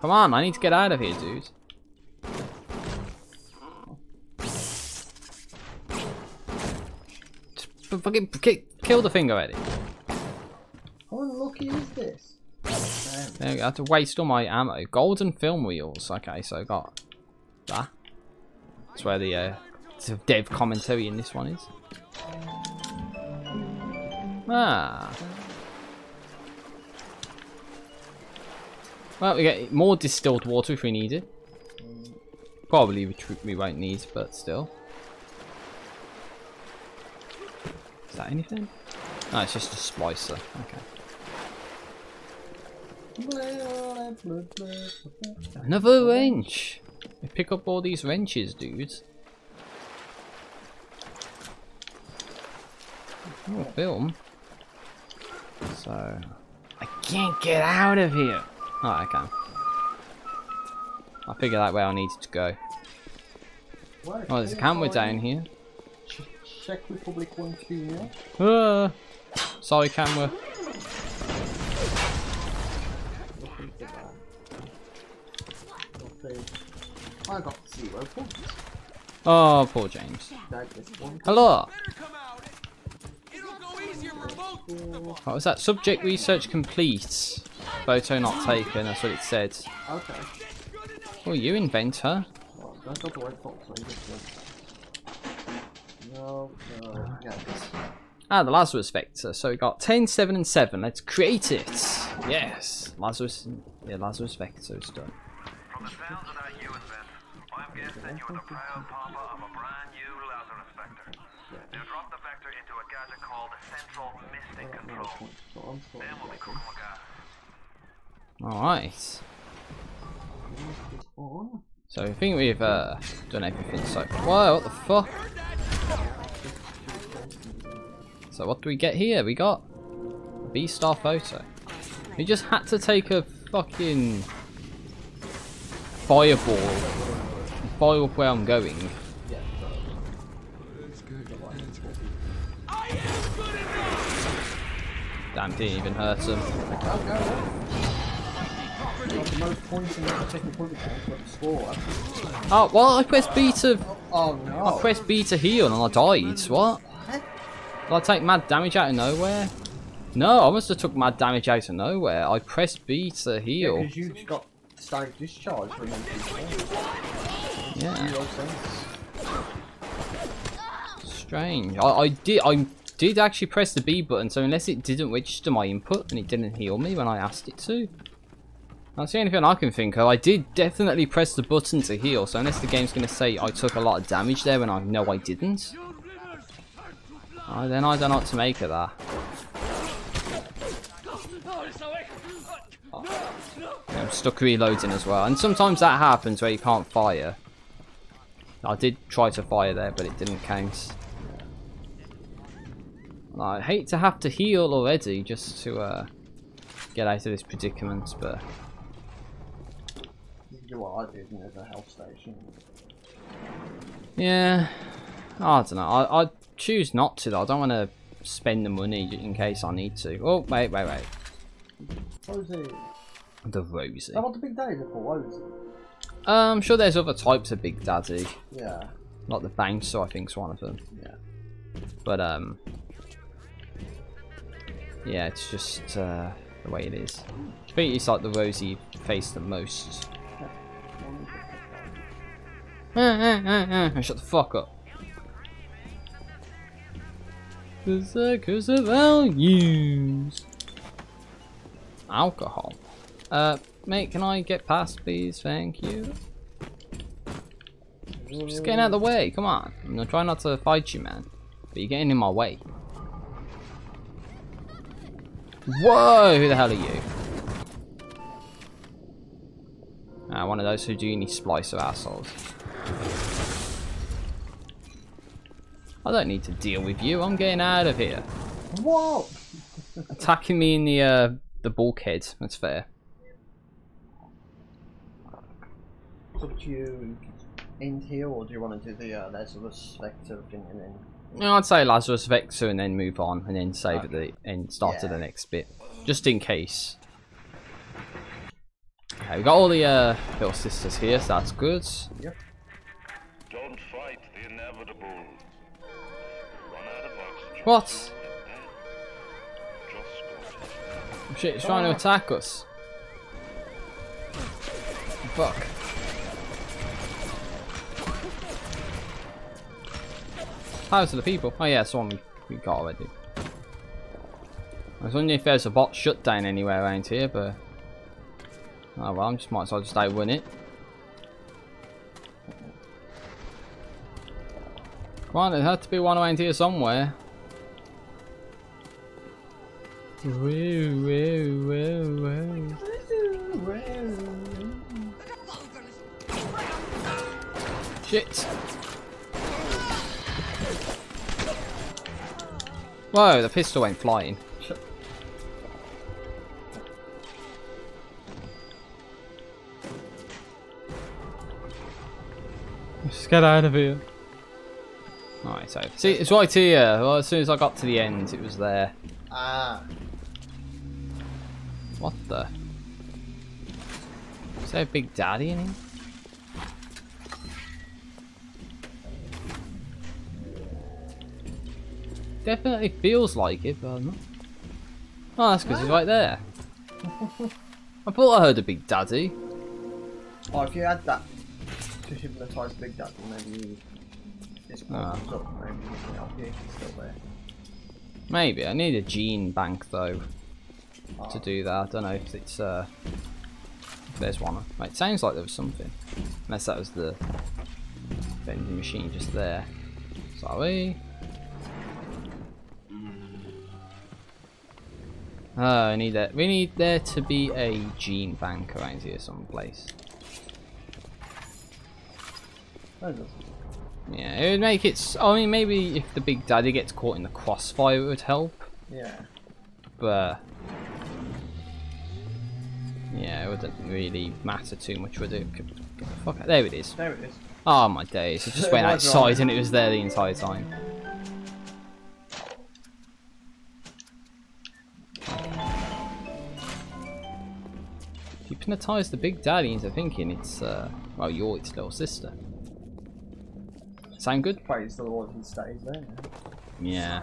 Come on, I need to get out of here, dude. Just fucking kill the thing already.
How unlucky is this?
There we go, I had to waste all my ammo. Golden film reels. Okay, so I got that. That's where the uh, dev commentary in this one is. Ah. Well, we get more distilled water if we need it. Probably we- we won't need, but still. Is that anything? No, it's just a splicer. Okay. Another wrench. We pick up all these wrenches, dudes. Oh, film. So, I can't get out of here. Oh, I can. I figured out where I needed to go.
Where
Oh, there's a camera down here.
ch- Czech Republic one two yeah.
Ah, sorry, camera.
Look into that. Okay. I got zero points.
Oh, poor James.
That is one.
Hello. What was that? Subject research complete. Photo not taken. That's what it said.
Okay.
Oh, you inventor.
Well, don't go the right foot, so you just No, no, yes.
Ah, the Lazarus vector. So we got 10, 7, and 7. Let's create it. Yes. Lazarus. Yeah, Lazarus vector is done.
From the sounds of that you invent, I'm guessing you're the proud papa of a brand new Lazarus Vector. Now drop the Vector into a gadget Central Mystic Control.
So I'm still
Then we'll be cooking with.
Alright. So I think we've uh, done everything so Whoa, what the fuck? So what do we get here? We got a B-star photo. We just had to take a fucking fireball and fire up where I'm going. Damn, didn't even hurt him.
got the most points in the Czech Republic now, got the score.
Oh, well, I pressed B to...
Oh no.
I pressed B to heal and I died. What? Did I take mad damage out of nowhere? No, I must have took mad damage out of nowhere. I pressed B to heal.
Because you just got static discharge from them.
Yeah. Strange. I, I did I did actually press the B button, so unless it didn't register my input and it didn't heal me when I asked it to. That's the only thing I can think of. I did definitely press the button to heal, so unless the game's going to say I took a lot of damage there when I know I didn't, then I don't know what to make of that. Oh, I'm stuck reloading as well, and sometimes that happens where you can't fire. I did try to fire there, but it didn't count. I hate to have to heal already just to uh, get out of this predicament, but
You can do what I did there's a health station.
yeah, I don't know. I I choose not to. Though. I don't want to spend the money in case I need to. Oh wait, wait, wait.
It?
The Rosie.
I want the big daddy for. It?
Uh, I'm sure there's other types of Big Daddy,
Yeah.
Not the Bouncer. I think think's one of them.
Yeah.
But um, yeah, it's just uh, the way it is. I think it's like the rosy face the most. Eh, eh, eh, Shut the fuck up. The circus of values. Alcohol. Uh, mate, can I get past, please? Thank you. Just getting out of the way. Come on. I'm gonna try not to fight you, man. But you're getting in my way. Whoa! Who the hell are you? Ah, one of those Houdini splicer assholes. I don't need to deal with you. I'm getting out of here.
Whoa!
Attacking me in the uh, the bulkhead. That's fair.
Up to you. End here, or do you want to do the uh, Lazarus Vector thing and then?
No, I'd say Lazarus Vector and then move on and then save at the and start at
Yeah.
the next bit. Just in case. Okay, we got all the uh little sisters here, so that's good.
Yep.
Don't fight the inevitable. Run out of oxygen.
What?
Just.
Oh, shit, he's trying to attack us. Fuck. Power to the people. Oh yeah, that's the one we, got already. I was wondering if there's a bot shutdown anywhere around here, but... Oh well, I just might as well just outrun it. Come on, there had to be one around here somewhere. Shit. Whoa, the pistol went flying. Just get out of here. Alright, so see, it's right here. Well, as soon as I got to the end, it was there.
Ah.
What the? Is there a big daddy in here? Definitely feels like it, but I'm not. Oh, that's because he's right there. I thought I heard a big daddy.
Oh, if you had that to hypnotise Big Daddy, maybe one
Ah.
up. Maybe can help you. He's still there.
Maybe. I need a gene bank though
Ah.
to do that. I don't know if it's uh if there's one. Right, it sounds like there was something. Unless that was the vending machine just there. Sorry. Oh, I need that. We need there to be a gene bank around here someplace. Yeah, it would make it. I mean, maybe if the big daddy gets caught in the crossfire, it would help.
Yeah.
but yeah, it wouldn't really matter too much, would it? Fuck There it is.
There it is.
Oh my days! I just went outside
right.
and it was there the entire time. Hypnotize the big daddy into thinking it's, uh, well, you're its little sister. Sound good?
Praise the Lord, he stays there.
Yeah.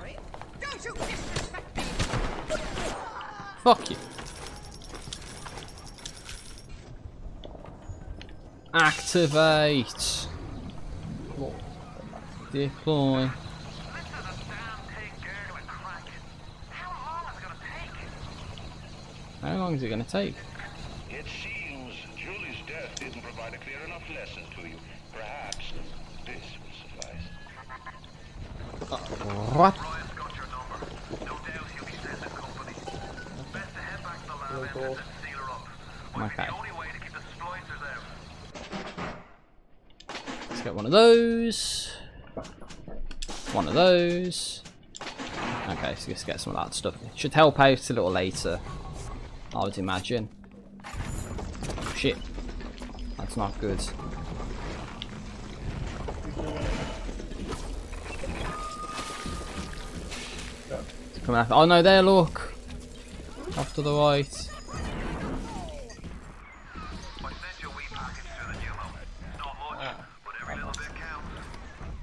Fuck you. Activate. Deploy. How long is it going to take?
It seems Julie's death didn't provide a clear enough lesson to you. Perhaps this will suffice.
What? Okay. Let's get one of those. One of those. Okay, so let's get some of that stuff. Should help out a little later, I would imagine. Shit. That's not good. Coming after. Oh no, there, look. Off to the right.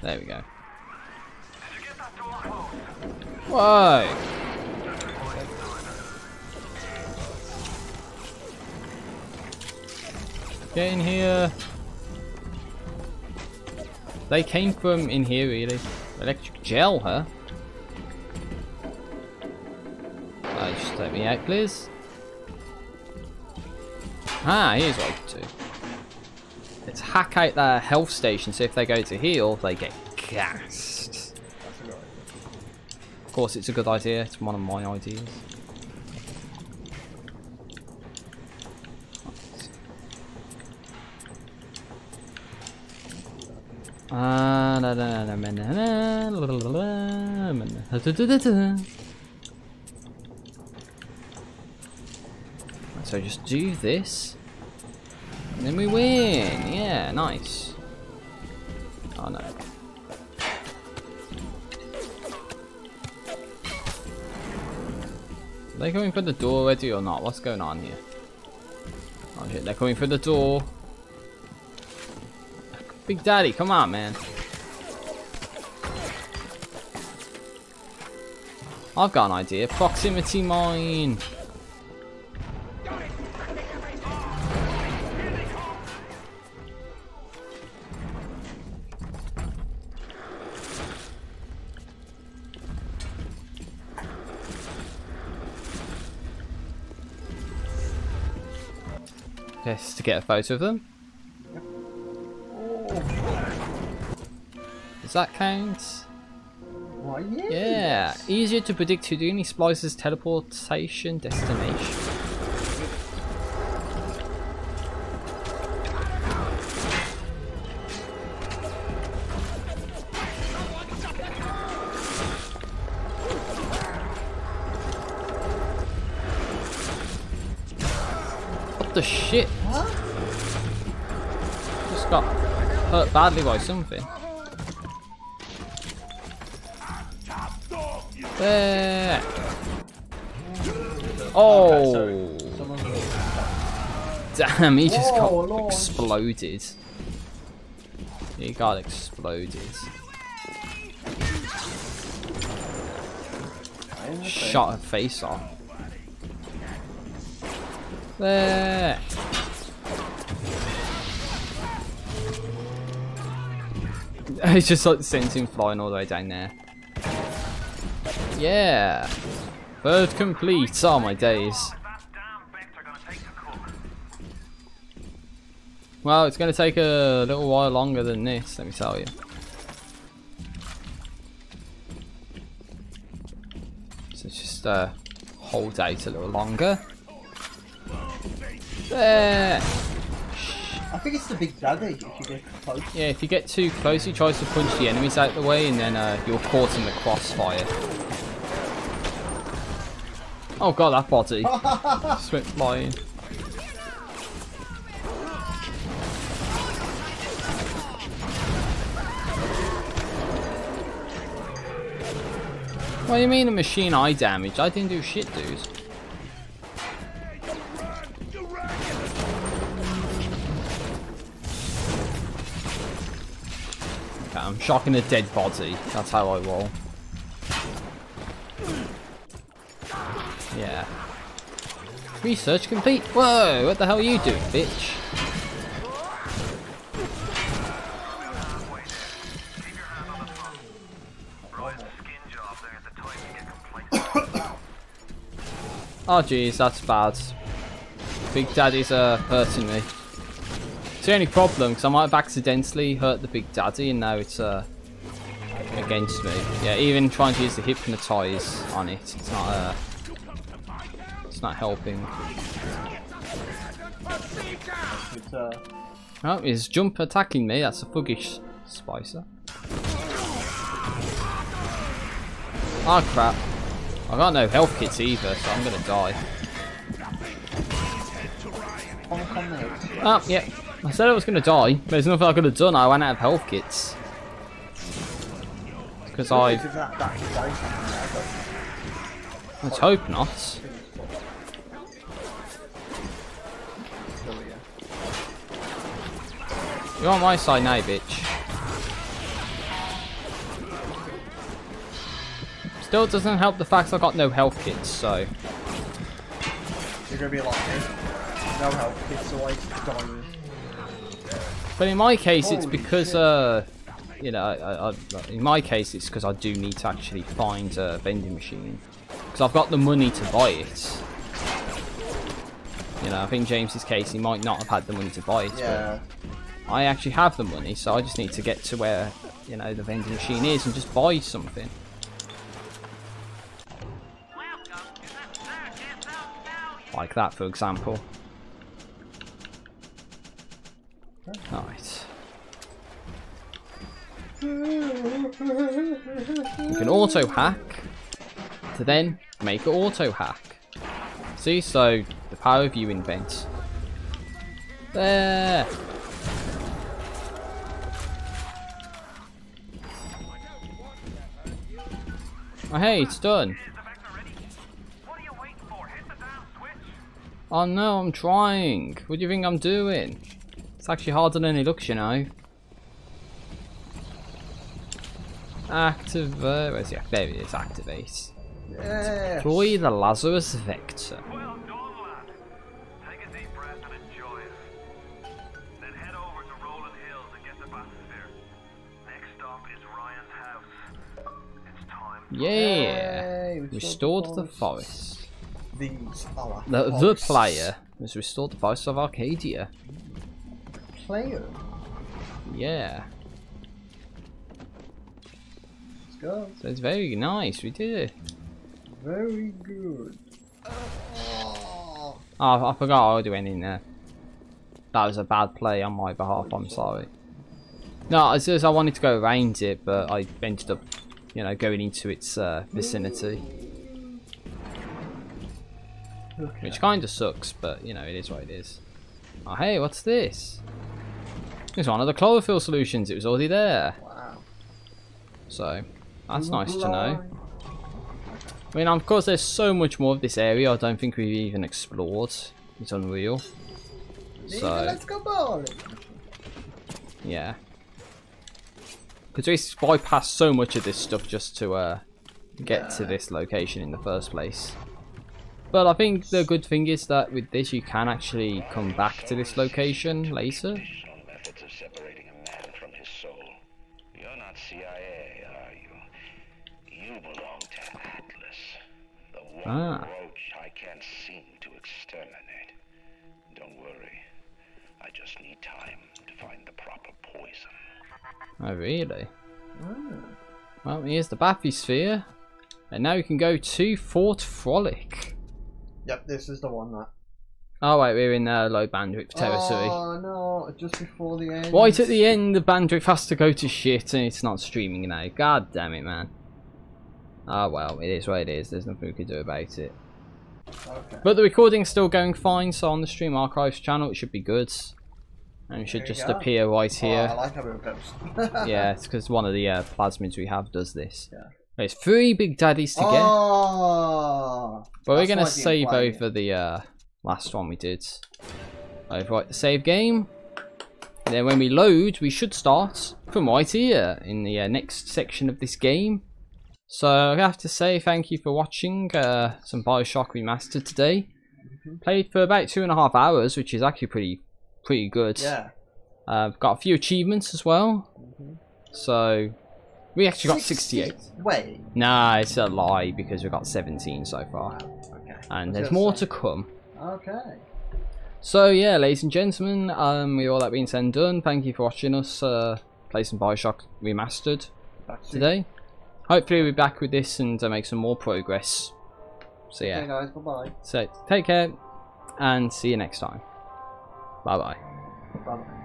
There we go. Whoa! Get in here. They came from in here, really. Electric gel, huh? Let me out, please. Ah, here's what I can do. Let's hack out their health station, so if they go to heal, they get gassed. Of course, it's a good idea. It's one of my ideas. Ah, na, la, la, la, la, na, na, da, da, da, da. So just do this, and then we win. Yeah, nice. Oh no. Are they coming for the door already or not? What's going on here? Oh shit, they're coming for the door. Big Daddy, come on, man. I've got an idea. Proximity mine. Just to get a photo of them. Does that count?
Why, yes.
Yeah, easier to predict Houdini Splicer's teleportation destination. Badly by something. There. Oh. Damn, he just got
Oh, Lord.
exploded. He got exploded. Shot her face off. There. It's just like sends flying all the way down there. Yeah. Bird complete. Oh my days. Well, it's going to take a little while longer than this, let me tell you. So just uh, hold out a little longer. There.
I think it's the big daddy if you get close.
Yeah, if you get too close, he tries to punch the enemies out the way, and then uh, you're caught in the crossfire. Oh god, that body just went flying. What do you mean a machine eye damage? I didn't do shit, dude. Shocking a dead body. That's how I roll. Yeah. Research complete. Whoa, what the hell are you doing, bitch? Oh jeez, that's bad. Big Daddy's uh, hurting me. It's the only problem, because I might have accidentally hurt the Big Daddy and now it's uh, against me. Yeah, even trying to use the Hypnotize on it, it's not uh, it's not helping.
It's, uh,
Oh, is Jump attacking me? That's a thuggish Splicer. Oh crap. I got no health kits either, so I'm gonna die.
Honk on the
Oh, yeah. I said I was gonna die. but There's nothing I could have done. I ran out of health kits. Because I...
If that, that dice happened there, but
Let's hope not. You're on my side now, bitch. Still doesn't help the fact I got no health kits, so...
You're gonna be like me. No help, it's always dying.
But in my case, it's because, uh, you know, I, I, in my case, it's because I do need to actually find a vending machine. Because I've got the money to buy it. You know, I think James's case, he might not have had the money to buy it,
Yeah.
but I actually have the money, so I just need to get to where, you know, the vending machine is and just buy something. Like that, for example. Right. You can auto hack to then make an auto hack. See, so the power of U-Invent. There. Oh, hey, it's done. Oh no, I'm trying. What do you think I'm doing? It's actually harder than it looks, you know. Activate. Where's the There it is. Activate.
Yeah.
Deploy the Lazarus Vector.
Well done, lad. Take a deep breath and enjoy it. Then head over to Rolling Hills and get the bathysphere. Next stop is Ryan's house. It's time.
Yeah.
Yay,
Restored the forest.
These are
The, the
forests.
player has restored the forest of Arcadia.
Player.
Yeah.
Let's go.
So it's very nice. We did it.
Very good. Oh.
I forgot I do anything there. That was a bad play on my behalf, I'm sorry. No, as as I wanted to go around it, but I ended up, you know, going into its uh, vicinity.
Okay.
Which kind of sucks, but, you know, it is what it is. Oh, hey, what's this? It's one of the chlorophyll solutions. It was already there.
Wow.
So, that's nice to know. I mean, of course, there's so much more of this area I don't think we've even explored. It's unreal. So,
let's go bowling.
yeah. Because we bypassed so much of this stuff just to uh, get to this location in the first place. But I think the good thing is that with this you can actually come back to this location later. Ah.
roach I can't seem to exterminate. Don't worry. I just need time to find the proper poison.
Oh, really?
Ah.
Well, here's the bathysphere. And now we can go to Fort Frolic.
Yep, this is the one that.
Oh wait, we're in uh, low bandwidth territory.
Oh no, just before the end.
Right at the end, the bandwidth has to go to shit and it's not streaming now. God damn it, man. Ah well, it is what it is. There's nothing we can do about it.
Okay.
But the recording's still going fine, so on the Stream Archives channel it should be good. And it should just
go.
appear right
Oh, I
here.
like how it goes.
yeah, it's because one of the uh, plasmids we have does this.
Yeah.
There's three big daddies to get.
Oh.
But we're gonna
why I didn't
save
play
over the uh, last one we did. Overwrite the save game. then when we load, we should start from right here in the uh, next section of this game. So I have to say thank you for watching uh, some Bioshock Remastered today. Played for about two and a half hours, which is actually pretty pretty good.
Yeah.
Uh, got a few achievements as well. So we actually got 68.
Wait.
Nah, it's a lie because we've got 17 so far.
Okay.
And there's more
gonna
come.
Okay.
So yeah, ladies and gentlemen, um, with all that being said and done, thank you for watching us uh, play some Bioshock Remastered
to
today. Hopefully we'll be back with this and uh, make some more progress. So yeah,
Okay, guys. Bye bye.
so take care and see you next time. Bye bye.
Bye bye.